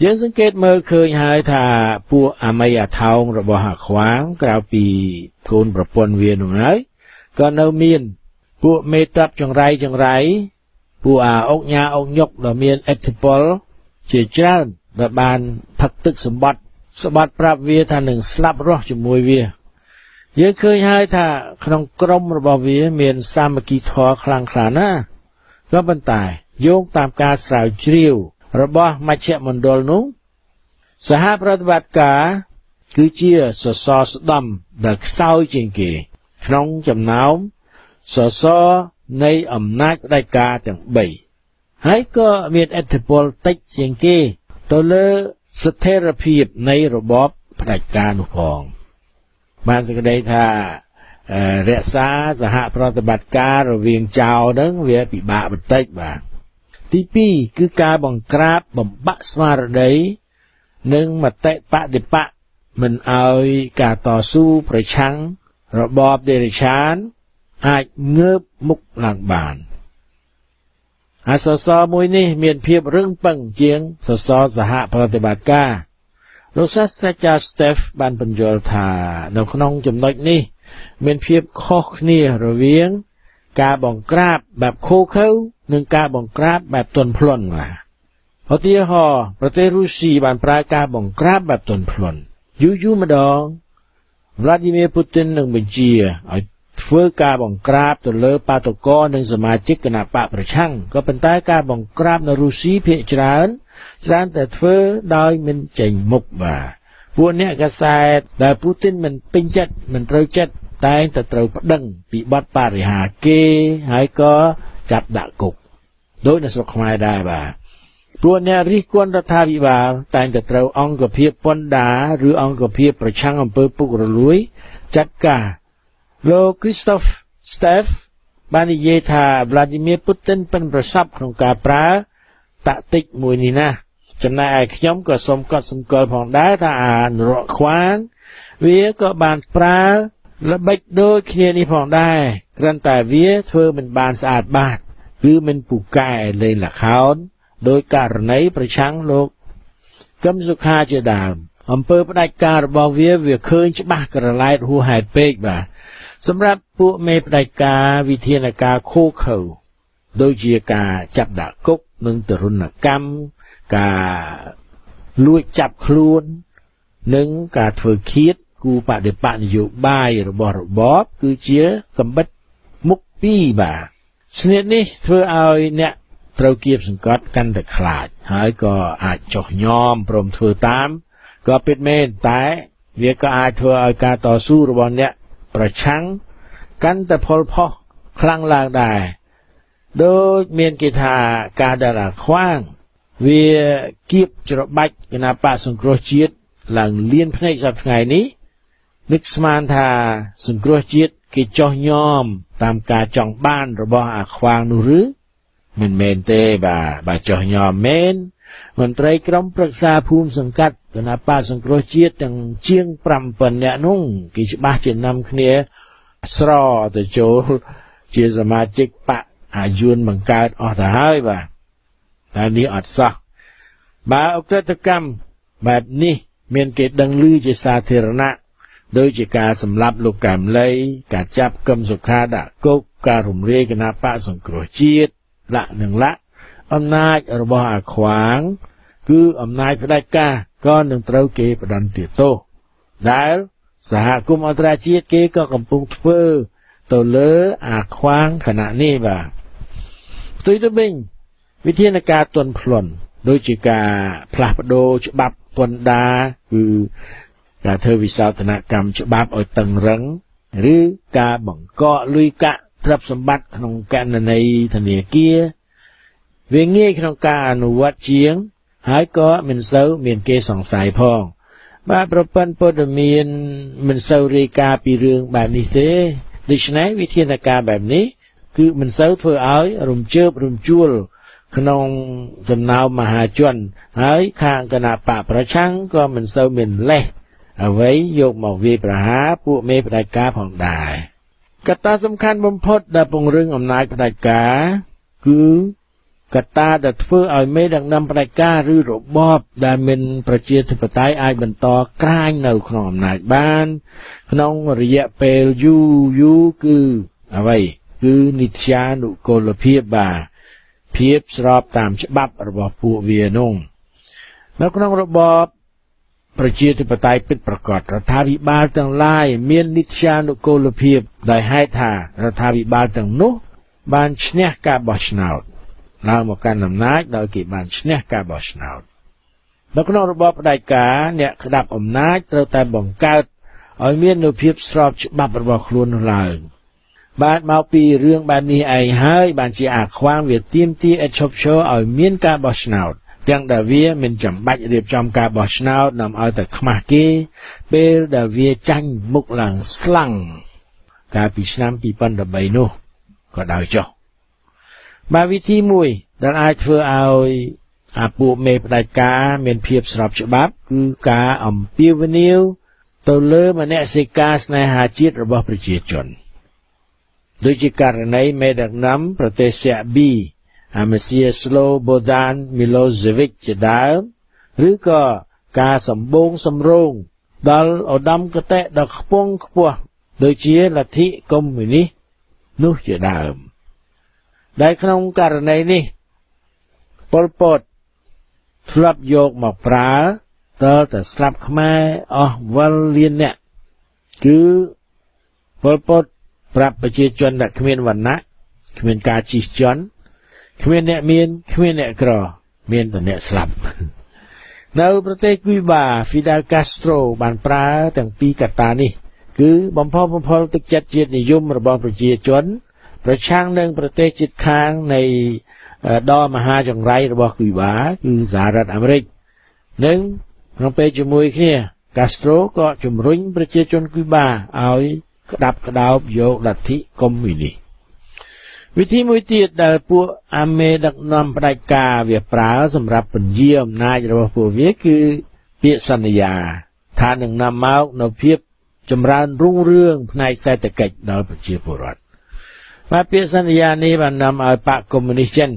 យើងសង្កេតមើលឃើញហើយថាពួកអាមីអាថោងរបស់អាខ្វាងក្រៅពីកូនប្រពន្ធវានោះហើយក៏នៅមាន ពួកមេតបចង្រៃចង្រៃពួកអាអុកញ៉ាអុកញុកដ៏មានអធិពលជាច្រើនដែលបានផឹកទឹកសម្បត្តិ សម្បត្តិប្រាប់វាថានឹងស្លាប់រស់ជាមួយវា យើងឃើញហើយថាក្នុងក្រុមរបស់វា មានសាមគ្គីធម៌ខ្លាំងក្លាណាស់ក៏ប៉ុន្តែយោងតាមការស្រាវជ្រាវ របស់មជ្ឈមណ្ឌលនោះសហប្រតិបត្តិការគឺជាសសរស្ដំដែលខ្សោយជាងគេ ក្នុងចំណោមសសរនៃអំណាចផ្ដាច់ការទាំង3ហើយក៏មានអធិពលតិចជាងគេ ទៅលើ ស្ថិរភាពនៃរបបផ្ដាច់ការនោះផងបានសេចក្តីថារក្សាសហប្រតិបត្តិការរវាងចៅនឹងវាពិបាកបន្តិចបាទទី2គឺការបង្ក្រាបបំបាក់ស្មារតីនិងមតិបដិបកមិនឲ្យការតស៊ូប្រឆាំងរបបដេរិឆានអាចងើបមុខឡើងបាន ហើយសសរមួយនេះមានភាពរឹងប៉ឹងជាងសសរសហប្រតិបត្តិការលោកសាស្ត្រាចារ្យ Steph បានបញ្យល់ថានៅក្នុងចំណុចនេះ មានភាពខុសគ្នារវាង ការបង្ក្រាបបែបខូខើនិងការបង្ក្រាបបែបទន់ភ្លន់បាទឧទាហរណ៍ប្រទេសរុស្ស៊ីបានប្រើការបង្ក្រាបបែបទន់ភ្លន់យូរយូរម្ដង Vladimir Putin នឹងបញ្ជាឲ្យ ធ្វើការបង្ក្រាបទៅលើបាតុករនិងសមាជិកគណៈបកប្រឆាំងក៏ប៉ុន្តែការបង្ក្រាបនៅរុស្ស៊ីភាគច្រើនច្រើនតែធ្វើដោយមិនចេញមុខបាទពួកអ្នកកសែតដែលពូទីនមិនពេញចិត្តមិនត្រូវចិត្តតែងតែត្រូវប្តឹងពីបទបរិហាគេហើយក៏ចាប់ដាក់គុកដោយនៅស្រុកខ្មែរដែរបាទព្រោះអ្នករិះគន់រដ្ឋាភិបាលតែងតែត្រូវអង្គភាពពន្ធដារឬអង្គភាពប្រឆាំងអំពើពុករលួយ ចាត់ការ លោក Christoph Steff បាននិយាយថា Vladimir Putin ពិនប្រសពក្នុងការប្រើតាក់ទិកមួយនេះណាចំណែកឯខ្ញុំក៏សូមកត់សម្គាល់ផងដែរថាអានរកខ្វាង វាក៏បានប្រើល្បិចដូចគ្នានេះផងដែរគ្រាន់តែវាធ្វើមិនបានស្អាតបាតគឺមិនពូកែលេងលខោនដោយករណីប្រឆាំងលោកកឹមសុខាជាដើម អំពើផ្ដាច់ការរបស់វាវាឃើញច្បាស់ក្រឡែតហួសហេតុពេកបាទ សម្រាប់ពួកមេផ្ដាច់ការវិធានការខូខើដូចជាការចាប់ដាក់គុកនិងទរណកម្មការលួចចាប់ខ្លួន និងការធ្វើឃាតគូបដិបកនយោបាយរបស់របបគឺជាសម្បិតមុខពីរបាទស្នៀតនេះធ្វើឲ្យអ្នកត្រូវគៀបសង្កត់កាន់តែខ្លាច ហើយក៏អាចចុះញោមព្រមធ្វើតាមក៏ពិតមែនតែ វាក៏អាចធ្វើឲ្យការតស៊ូរបស់អ្នក ប្រឆាំងកាន់តែផលផុសខ្លាំងឡើងដែរដូចមានគេថាការដែលខ្វាង វាគៀបច្របាច់គណៈបកសង្គ្រោះជាតិឡើងលៀនភ្នែកសប្តាហ៍ថ្ងៃនេះនឹកស្មានថាសង្គ្រោះជាតិគេចោះញោមតាមការចង់បានរបស់អាខ្វាងនោះឬមិនមែនទេបាទបើចោះញោមមែន មន្ត្រីក្រុមប្រឹក្សាភូមិសង្កាត់គណៈបកសង្គ្រោះជាតិទាំងជាង5ប៉ុណ្ណនាក់នោះគេច្បាស់ជានាំគ្នាស្រទៅចូលជាសមាជិកបកអាយុនបង្កើតអស់ទៅហើយបាទតែនេះអត់សោះបើអក្រិតកម្មបែបនេះ មានគេដឹងឮជាសាធារណៈដូចជាការសម្លាប់លោកកែមលីការចាប់កឹមសុខាដាក់គុកការរំលាយគណៈបកសង្គ្រោះជាតិលក្ខនឹងលក្ខ អំណាចរបស់អាខ្វាង គឺអំណាចផ្ដាច់ការក៏នឹងត្រូវគេផ្ដន្ទាទោសដែលសហគមន៍អន្តរជាតិគេក៏កំពុងធ្វើទៅលើអាខ្វាងខណៈនេះបាទផ្ទុយទៅវិញវិធានការទន់ភ្លន់ដូចជាការផ្លាស់ប្ដូរច្បាប់ពន្ធដារគឺការធ្វើវិសោធនកម្មច្បាប់ឲ្យតឹងរឹងឬការបង្កកលុយកាក់ទ្រព្យសម្បត្តិក្នុងកណន័យធនាគារ វាងាយក្នុងការអនុវត្តជាង ហើយក៏មិនសូវមានគេសង្ស័យផង បាទប្រពន្ធពុទ្ធមានមិនសូវរាយការណ៍ពីរឿងបែបនេះទេដូច្នេះវិធានការបែបនេះគឺមិនសូវធ្វើឲ្យរំជើបរំជួលក្នុងចំណោមមហាជន ហើយខាងគណៈបកប្រឆាំងក៏មិនសូវមានលេសអ្វីយកមកវាយប្រហារពួកមេផ្ដាច់ការផងដែរកត្តាសំខាន់បំផុតដែលពង្រឹងអំណាចផ្ដាច់ការគឺ កត្តាដែលធ្វើឲ្យមេដឹកនាំផ្ដាច់ការឬរបបដែលមានប្រជាធិបតេយ្យអាចបន្តក្រាញនៅក្នុងអំណាចបាន ក្នុងរយៈពេលយូរយូរគឺអ្វីគឺនិត្យានុគលភាពបាទភាពស្របតាមច្បាប់របស់ពួកវានោះនៅក្នុងរបបប្រជាធិបតេយ្យពិតប្រាកដរដ្ឋាភិបាលទាំងឡាយមាននិត្យានុគលភាព ដោយហេតុថារដ្ឋាភិបាលទាំងនោះ បានឈ្នះការបោះឆ្នោត ឡើងមកកាន់អំណាចដោយគេបានឈ្នះការបោះឆ្នោតនៅក្នុងរបបផ្ដាច់ការអ្នកក្តាប់អំណាចត្រូវតែបង្កើតឲ្យមាននូវភាពស្របច្បាប់របស់ខ្លួននោះឡើងបានមកពីរឿងបែបនេះឯងហើយបានជាអាខ្វាងវាទៀមទាអេឈប់ឈរឲ្យមានការបោះឆ្នោតទាំងដែលវាមិនចាំបាច់រៀបចំការបោះឆ្នោតនាំឲ្យតែខ្មាស់គេពេលដែលវាចាញ់មុខឡើងស្លាំងកាលពីឆ្នាំ2013នោះក៏ដោយចុះ បាទវិធីមួយដែលអាចធ្វើឲ្យអាពួកមេផ្ដាច់ការមានភាពស្របច្បាប់គឺការអំពាវនាវទៅលើមនសិការស្នេហាជាតិរបស់ប្រជាជនដូចជាករណីមេដឹកនាំប្រទេសសេប៊ីអាមេស៊ីស្លូបូដានមីឡូសេវិកជាដើមឬក៏ការសម្បូងសម្រងដល់ឧត្តមកតេដ៏ខ្ពង់ខ្ពស់ដូចជាលទ្ធិកុម្មុយនីសនោះជាដើម ដែលក្នុងករណីនេះប៉ុលពតធ្លាប់យកមកប្រើតើតែស្លាប់ខ្មែរអស់វលលានអ្នកគឺប៉ុលពតប្រាប់ប្រជាជនដែលគ្មានវណ្ណៈគ្មានការជិះជាន់គ្មានអ្នកមានគ្មានអ្នកក្រ មានតែអ្នកស្លាប់នៅប្រទេសគូបា Fidel Castro បានប្រើទាំងពីរកត្តានេះ គឺបំផុសបំផុលទឹកចិត្តជាតិនិយមរបស់ប្រជាជន ប្រឆាំងនឹងប្រទេសជិតខាងនៃដល់មហាចង្រៃរបស់គូបាគឺសហរដ្ឋអាមេរិកនិងក្នុងពេលជាមួយគ្នាកាស្ត្រូក៏ជំរុញប្រជាជនគូបាឲ្យក្តាប់ក្តោបយកលទ្ធិកុម្មុយនីសវិធីមួយទៀតដែលពួកអាមេដឹកនាំផ្ដាច់ការវាប្រើសម្រាប់ពន្យាអំណាចរបស់ពួកវាគឺពាក្យសន្យា ថានឹងនាំមកនូវភាពចម្រើនរុងរឿងផ្នែកសេដ្ឋកិច្ចដល់ប្រជាពលរដ្ឋ បាទពាក្យសន្យានេះបាននាំឲ្យបកកុម្មុយនីសចិន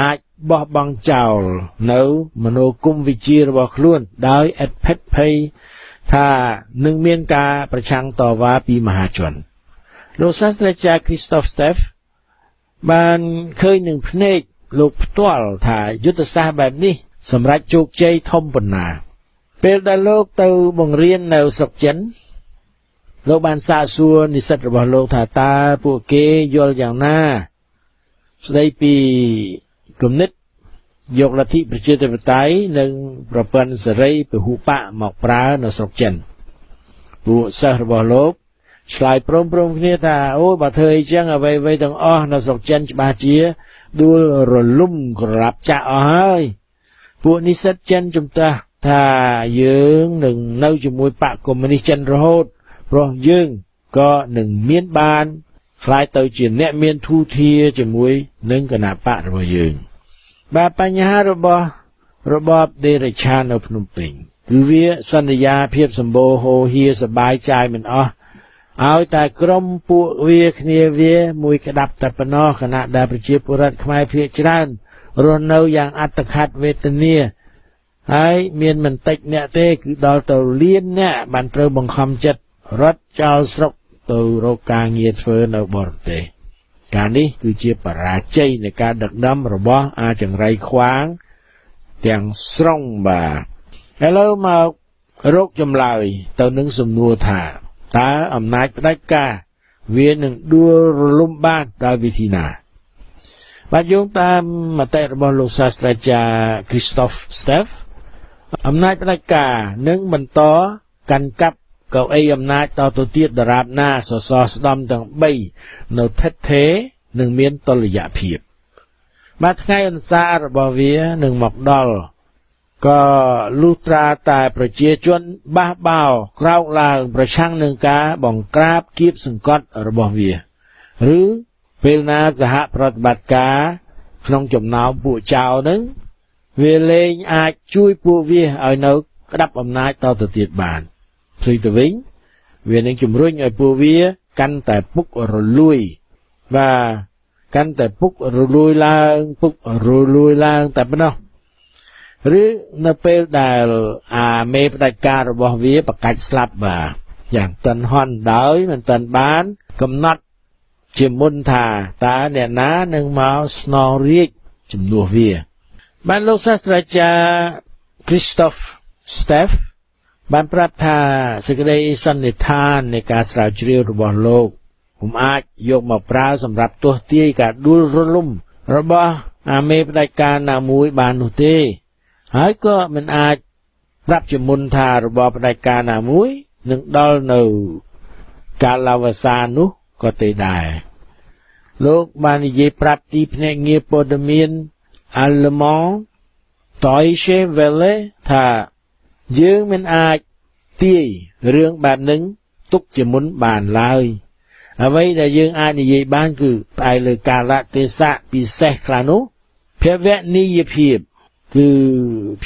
អាចបោះបង់ចោលនៅមនោគមវិជ្ជារបស់ខ្លួនដោយអិតភិតភ័យថានឹងមានការប្រឆាំងតវ៉ាពីមហាជនលោកសាស្ត្រាចារ្យ Christoph Steff បានឃើញនឹងភ្នែកលោកផ្ទាល់ថាយុទ្ធសាស្ត្របែបនេះសម្រាប់ជោគជ័យធំប៉ុណ្ណាពេលដែលលោកទៅបង្រៀននៅស្រុកចិន លោកបានសាកសួរនិស្សិតរបស់លោកថាតើពួកគេយល់យ៉ាងណា ស្ដីពីគំនិតយកលទ្ធិប្រជាធិបតេយ្យនិងប្រព័ន្ធសេរីពហុបកមកប្រើនៅស្រុកចិនពួកសិស្សរបស់លោកឆ្លើយព្រមព្រមគ្នាថាអូបើធ្វើអីចឹងអ្វីអ្វីទាំងអស់នៅស្រុកចិនច្បាស់ជាដួលរលំក្រាប់ចាក់អស់ហើយពួកនិស្សិតចិនជំទាស់ថាយើងនឹងនៅជាមួយបកកុម្មុយនីសចិនរហូត ព្រោះយើងក៏នឹងមានបានខ្លាយទៅជាអ្នកមានធូធាជាមួយនឹងគណៈបករបស់យើង បាទបញ្ហារបស់របបដេរឆានៅភ្នំពេញគឺវាសន្យាភាពសម្បូរហោហៀសបាយចាយមិនអស់ឲ្យតែក្រុមពួកវាគ្នាវាមួយក្តាប់តែប៉ុណ្ណោះគណៈដែលប្រជាពលរដ្ឋខ្មែរភាគច្រើនរស់នៅយ៉ាងអត្តឃាតវេទនាហើយមានមិនតិចអ្នកទេគឺដល់ទៅលានអ្នកបានត្រូវបង្ខំចិត្ត រត់ចោលស្រុកទៅរកការងារធ្វើនៅបរទេសការនេះគឺជាបរាជ័យនៃការដឹកនាំរបស់អាចង្រៃខ្វាងទាំងស្រុងបាទឥឡូវមករកចម្លើយទៅនឹងសំណួរថាតើអំណាចផ្ដាច់ការវានឹងដួលរលំបានដោយវិធីណាបាទយោងតាមមតិរបស់លោកសាស្ត្រាចារ្យ Christoph Steff អំណាចផ្ដាច់ការនឹងបន្តកាន់កាប់ កៅអីអំណាចតទៅទៀតដរាបណាសសរស្ដំទាំង3នៅថិតថេរនឹងមានតុល្យភាពបាទថ្ងៃអន្សាររបស់វានឹងមកដល់ក៏លុះត្រាតែប្រជាជនបះបោក្រោកឡើងប្រឆាំងនឹងការបង្ក្រាបគៀបសង្កត់របស់វា ឬពេលណាសហប្រតិបត្តិការក្នុងចំណោមពួកចៅនឹងវាលែងអាចជួយពួកវាឲ្យនៅ ក្តាប់អំណាចតទៅទៀតបាន ផ្ទុយទៅវិញវានឹងជំរុញឲ្យពួកវាកាន់តែពុករលួយបាទកាន់តែពុករលួយឡើងពុករលួយឡើងតែប៉ុណ្ណោះឬនៅពេលដែលអាមេផ្ដាច់ការរបស់វាប្រកាច់ស្លាប់បាទយ៉ាងតិនហន់ដោយមិនទាន់បាន កំណត់ជាមុនថាតើអ្នកណានឹងមកស្នងរាជជំនួសវា បានលោកសាស្ត្រាចារ្យ Christoph Steff បានប្រាប់ថាសេចក្តីសន្និដ្ឋាននៃការស្រាវជ្រាវរបស់លោកពុំអាចយកមកប្រើសម្រាប់ទស្សទាយការដួលរលំរបស់អាមេផ្ដាច់ការណាមួយបាននោះទេ ហើយក៏មិនអាចប្រាប់ជាមុនថារបបផ្ដាច់ការណាមួយនឹងដល់នៅកាលអវសាននោះក៏ទេដែរលោកបាននិយាយប្រាប់ទីភ្នាក់ងារព័ត៌មានអាល្លឺម៉ង់ Deutsche Welle ថា យើងមិនអាចទាយរឿងបែបនឹងទុកជាមុនបានឡើយអ្វីដែលយើងអាចនិយាយបានគឺផ្អែកលើកាលៈទេសៈពិសេសខ្លះនោះភវនីយភាពគឺ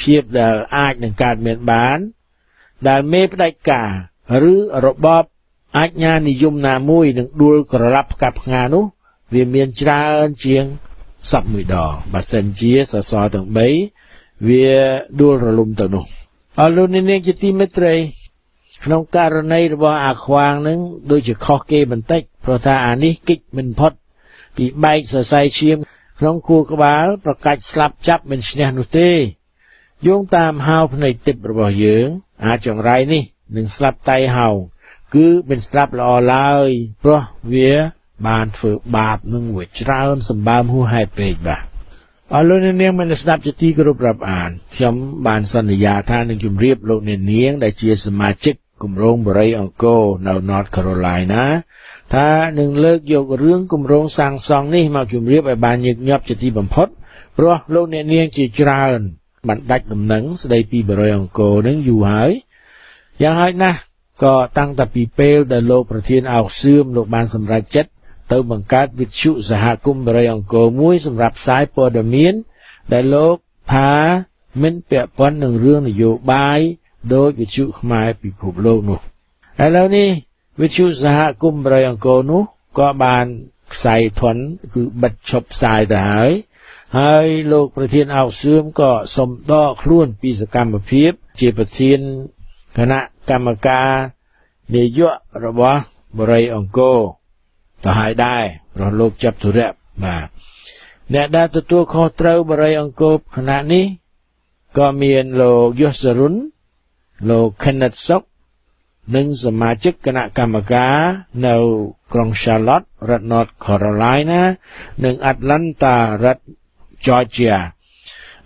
ភាពដែលអាចនឹងកើតមានបាន ដែលមេផ្ដាច់ការ ឬរបបអាជ្ញានិយមណាមួយនឹងដួលក្រឡាប់ផ្កាប់ផ្ងានោះ វាមានច្រើនជាងសពមួយដងបើសិនជាសសរទាំង3វាដួលរលំទៅនោះ អរលោកនាងជាទីមេត្រី ក្នុងករណីរបស់អាខ្វាងនឹងដូចជាខុសគេបន្តិចព្រោះថាអានេះគិចមិនផុត ពីបែកសរសៃឈាម ក្នុងគួរក្បាល ប្រកាច់ស្លាប់ចាប់មិនឈ្នះនោះទេយោងតាមហៅភ្នែកទឹករបស់យើង អាចចង្រៃនេះនឹងស្លាប់តៃហៅគឺមិនស្លាប់ល្អឡើយព្រោះវាបានធ្វើបាបនឹងវាច្រើនសម្បើមហួសហេតុពេកបាទ អរលោកអ្នកនាងមិនស្ដាប់ជាទីគោរពរាប់អានខ្ញុំបានសន្យាថានឹងជម្រាបលោកអ្នកនាងដែលជាសមាជិកគម្រោងបរិយអង្គរនៅ North Carolina ថានឹងលើកយករឿងគម្រោងសាងសង់នេះមកជម្រាបឲ្យបានញឹកញាប់ជាទីបំផុតព្រោះលោកអ្នកនាងជាច្រើនបានដាច់ដំណឹងស្ដីពីបរិយអង្គរនឹងយូរហើយយ៉ាងហើយណាស់ក៏តាំងតែពីពេលដែលលោកប្រធានអោកសឿមលោកបានសម្រេចចិត្ត ទៅបង្កើតវិទ្យុសហគមន៍បរិយអង្គរមួយសម្រាប់ផ្សាយព័ត៌មានដែលលោកថាមិនពាក់ព័ន្ធនឹងរឿងនយោបាយដោយវិទ្យុខ្មែរពិភពលោកនោះឥឡូវនេះវិទ្យុសហគមន៍បរិយអង្គរនោះក៏បានផ្សាយធន់គឺបិទឈប់ផ្សាយទៅហើយហើយលោកប្រធានអោកសឿមក៏សូមដកខ្លួនពីសកម្មភាព ជាប្រធានគណៈកម្មការនាយករបស់បរិយអង្គរ ទៅហើយដែរព្រោះលោកចាប់ធុរៈបាទអ្នកដែលទទួលខុសត្រូវបរិយអង្គរគណៈនេះក៏មានលោកយុសរុនលោក Kenneth Sok និងសមាជិកគណៈកម្មការនៅក្រុង Charlotte រដ្ឋ North Carolina និង Atlanta រដ្ឋ Georgia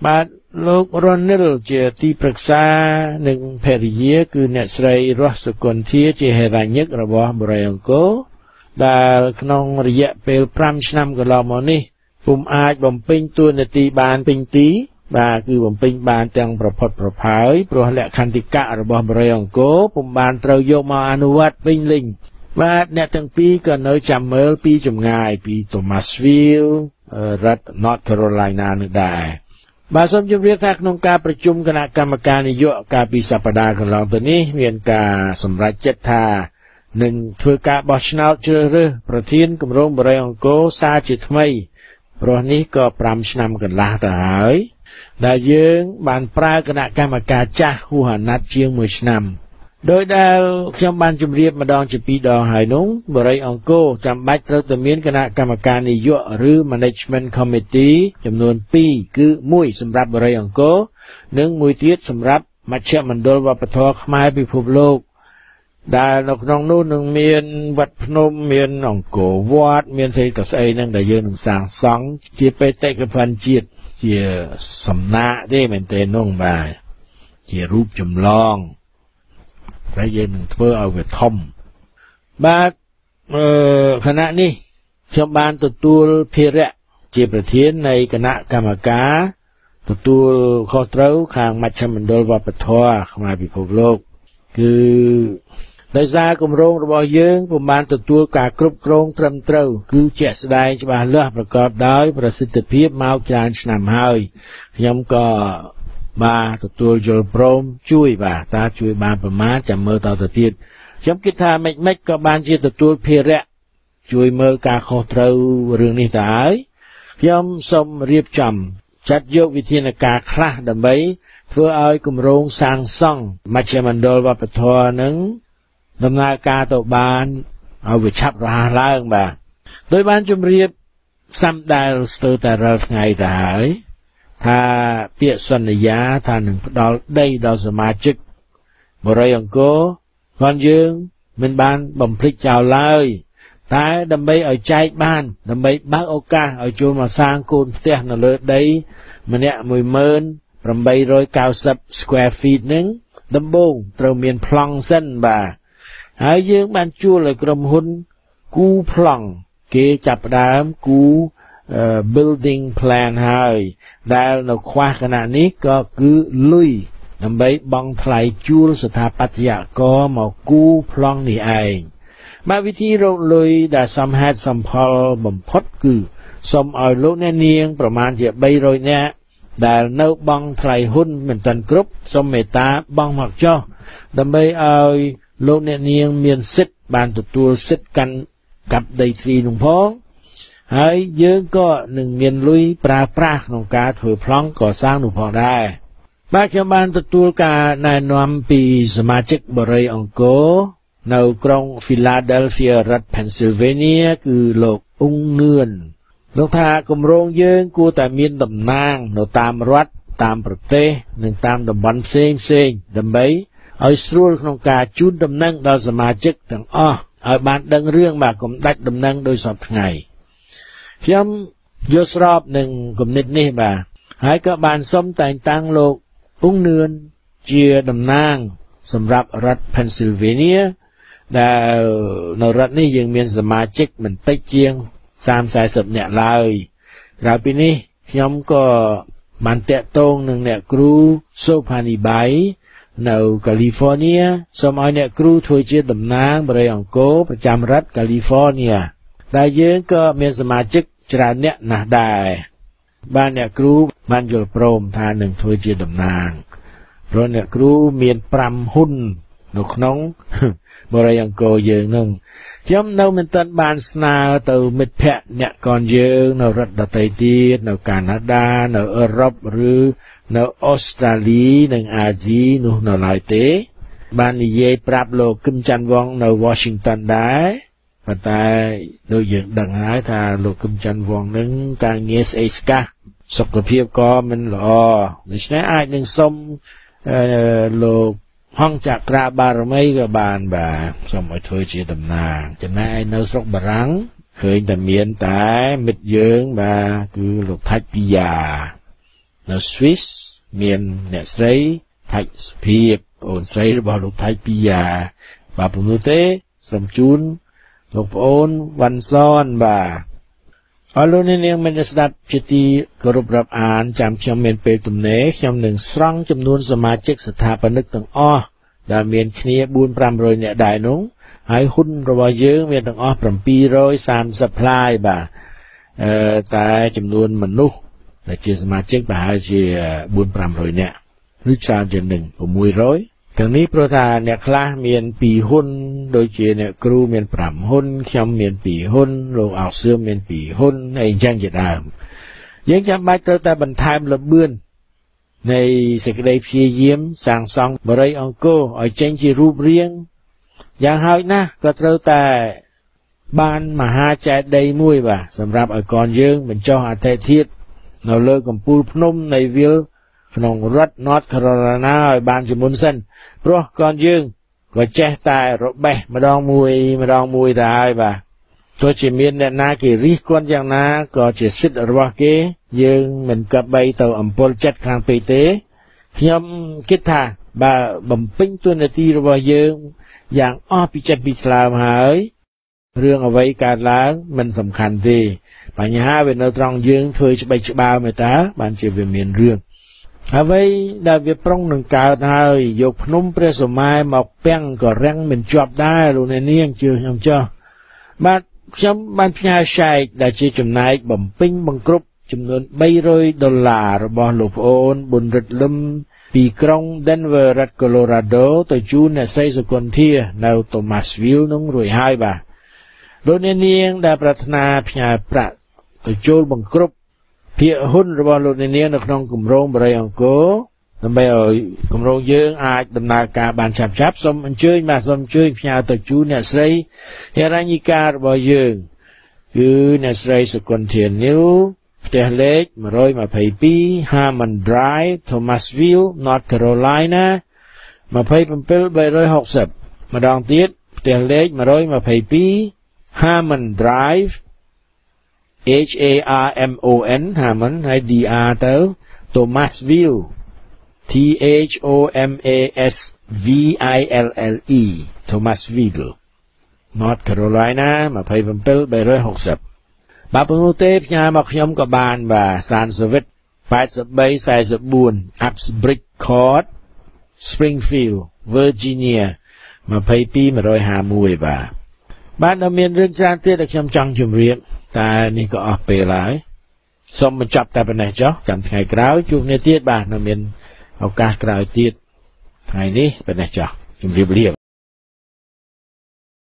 បាទលោក Ronald ជាទីប្រឹក្សានិងភរិយាគឺអ្នកស្រីរស់សុគន្ធាជាហេរញ្ញិករបស់បរិយអង្គរ ដែលក្នុងរយៈពេល5ឆ្នាំកន្លងមកនេះពុំអាចបំពេញតួនាទីបានពេញទីបាទគឺបំពេញបានទាំងប្រផុតប្រផើយព្រោះលក្ខន្តិកៈរបស់បរិយអង្គរពុំបានត្រូវយកមកអនុវត្តពេញលេញបាទអ្នកទាំងពីរក៏នៅចាំមើលពីចម្ងាយពី Thomasville រដ្ឋ North Carolina នោះដែរបាទសូមជម្រាបថាក្នុងការប្រជុំគណៈកម្មការនយោបាយកាលពីសប្តាហ៍កន្លងទៅនេះ មានការសម្រេចចិត្តថា នឹងធ្វើការបោះឆ្នោតជ្រើសរើសប្រធានគម្រោងបរិយអង្គរសារជាថ្មីព្រោះនេះក៏5ឆ្នាំកន្លះទៅហើយដែលយើងបានប្រើគណៈកម្មការចាស់ហួសអាណត្តិជាង1ឆ្នាំដោយដែលខ្ញុំបានជម្រាបម្ដងជាពីរដងហើយនោះបរិយអង្គរចាំបាច់ត្រូវតែមានគណៈកម្មការនយោបាយឬ Management Committee ចំនួន2គឺមួយសម្រាប់បរិយអង្គរនិងមួយទៀតសម្រាប់មជ្ឈមណ្ឌលវប្បធម៌ខ្មែរពិភពលោក ដែលនៅក្នុងនោះនឹងមានវត្តភ្នំមានអង្គរវត្តមានស្អីក៏ស្អីហ្នឹងដែលយើងនឹងសាងសង់ជាបេតិកភណ្ឌជាតិជាសំណាកទេមែនទេនោះបាទជារូបចម្លងតែយើងនឹងធ្វើឲ្យវាធំបាទអឺគណៈនេះខ្ញុំបានទទួលភារៈជាប្រធាននៃគណៈកម្មការទទួលខុសត្រូវខាងមជ្ឈមណ្ឌលវប្បធម៌ខ្មែរពិភពលោកគឺ ដោយសារគម្រោងរបស់យើងពុំបានទទួលការគ្រប់គ្រងត្រឹមត្រូវគឺជាក់ស្ដែងច្បាស់លាស់ប្រកបដោយប្រសិទ្ធភាពមកច្រើនឆ្នាំហើយខ្ញុំក៏បាទទទួលយល់ព្រមជួយបាទតើជួយបានប្រមាណចាំមើលតទៅទៀតខ្ញុំគិតថាមិនមិនក៏បានជាទទួលភារៈជួយមើលការខុសត្រូវរឿងនេះទៅហើយខ្ញុំសូមរៀបចំចាត់យកវិធានការខ្លះដើម្បីធ្វើឲ្យគម្រោងសាងសង់មជ្ឈមណ្ឌលវប្បធម៌នឹង ដំណើរការទៅបានឲ្យវាឆាប់រហ័សឡើងបាទដោយបានជម្រាបសំដែលស្ទើរតែរាល់ថ្ងៃទៅហើយថាពាក្យសន្យាថានឹងផ្ដល់ដីដល់សមាជិកបរិយអង្គរគាត់យើងមិនបានបំភ្លេចចោលឡើយតែដើម្បីឲ្យចែកបាន ដើម្បីបើកឱកាសឲ្យចូលមកសាងកូនផ្ទះនៅលើដី ម្នាក់10890 square feet នឹងដំបូងត្រូវមានប្លង់សិនបាទ ហើយយើងបានជួលឲ្យក្រុមហ៊ុនគូប្លង់គេចាប់ផ្ដើមគូ building plan ហើយដែលនៅខ្វះគណៈនេះក៏គឺលុយដើម្បីបង់ថ្លៃជួលស្ថាបត្យករមកគូប្លង់នេះឯងបាទវិធីរកលុយដែលសមហេតុសមផលបំផុតគឺសូមឲ្យលោកអ្នកនាង ប្រមាណជា300នាក់ដែលនៅបង់ថ្លៃហ៊ុនមិនទាន់គ្រប់សូមមេត្តាបង់មកចុះដើម្បីឲ្យ លោកអ្នកនាងមានសិទ្ធិបានទទួលសិទ្ធិកាន់កាប់ដីធ្លីនោះផងហើយយើងក៏នឹងមានលុយប្រើប្រាស់ក្នុងការធ្វើប្លង់កសាងនោះផងដែរបាទខ្ញុំបានទទួលការណែនាំពីសមាជិកបរិយអង្គរនៅក្រុង Philadelphia រដ្ឋ Pennsylvania គឺលោកអ៊ុងនឿនលោកថាគម្រោងយើងគួរតែមានតំណាងនៅតាមរដ្ឋតាមប្រទេសនិងតាមតំបន់ផ្សេងផ្សេងដើម្បី ឲ្យស្រួលក្នុងការជូនដំណឹងដល់សមាជិកទាំងអស់ឲ្យបានដឹងរឿងបាទកុំដាច់ដំណឹងដោយសពថ្ងៃខ្ញុំយល់ស្របនឹងគំនិតនេះបាទហើយក៏បានសុំតែងតាំងលោកអ៊ុងនឿនជាតំណាងសម្រាប់រដ្ឋ Pennsylvania ដែលនៅរដ្ឋនេះយើងមានសមាជិកមិនតិចជាង30 40នាក់ឡើយក្រៅពីនេះខ្ញុំក៏បានតាក់ទងនឹងអ្នកគ្រូសូផានីបៃ នៅកាលីហ្វ័រញ៉ាសូមឲ្យអ្នកគ្រូធ្វើជាតំណាងបរិយអង្គរប្រចាំរដ្ឋកាលីហ្វ័រញ៉ាដែលយើងក៏មានសមាជិកច្រើនអ្នកណាស់ដែរបានអ្នកគ្រូបានយល់ព្រមថានឹងធ្វើជាតំណាងព្រោះអ្នកគ្រូមាន5ហ៊ុននៅក្នុងបរិយអង្គរយើងនឹងខ្ញុំនៅមិនទាន់បានស្នើទៅមិត្តភ័ក្តិអ្នកកនយើងនៅរដ្ឋដទៃទៀតនៅកាណាដានៅអឺរ៉ុបឬ នៅអូស្ត្រាលីនិងអាស៊ីនោះនៅឡើយទេ បាននិយាយប្រាប់លោកគឹមច័ន្ទវងនៅ Washington ដែរប៉ុន្តែដូចយើងដឹងហើយថាលោកគឹមច័ន្ទវងនឹងការងារស្អីស្កាស់សុខភាពក៏មិនល្អដូច្នេះអាចនឹងសុំលោកហងចក្រាបារមីក៏បានបាទសូមឲ្យធ្វើជាតំណាងចំណែកនៅស្រុកបារាំងឃើញតែមានតែមិត្តយើងបាទគឺលោកថាច់ពីយ៉ា នៅ Swiss មានអ្នកស្រីថាច់សុភាពអូនស្រីរបស់លោកថាច់ពីយ៉ាបាទពុំនោះទេសូមជូនលោកប្អូនវ៉ាន់សនបាទអរលោកអ្នកនាងមានស្ដាប់ជាទីគោរពរាប់អានចាំខ្ញុំមានពេលទំនេរខ្ញុំនឹងស្រង់ចំនួនសមាជិកស្ថាបនិកទាំងអស់ដែលមានគ្នា4 500នាក់ដែរនោះហើយហ៊ុនរបស់យើងមានទាំងអស់730ផ្លាយបាទអឺតែចំនួនមនុស្ស ដែលជាសមាជិកប្រហែលជា4 500នាក់ឬច្រើនជាងនឹង600ទាំងនេះព្រោះថាអ្នកខ្លះមាន2ហ៊ុនដូចជាអ្នកគ្រូមាន5ហ៊ុនខ្ញុំមាន2ហ៊ុនលោកអោសឿមមាន2ហ៊ុនហើយអញ្ចឹងជាដើមយើងចាំបាច់ត្រូវតែបន្ថែមលបឿននៃសេចក្តីព្យាយាមសាងសង់បរិយអង្គរឲ្យចេញជារូបរាងយ៉ាងហោចណាស់ក៏ត្រូវតែបានមហាចេតិយមួយបាទសម្រាប់ឲ្យកនយើងបញ្ចុះអធិធិធ នៅលើកំពូលភ្នំនៃវាលក្នុងរដ្ឋ North Carolina ឲ្យបានជាមុនសិនព្រោះកូនយើងក៏ចេះតែរបេះម្ដងមួយម្ដងមួយទៅហើយបាទទោះជាមានអ្នកណាគេរិះគន់យ៉ាងណាក៏ជាសិទ្ធិរបស់គេ យើងមិនគប្បីទៅអំពើចិត្តខាងពេកទេខ្ញុំគិតថាបើបំពេញទួនាទីរបស់យើងយ៉ាងអស់ពីចិត្តពីស្លើមហើយ រឿងអ្វីកើតឡើងមិនសំខាន់ទេបញ្ហាវានៅត្រង់យើងធ្វើច្បាច់ច្បាវមេតាបានជាវាមានរឿងអ្វីដែលវាប្រុងនឹងកើតហើយយកភ្នំព្រះសុម៉ែមកពាំងក៏រាំងមិនជាប់ដែរលោកអ្នកនាងជឿខ្ញុំចោះបាទខ្ញុំបានផ្ញើឆែកដែលជាចំណែកបំពេញបង្គ្រប់ចំនួន300ដុល្លាររបស់លោកប្អូនប៊ុនរិទ្ធលឹមពីក្រុង Denver រដ្ឋ Colorado ទៅជូនអ្នកស្រីសុគន្ធានៅ Thomasville នោះរួចហើយបាទ លោកអ្នកនាងដែលប្រាថ្នាផ្ញើប្រាក់ទៅចូលបង្គ្រប់ភាគហ៊ុនរបស់លោកនាងនៅក្នុងគម្រោងបរិយអង្គរដើម្បីឲ្យគម្រោងយើងអាចដំណើរការបានឆាប់ឆាប់សូមអញ្ជើញបាទសូមអញ្ជើញផ្ញើទៅជូនអ្នកស្រីហេរញ្ញិការបស់យើងគឺអ្នកស្រីសុគន្ធានីវផ្ទះលេខ122 Harmon Drive Thomasville North Carolina 27360ម្ដងទៀតផ្ទះលេខ122 Harmon Drive H A R M O N ហាមិនហើយ D R ទៅ Thomasville T H O M A S V I L L E Thomasville North Carolina 27360បាទប៉ុន្តែផ្ញើមកខ្ញុំក៏បានបាទសានសវិត8344 Uxbridge Court Springfield Virginia 22151បាទ បាទនៅមានរឿងច្រើនទៀតដែលខ្ញុំចង់ជម្រាបតែនេះក៏អស់ពេលហើយសូមបញ្ចប់តែប៉ុណ្ណេះចុះចាំថ្ងៃក្រោយជួបគ្នាទៀតបាទនៅមានឱកាសក្រោយទៀតថ្ងៃនេះប៉ុណ្ណេះចុះជម្រាបលា